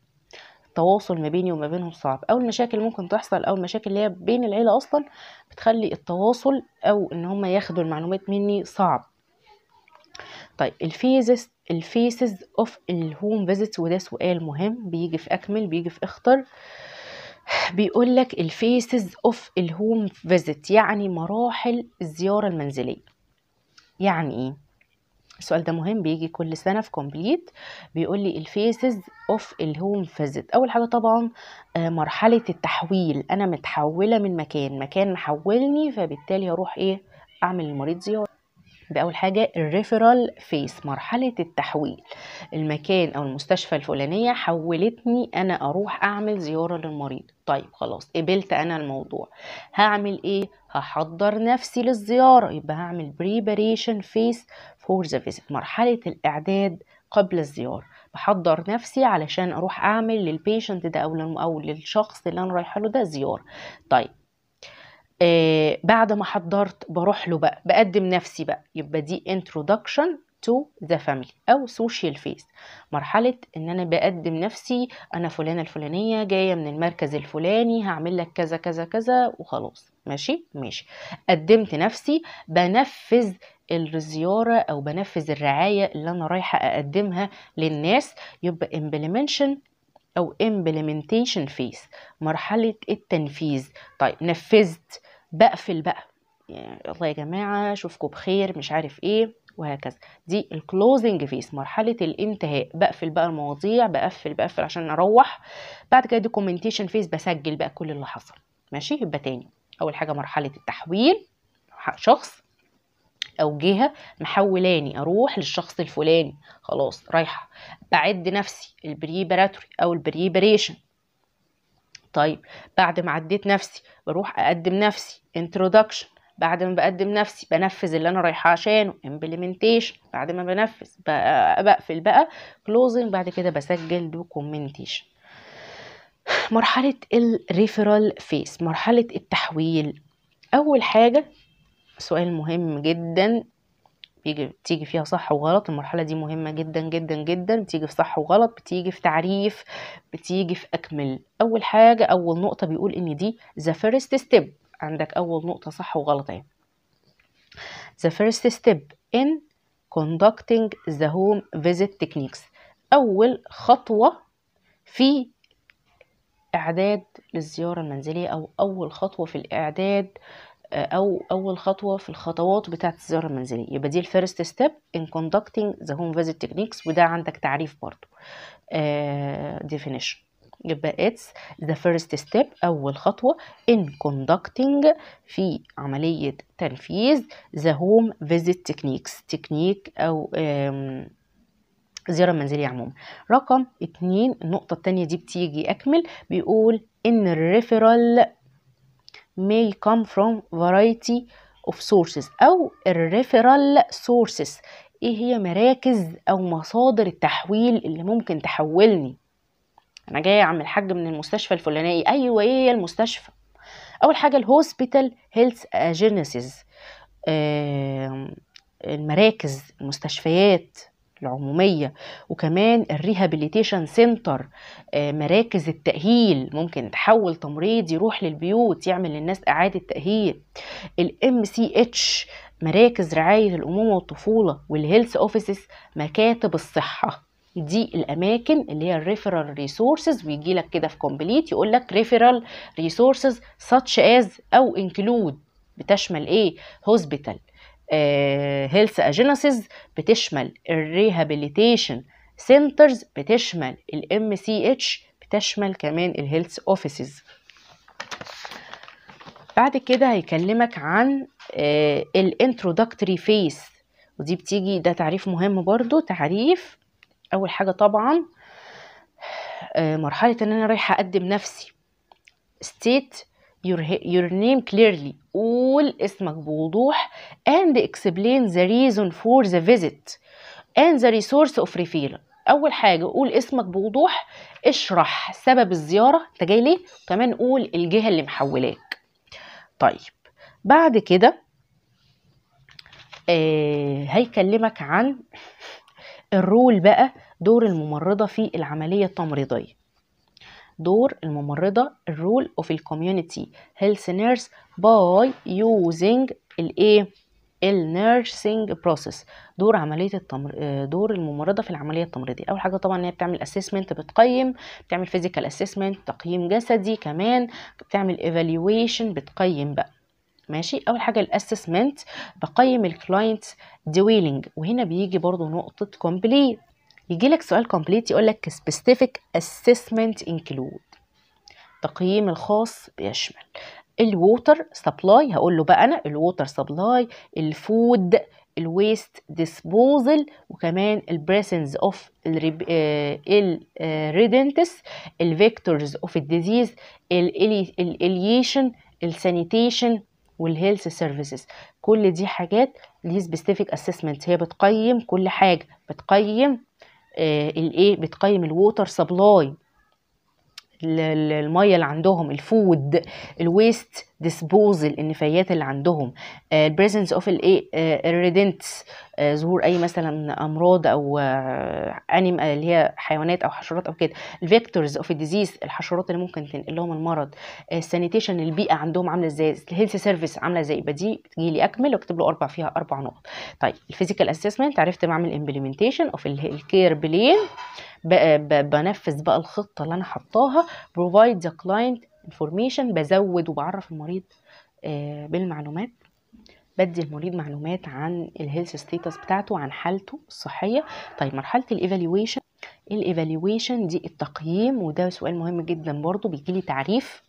التواصل ما بيني وما بينهم صعب. أو المشاكل ممكن تحصل أو المشاكل اللي هي بين العيلة أصلا بتخلي التواصل أو إن هم ياخدوا المعلومات مني صعب. طيب ال phases ال phases of ال home visits وده سؤال مهم بيجي في أكمل بيجي في اختر بيقول لك ال phases of ال home visit يعني مراحل الزيارة المنزلية. يعني إيه؟ السؤال ده مهم بيجي كل سنة في complete بيقول لي ال phases of ال home visit أول حاجة طبعا مرحلة التحويل. أنا متحولة من مكان مكان محولني فبالتالي هروح إيه؟ أعمل المريض زيارة. بأول حاجة ال referral phase مرحلة التحويل. المكان أو المستشفى الفلانية حولتني أنا أروح أعمل زيارة للمريض. طيب خلاص قبلت أنا الموضوع. هعمل إيه؟ هحضر نفسي للزيارة. يبقى هعمل preparation phase for the visit مرحلة الإعداد قبل الزيارة. بحضر نفسي علشان أروح أعمل للبيشنت ده أو, أو للشخص اللي أنا رايحة له ده زيارة. طيب آه بعد ما حضرت بروح له بقى بقدم نفسي بقى يبقى دي introduction to the family أو social phase مرحلة إن أنا بقدم نفسي أنا فلانة الفلانية جاية من المركز الفلاني هعمل لك كذا كذا كذا وخلاص. ماشي؟ ماشي. قدمت نفسي بنفذ الزيارة أو بنفذ الرعاية اللي أنا رايحة أقدمها للناس. يبقى implementation أو implementation phase. مرحلة التنفيذ. طيب نفذت بقفل بقى. يعني الله يا جماعة أشوفكم بخير مش عارف إيه وهكذا. دي ال closing phase مرحلة الانتهاء. بقفل بقى المواضيع بقفل بقفل عشان أروح. بعد كده documentation phase بسجل بقى كل اللي حصل. ماشي؟ يبقى تاني. أول حاجة مرحلة التحويل. شخص أو جهة محولاني أروح للشخص الفلاني. خلاص رايحة. بعد نفسي ال preparatory أو ال preparation طيب بعد ما عديت نفسي بروح أقدم نفسي introduction بعد ما بقدم نفسي بنفذ اللي أنا رايحة عشانه implementation بعد ما بنفذ بقفل بقى closing بعد كده بسجل documentation. مرحلة ال referral phase مرحلة التحويل. أول حاجة سؤال مهم جدا بيجي بتيجي فيها صح وغلط المرحلة دي مهمة جدا جدا جدا بتيجي في صح وغلط بتيجي في تعريف بتيجي في أكمل. أول حاجة أول نقطة بيقول إن دي the first step. عندك أول نقطة صح وغلط أهي. The first step in conducting the home visit techniques. أول خطوة في إعداد للزيارة المنزلية أو أول خطوة في الإعداد أو أول خطوة في الخطوات بتاعة الزيارة المنزلية يبقى دي ال first step in conducting the home visit techniques وده عندك تعريف برضو. uh, definition. يبقى it's the first step أول خطوة in conducting في عملية تنفيذ the home visit techniques technique أو الزيارة المنزلية عموما. رقم اتنين النقطة التانية دي بتيجي أكمل بيقول إن ال referral may come from variety of sources أو ال referral sources. إيه هي مراكز أو مصادر التحويل اللي ممكن تحولني؟ أنا جاية أعمل حاج من المستشفى الفلانية أيوة إيه هي المستشفى؟ أول حاجة ال hospital health agencies المراكز المستشفيات. العمومية وكمان ال rehabilitation center مراكز التأهيل ممكن تحول تمريض يروح للبيوت يعمل للناس إعادة تأهيل. ال MCH مراكز رعاية الأمومة والطفولة وال health offices مكاتب الصحة. دي الأماكن اللي هي ال referral resources ويجي لك كده في complete يقول لك referral resources such as أو include بتشمل إيه؟ hospital health agencies بتشمل ال rehabilitation centers بتشمل ال MCH بتشمل كمان ال health offices بعد كده هيكلمك عن ال introductory phase ودي بتيجي ده تعريف مهم برضو تعريف أول حاجة طبعا مرحلة إن أنا رايحة أقدم نفسي. state your, your name clearly. قول اسمك بوضوح. and explain the reason for the visit. and the resource of referral أول حاجة قول اسمك بوضوح. اشرح سبب الزيارة. أنت جاي ليه؟ كمان قول الجهة اللي محولاك طيب بعد كده آه هيكلمك عن ال role بقى دور الممرضة في العملية التمريضية. دور الممرضة ال role of ال community health nurse by using الايه ال nursing process دور عملية التمر... دور الممرضة في العملية التمريضية. أول حاجة طبعا هي بتعمل assessment بتقيم بتعمل physical assessment تقييم جسدي كمان بتعمل evaluation بتقيم بقى. ماشي؟ أول حاجة ال assessment بقيم ال client dwelling وهنا بيجي برضو نقطة complete يجي لك سؤال complete يقول لك specific assessment include. تقييم الخاص بيشمل ال water supply هقول له بقى أنا ال water supply ال food ال waste disposal وكمان ال presence of الريدنتس الفيكتورز اوف الديزيز الاليشن السانيتيشن والهيلث سيرفيسز كل دي حاجات دي specific assessment هي بتقيم كل حاجة بتقيم الايه بتقيم ال water supply المية اللي عندهم ال food ال waste disposal النفايات اللي عندهم. ال presence of الايه ال rodents ظهور أي مثلا أمراض أو anim اللي هي حيوانات أو حشرات أو كده. ال vectors of ال disease الحشرات اللي ممكن تنقل لهم المرض. ال sanitation البيئة عندهم عاملة إزاي؟ ال health service عاملة إزاي؟ يبقى دي بتجي لي أكمل واكتب له أربع فيها أربع نقط. طيب ال physical assessment عرفت بعمل implementation of ال care plan بنفذ بقى الخطة اللي أنا حطاها. provide the client information بزود وبعرف المريض بالمعلومات. بدي المريض معلومات عن ال health status بتاعته عن حالته الصحية. طيب مرحلة ال evaluation ال evaluation دي التقييم وده سؤال مهم جدا برضو بيجي لي تعريف.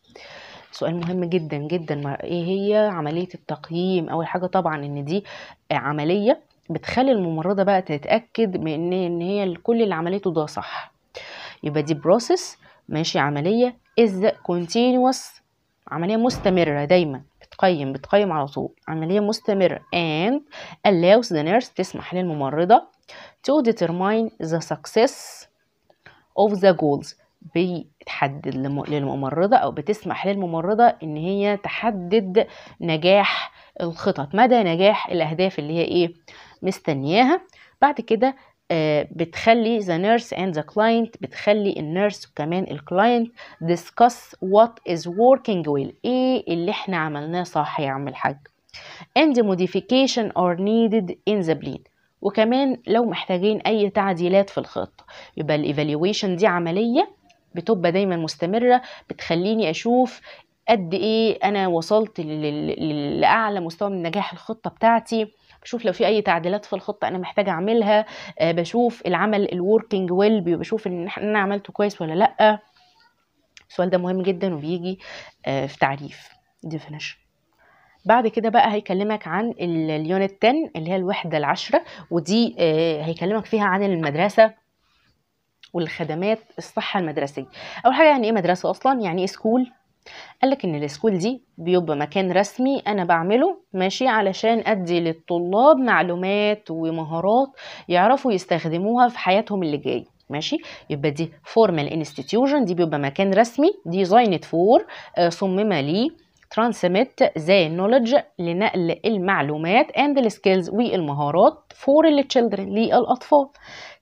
سؤال مهم جدا جدا إيه هي عملية التقييم؟ أول حاجة طبعا إن دي عملية بتخلي الممرضة بقى تتأكد من إن هي كل اللي عملته ده صح. يبقى دي process. ماشي عملية is continuous عملية مستمرة دايما بتقيم بتقيم على طول. عملية مستمرة and allows the nurse تسمح للممرضة to determine the success of the goals. بتحدد للممرضة أو بتسمح للممرضة إن هي تحدد نجاح الخطط. مدى نجاح الأهداف اللي هي إيه؟ مستنياها. بعد كده بتخلي the nurse and the client بتخلي ال nurse وكمان ال client discuss what is working well إيه اللي إحنا عملناه صح يا عم الحاج and modification are needed in the plan وكمان لو محتاجين أي تعديلات في الخطة. يبقى ال evaluation دي عملية بتبقى دايما مستمرة بتخليني أشوف قد إيه أنا وصلت لأعلى مستوى من نجاح الخطة بتاعتي. بشوف لو في أي تعديلات في الخطة أنا محتاجة أعملها أه بشوف العمل ال working well بشوف إن أنا عملته كويس ولا لأ. السؤال ده مهم جدا وبيجي أه في تعريف. definition. بعد كده بقى هيكلمك عن ال unit 10 اللي هي الوحدة العشرة ودي أه هيكلمك فيها عن المدرسة والخدمات الصحة المدرسية. أول حاجة يعني إيه مدرسة أصلا؟ يعني إيه school قالك إن ال school دي بيبقى مكان رسمي أنا بعمله ماشي علشان أدي للطلاب معلومات ومهارات يعرفوا يستخدموها في حياتهم اللي جاية ماشي؟ يبقى دي formal institution دي بيبقى مكان رسمي designed for صمم ليه transmit زي knowledge لنقل المعلومات and ال skills والمهارات for ال children للأطفال.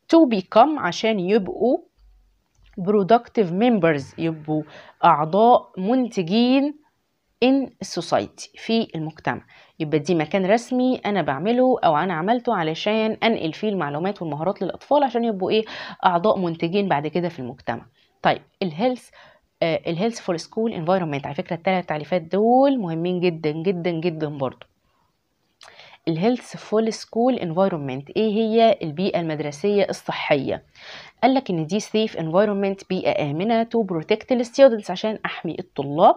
to become عشان يبقوا productive members يبقوا أعضاء منتجين in society في المجتمع. يبقى دي مكان رسمي أنا بعمله أو أنا عملته علشان أنقل فيه المعلومات والمهارات للأطفال عشان يبقوا إيه أعضاء منتجين بعد كده في المجتمع. طيب ال health ال healthful school environment على فكرة الثلاث تعريفات دول مهمين جدا جدا جدا برضو. ال healthful school environment إيه هي البيئة المدرسية الصحية؟ قال لك إن دي safe environment بيئة آمنة to protect ال students عشان أحمي الطلاب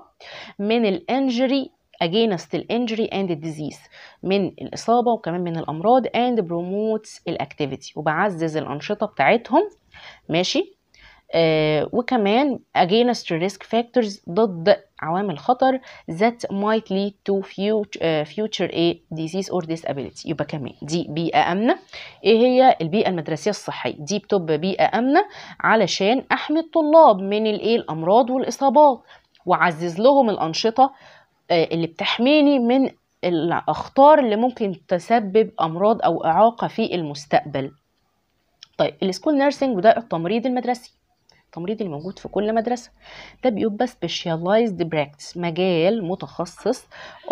من ال injury against ال injury and disease من الإصابة وكمان من الأمراض and promotes ال activity وبعزز الأنشطة بتاعتهم. ماشي؟ آه وكمان against risk factors ضد عوامل خطر that might lead to future, uh, future a disease or disability. يبقى كمان دي بيئة آمنة. إيه هي البيئة المدرسية الصحية؟ دي بتبقى بيئة آمنة علشان أحمي الطلاب من الايه الأمراض والإصابات وأعزز لهم الأنشطة آه اللي بتحميني من الأخطار اللي ممكن تسبب أمراض أو إعاقة في المستقبل. طيب ال school nursing وده التمريض المدرسي. التمريض اللي موجود في كل مدرسة. ده بيبقى specialized practice مجال متخصص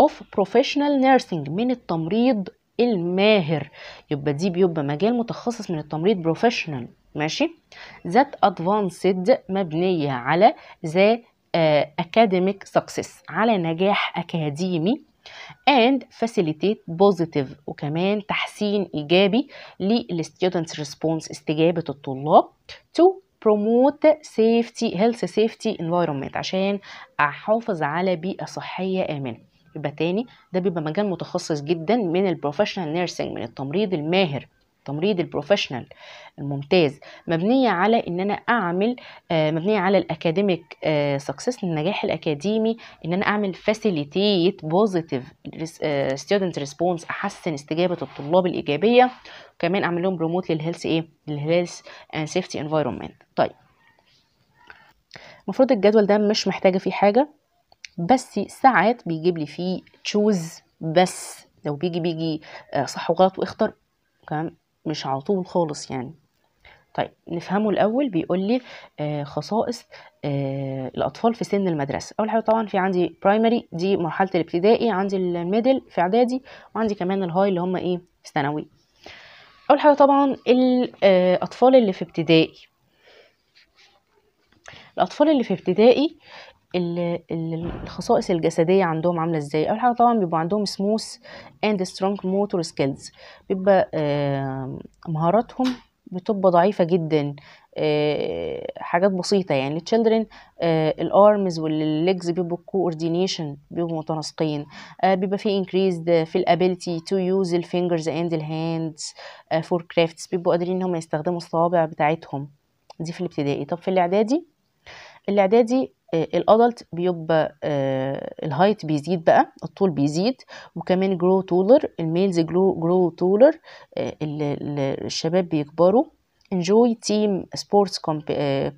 of professional nursing من التمريض الماهر. يبقى دي بيبقى مجال متخصص من التمريض professional ماشي؟ That advanced مبنية على uh, academic success على نجاح أكاديمي and facilitate positive وكمان تحسين إيجابي لل students response استجابة الطلاب to promote safety health safety environment عشان أحافظ على بيئة صحية آمنة. يبقى تاني ده بيبقى مجال متخصص جدا من ال professional nursing من التمريض الماهر. التمريض ال professional الممتاز مبنية على إن أنا أعمل آه مبنية على ال academic آه success النجاح الأكاديمي إن أنا أعمل facilitate positive student response أحسن استجابة الطلاب الإيجابية وكمان أعمل لهم promote لل health إيه؟ لل health and safety environment طيب. المفروض الجدول ده مش محتاجة فيه حاجة بس ساعات بيجيب لي فيه choose بس. لو بيجي بيجي آه صح وغلط واختار. كمان مش على طول خالص يعني. طيب نفهمه الأول بيقول لي آه خصائص آه الأطفال في سن المدرسة. أول حاجة طبعا في عندي primary دي مرحلة الابتدائي عندي ال middle في إعدادي وعندي كمان ال high اللي هم إيه في ثانوي. أول حاجة طبعا الاطفال اللي في ابتدائي. الأطفال اللي في ابتدائي الخصائص الجسدية عندهم عاملة إزاي؟ أول حاجة طبعا بيبقى عندهم smooth and strong motor skills بيبقى مهاراتهم بتبقى ضعيفة جدا. آه، حاجات بسيطة يعني. ال children ال arms وال legs بيبقوا coordination بيبقوا متناسقين. آه، بيبقى في increased في ال ability to use ال fingers and ال hands for crafts بيبقوا قادرين ان هم يستخدموا الصوابع بتاعتهم. دي في الابتدائي. طب في الإعدادي؟ الإعدادي ال adult بيبقى ال height بيزيد بقى الطول بيزيد وكمان grow taller ال males grow grow taller الشباب بيكبروا. enjoy team sports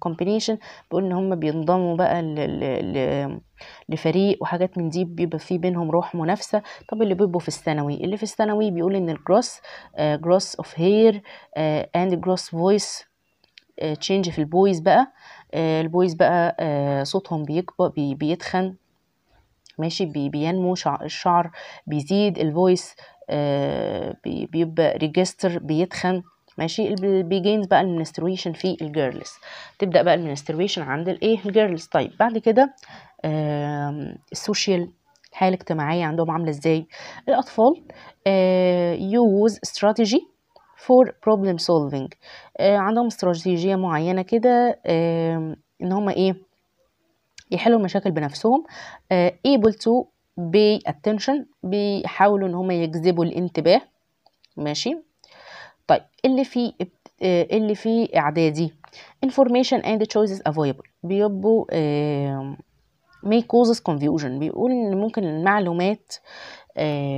competition بيقول إن هم بينضموا بقى ل ل لفريق وحاجات من دي بيبقى في بينهم روح منافسة. طب اللي بيبقوا في الثانوي؟ اللي في الثانوي بيقول إن ال growth growth of hair and growth voice change في ال boys بقى. ال boys بقى صوتهم بيكبر بي بيتخن. ماشي؟ بي بينمو الشعر بيزيد ال voice بيبقى register بيتخن. ماشي؟ begins بقى ال menstruation في ال girls تبدأ بقى ال menstruation عند الايه ال girls طيب بعد كده ال social الحياة الاجتماعية عندهم عاملة إزاي؟ الأطفال use strategy for problem solving عندهم استراتيجية معينة كده إن هم إيه يحلوا المشاكل بنفسهم. able to pay attention بيحاولوا إن هم يجذبوا الانتباه. ماشي؟ طيب اللي في اللي في إعدادي. Information and choices available بيبقوا may causes confusion. بيقول إن ممكن المعلومات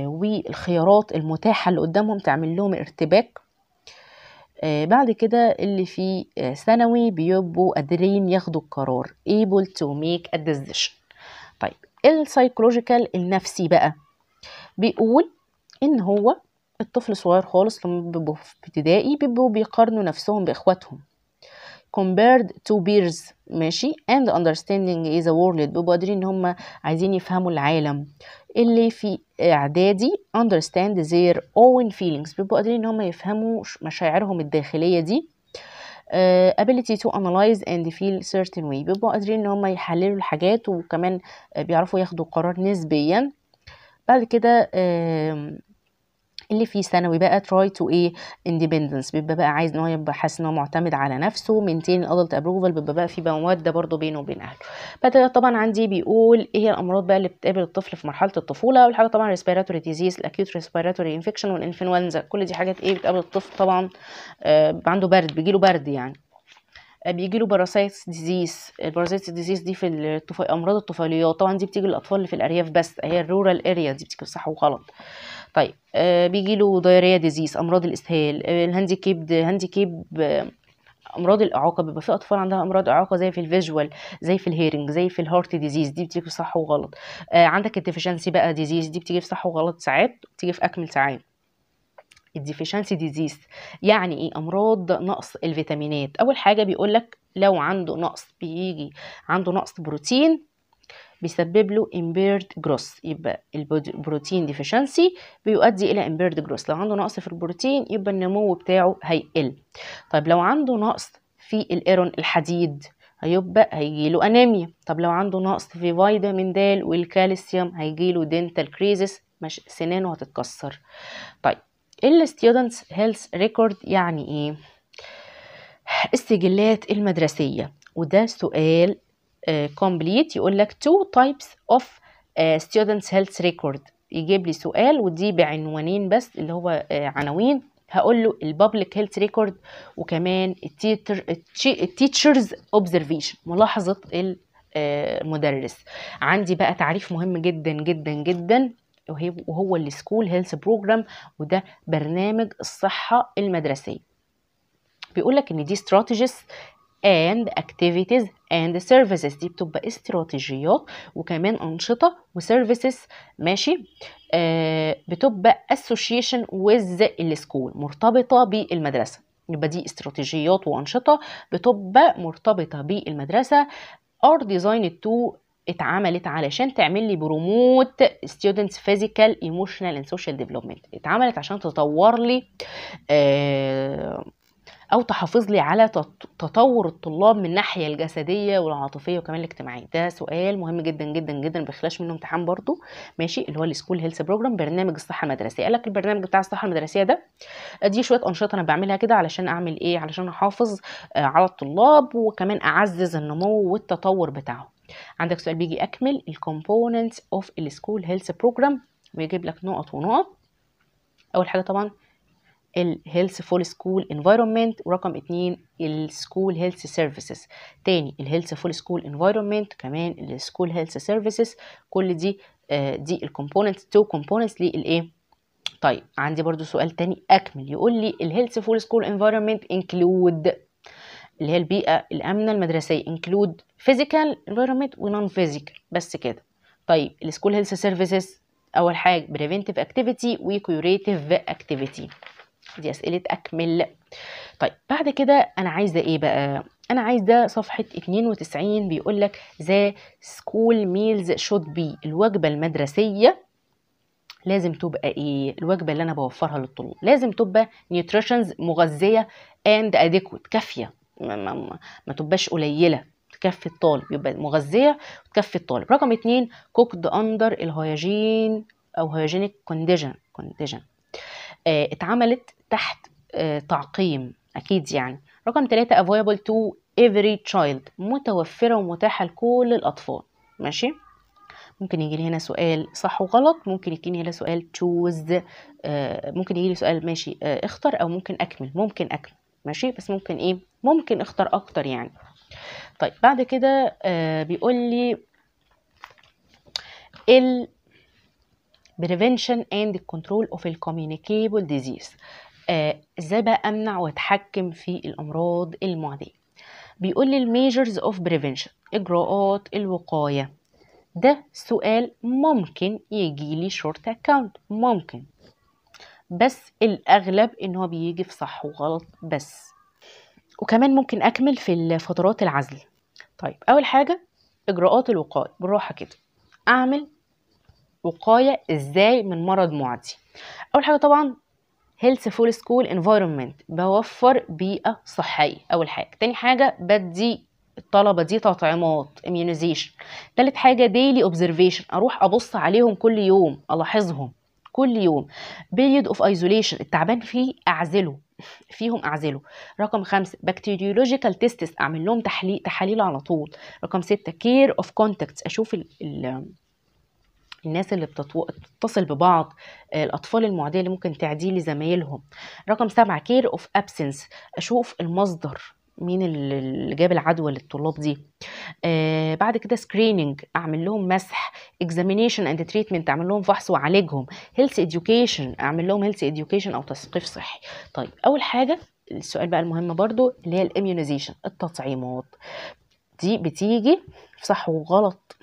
والخيارات المتاحة اللي قدامهم تعمل لهم ارتباك. بعد كده اللي في ثانوي بيبقوا قادرين ياخدوا القرار able to make a decision. طيب السايكولوجيكال النفسي بقى بيقول إن هو الطفل الصغير خالص لما بيبقوا في ابتدائي بيبقوا بيقارنوا نفسهم بإخواتهم. Compared to peers. ماشي؟ and understanding is a world. بيبقوا إن هم عايزين يفهموا العالم. اللي في إعدادي understand their own feelings. بيبقوا قادرين إن هم يفهموا مشاعرهم الداخلية دي. uh, ability to analyze and feel certain way. بيبقوا قادرين إن هم يحللوا الحاجات وكمان بيعرفوا ياخدوا قرار نسبيا. بعد كده uh, اللي في ثانوي بقى try to إيه independence بيبقى بقى عايز إن هو يبقى حاسس ان هو معتمد على نفسه maintain adult approval بيبقى بقى في مودة برضه بينه وبين أهله. بعد طبعا عندي بيقول إيه هي الأمراض بقى اللي بتقابل الطفل في مرحلة الطفولة؟ أول حاجة طبعا respiratory disease الاكيوت respiratory infection والانفلونزا كل دي حاجات إيه بتقابل الطفل طبعا آه عنده برد بيجيله برد يعني. بيجي له parasites disease ال parasites disease دي في الطف... أمراض الطفيليات طبعا دي بتيجي للأطفال اللي في الأرياف بس هي ال rural area دي بتيجي صح وغلط. طيب آه بيجي له diarrhea disease أمراض الإسهال آه ال handicap handicap آه أمراض الإعاقة بيبقى في أطفال عندها أمراض إعاقة زي في ال visual زي في ال hearing زي في ال heart disease دي بتيجي في صح وغلط. آه عندك ال deficiency بقى ديزيز دي بتيجي في صح وغلط ساعات بتيجي في أكمل ساعات. ال deficiency disease يعني إيه؟ أمراض نقص الفيتامينات. أول حاجة بيقول لك لو عنده نقص بيجي عنده نقص بروتين بيسبب له impaired growth. يبقى البروتين deficiency بيؤدي إلى impaired growth. لو عنده نقص في البروتين يبقى النمو بتاعه هيقل. طيب لو عنده نقص في ال iron الحديد هيبقى هيجيله انيميا طب لو عنده نقص في فيتامين د والكالسيوم هيجيله dental caries مش سنانه هتتكسر. طيب ال students health record يعني إيه؟ السجلات المدرسية. وده سؤال complete يقول لك types of uh, students health record. يجيب لي سؤال ودي بعنوانين بس اللي هو uh, عناوين. هقول له ال public health record وكمان ال teachers observation ملاحظة المدرس عندي بقى تعريف مهم جدا جدا جدا. وهو ال school health program وده برنامج الصحة المدرسية. بيقول لك إن دي strategies and activities and services. دي بتبقى استراتيجيات وكمان أنشطة و services ماشي؟ آه بتبقى association with ال school مرتبطة بالمدرسة. يبقى دي استراتيجيات وأنشطة بتبقى مرتبطة بالمدرسة. Are designed to اتعملت علشان تعمل لي promote students physical emotional and social development. اتعملت عشان تطور لي آه أو تحافظ لي على تط- تطور الطلاب من الناحية الجسدية والعاطفية وكمان الاجتماعية. ده سؤال مهم جدا جدا جدا ما بيخلاش منه امتحان برضو ماشي؟ اللي هو ال school health program برنامج الصحة المدرسية. قال لك البرنامج بتاع الصحة المدرسية ده دي شوية أنشطة أنا بعملها كده علشان أعمل إيه؟ علشان أحافظ آه، على الطلاب وكمان أعزز النمو والتطور بتاعهم. عندك سؤال بيجي أكمل ال components of ال school health program ويجيب لك نقط ونقط. أول حاجة طبعا ال healthful school environment ورقم اتنين ال school health services. تاني ال healthful school environment كمان ال school health services. كل دي آه دي ال components two components للإيه؟ طيب عندي برضو سؤال تاني أكمل. يقول لي ال healthful school environment include اللي هي البيئة الآمنة المدرسية include physical environment و non physical بس كده. طيب ال school health services أول حاجة preventive activity و curative activity دي أسئلة أكمل. طيب بعد كده أنا عايزة إيه بقى؟ أنا عايزة صفحة 92 بيقول لك the school meals should be الوجبة المدرسية لازم تبقى إيه؟ الوجبة اللي أنا بوفرها للطلاب. لازم تبقى nutritious مغذية and adequate كافية. ما, ما, ما, تبقاش قليلة. تكفي الطالب يبقى مغذية وتكفي الطالب. رقم اتنين cooked under ال hygiene أو hygienic condition condition اتعملت تحت آه تعقيم أكيد يعني. رقم ثلاثة available to every child متوفرة ومتاحة لكل الأطفال. ماشي؟ ممكن يجي لي هنا سؤال صح وغلط ممكن يجي لي هنا سؤال choose آه ممكن يجي لي سؤال ماشي آه اختر أو ممكن أكمل. ممكن أكمل. ماشي؟ بس ممكن إيه؟ ممكن اختر أكتر يعني. طيب بعد كده آه بيقول لي ال prevention and control of communicable disease. آه، إزاي بقى أمنع واتحكم في الأمراض المعدية. بيقول لي ال measures of prevention اجراءات الوقاية. ده سؤال ممكن يجي لي short account ممكن. بس الأغلب إن هو بيجي في صح وغلط بس. وكمان ممكن أكمل في فترات العزل. طيب أول حاجة إجراءات الوقاية. بالراحة كده. أعمل وقاية إزاي من مرض معدي. أول حاجة طبعا healthful school environment بوفر بيئة صحية أول حاجة. تاني حاجة بدي الطلبة دي تطعيمات immunization تالت حاجة daily observation أروح أبص عليهم كل يوم ألاحظهم كل يوم. period of isolation التعبان فيه أعزله فيهم أعزله. رقم خمسة bacteriological tests أعمل لهم تحليل تحاليل على طول. رقم ستة care of contacts أشوف ال ال الناس اللي. بتتصل ببعض الأطفال المعدية اللي ممكن تعدي لي زمايلهم رقم سبعة care of absence أشوف المصدر مين اللي جاب العدوى للطلاب دي. آه بعد كده screening أعمل لهم مسح examination and treatment أعمل لهم فحص واعالجهم health education أعمل لهم health education أو تثقيف صحي. طيب أول حاجة السؤال بقى المهم برضو اللي هي ال immunization التطعيمات. دي بتيجي صح وغلط.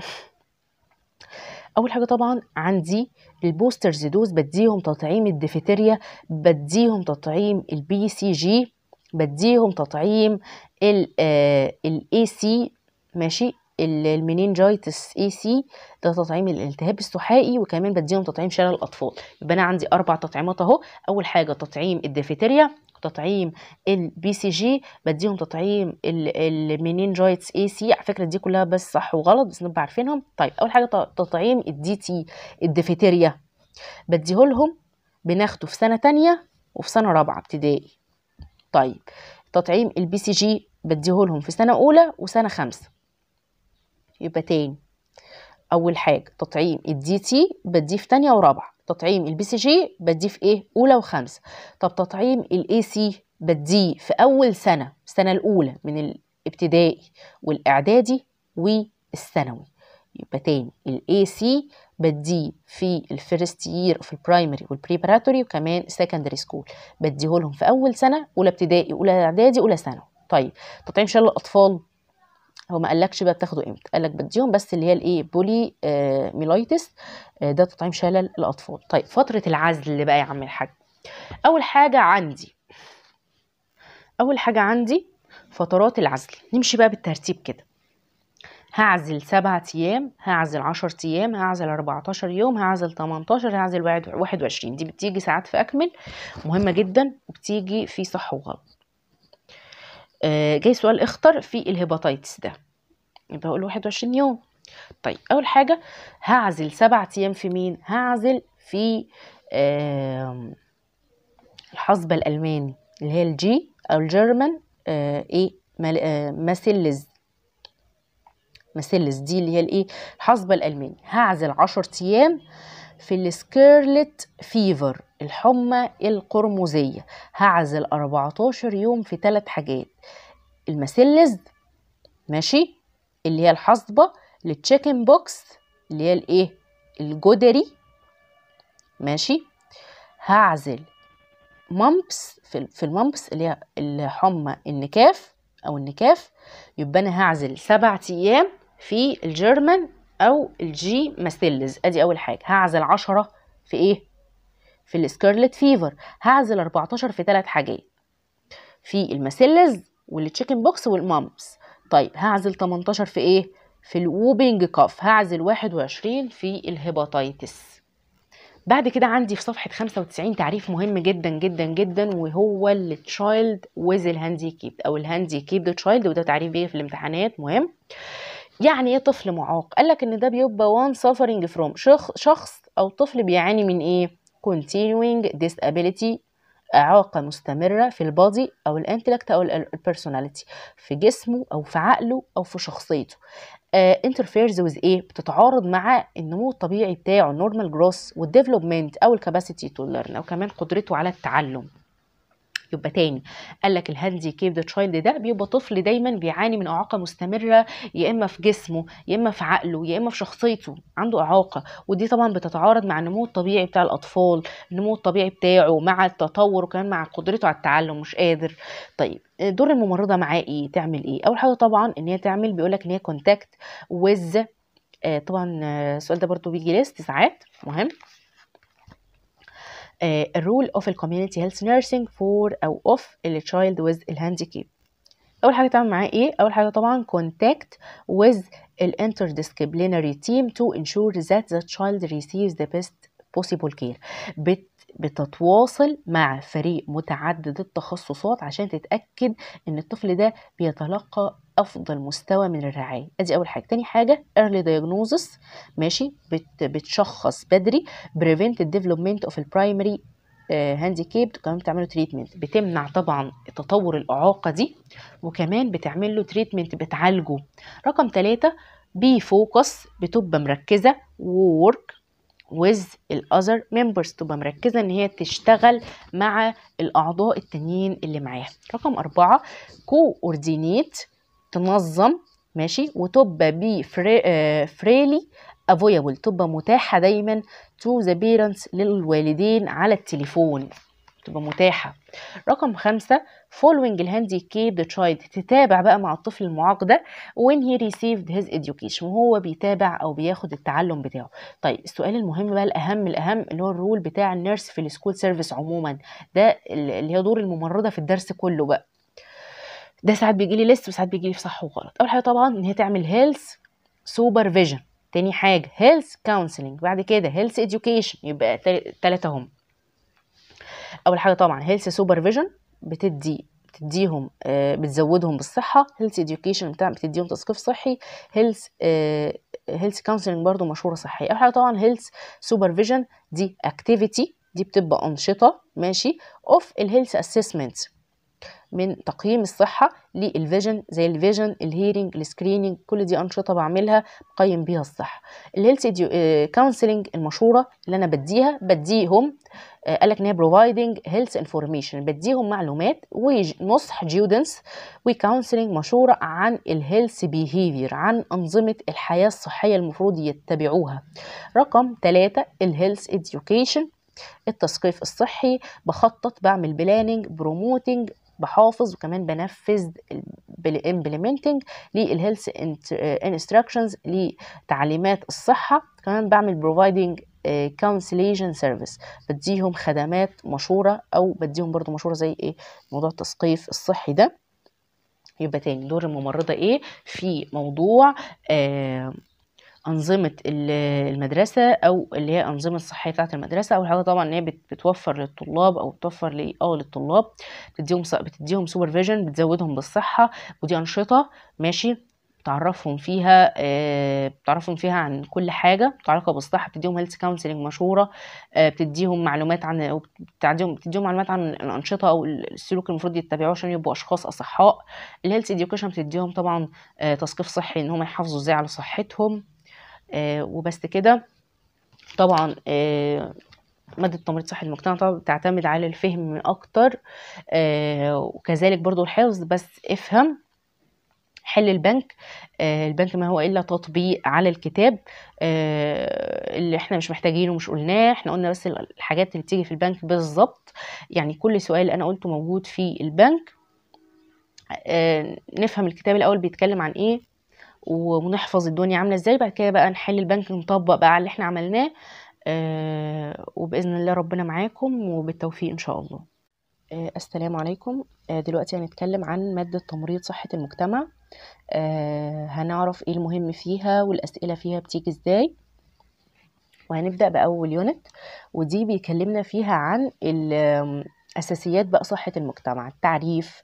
أول حاجة طبعا عندي ال booster dose بديهم تطعيم الديفتيريا بديهم تطعيم ال BCG بديهم تطعيم ال AC ماشي؟ ال meningitis AC ده تطعيم الالتهاب السحائي وكمان بديهم تطعيم شلل الأطفال. يبقى أنا عندي أربع تطعيمات أهو. أول حاجة تطعيم الديفتيريا تطعيم ال BCG بديهم تطعيم ال meningitis AC على فكرة دي كلها بس صح وغلط بس نبقى عارفينهم. طيب أول حاجة تطعيم ال DT الديفتيريا بديه لهم بناخده في سنة تانية وفي سنة رابعة ابتدائي. طيب تطعيم ال BCG بديه لهم في سنة أولى وسنة خمسه يبقى تاني. أول حاجة تطعيم ال DT بديه في تانية ورابعة. تطعيم ال BCG بديه في إيه؟ أولى وخمسه طب تطعيم ال AC بديه في أول سنة السنة الأولى من الابتدائي والإعدادي والثانوي. يبقى تاني ال AC بديه في ال first year في ال primary وال preparatory وكمان secondary school بديه لهم في أول سنة أولى ابتدائي أولى إعدادي أولى ثانوي. طيب تطعيم شلل الاطفال هو ما قالكش بقى بتاخده إمتى قالك بديهم بس اللي هي الايه polio آه myelitis آه ده تطعيم شلل الأطفال. طيب فترة العزل بقى يا عم الحاج. أول حاجة عندي أول حاجة عندي فترات العزل. نمشي بقى بالترتيب كده. هعزل سبعة أيام هعزل عشر أيام هعزل أربعتاشر يوم هعزل تمنتاشر هعزل واحد وعشرين. دي بتيجي ساعات في أكمل مهمة جدا وبتيجي في صح وغلط. جاي سؤال اختر في الهيباتيتس ده. يبقى هقول 21 يوم. طيب أول حاجة هعزل سبع أيام في مين؟ هعزل في آه الحصبه الألماني اللي هي ال G أو ال German آه إيه آه measles measles دي اللي هي الايه الحصبه الألماني. هعزل 10 أيام في ال scarlet fever الحمى القرمزية. هعزل 14 يوم في ثلاث حاجات. ال measles ماشي اللي هي الحصبة ال chicken pox اللي هي الإيه؟ الجدري ماشي. هعزل mumps في في ال mumps اللي هي الحمى النكاف أو النكاف. يبقى أنا هعزل سبع أيام في ال German أو ال G measles أدي أول حاجة. هعزل عشرة في إيه؟ في ال scarlet fever. هعزل 14 في ثلاث حاجات. في ال measles وال chicken pox وال mumps. طيب هعزل 18 في إيه؟ في ال whooping cough. هعزل 21 في ال hepatitis. بعد كده عندي في صفحة 95 تعريف مهم جدا جدا جدا وهو ال child with ال handicap أو ال handicap child وده تعريف بيه في الامتحانات. مهم. يعني إيه طفل معاق؟ قال لك إن ده بيبقى one from. شخص, شخص أو طفل بيعاني من إيه؟ Continuing disability إعاقة مستمرة في ال body أو ال intellect أو ال personality في جسمه أو في عقله أو في شخصيته. interferes uh, إيه بتتعارض مع النمو الطبيعي بتاعه ال normal growth وال development أو ال capacity to learn أو كمان قدرته على التعلم. يبقى تاني. قال لك ال handicapped child ده بيبقى طفل دايما بيعاني من إعاقة مستمرة يا إما في جسمه يا إما في عقله يا إما في شخصيته عنده إعاقة. ودي طبعا بتتعارض مع النمو الطبيعي بتاع الأطفال النمو الطبيعي بتاعه مع التطور وكمان مع قدرته على التعلم مش قادر. طيب دور الممرضة معاه إيه؟ تعمل إيه؟ أول حاجة طبعا إن هي تعمل بيقول لك إن هي contact with طبعا السؤال ده برضو بيجي list ساعات مهم. الرول اوف الكوميونتي هيلث نيرسينج فور أو اوف التشايلد ويز الهانديكيب أول حاجة تعمل معاه إيه؟ أول حاجة طبعا contact with ال interdisciplinary team to ensure that the child receives the best possible care. بت بتتواصل مع فريق متعدد التخصصات عشان تتأكد إن الطفل ده بيتلقى أفضل مستوى من الرعاية. أدي أول حاجة. تاني حاجة early diagnosis. ماشي. بت بتشخص بدري. prevent the development of primary handicap كمان بتعمله treatment بتمنع طبعا تطور الإعاقة دي. وكمان بتعمل له treatment بتعالجه. رقم ثلاثة بي focus بتبقى مركزة. work with ال other members. تبقى مركزة إن هي تشتغل مع الأعضاء التانيين اللي معاها. رقم أربعة coordinate تنظم ماشي؟ وتبقى be freely available تبقى متاحة دايما to the parents للوالدين على التليفون. تبقى متاحة. رقم خمسة following ال handicapped child تتابع بقى مع الطفل المعاق ده when he received his education وهو بيتابع أو بياخد التعلم بتاعه. طيب السؤال المهم بقى الأهم الأهم اللي هو ال role بتاع ال nurse في ال school service عموما. ده اللي هي دور الممرضة في الدرس كله بقى. ده ساعات بيجي لي list وساعات بيجي لي في صح وغلط. أول حاجة طبعا إن هي تعمل health supervision تاني حاجة health counseling بعد كده health education. يبقى تلاتة هم. أول حاجة طبعا health supervision بتدي بتديهم آه بتزودهم بالصحة. health education بتاع بتديهم تثقيف صحي. health health counseling برضو مشورة صحية. أول حاجة طبعا health supervision دي activity دي بتبقى أنشطة. ماشي. of ال health assessment من تقييم الصحة لل vision زي ال vision ال hearing ال screening كل دي أنشطة بعملها بقيم بيها الصحة. ال health counseling المشورة اللي أنا بديها بديهم قال لك إن هي providing health information بديهم معلومات ونصح guidance و counseling مشورة عن ال health behavior عن أنظمة الحياة الصحية المفروض يتبعوها. رقم ثلاثة ال health education التثقيف الصحي بخطط بعمل planning promoting بحافظ وكمان بنفذ بال implementing لل health instructions لتعليمات الصحة. كمان بعمل providing consultation service بديهم خدمات مشوره أو بديهم برضو مشوره زي إيه؟ موضوع التثقيف الصحي ده. يبقى تاني دور الممرضة إيه؟ في موضوع آه أنظمة ال- المدرسة أو اللي هي أنظمة الصحية بتاعة المدرسة. أول حاجة طبعا إن هي بت- بتوفر للطلاب أو بتوفر ل- آه للطلاب. بتديهم بتديهم supervision بتزودهم بالصحة. ودي أنشطة ماشي بتعرفهم فيها آه، بتعرفهم فيها عن كل حاجة. متعلقة بالصحة بتديهم health counseling مشورة. آه، بتديهم معلومات عن أو بتديهم بتديهم معلومات عن الأنشطة أو السلوك المفروض يتبعوه عشان يبقوا أشخاص أصحاء. ال health education بتديهم طبعا آه، تثقيف صحي إن هم يحافظوا إزاي على صحتهم. وبس كده. طبعا آه، مادة تمريض صحي المجتمع طبعا بتعتمد على الفهم أكتر. آه، وكذلك برضو الحفظ بس افهم حل البنك. آه، البنك ما هو إلا تطبيق على الكتاب. آه، اللي إحنا مش محتاجينه مش قلناه. إحنا قلنا بس الحاجات اللي بتيجي في البنك بالظبط. يعني كل سؤال أنا قلته موجود في البنك. آه، نفهم الكتاب الأول بيتكلم عن إيه. ونحفظ الدنيا عاملة إزاي بعد كده بقى نحل البنك نطبق بقى على اللي إحنا عملناه آه، وبإذن الله ربنا معاكم وبالتوفيق إن شاء الله. آه، السلام عليكم. آه، دلوقتي هنتكلم عن مادة تمريض صحة المجتمع. آه، هنعرف إيه المهم فيها والأسئلة فيها بتيجي إزاي. وهنبدأ بأول يونت ودي بيكلمنا فيها عن أساسيات بقى صحة المجتمع التعريف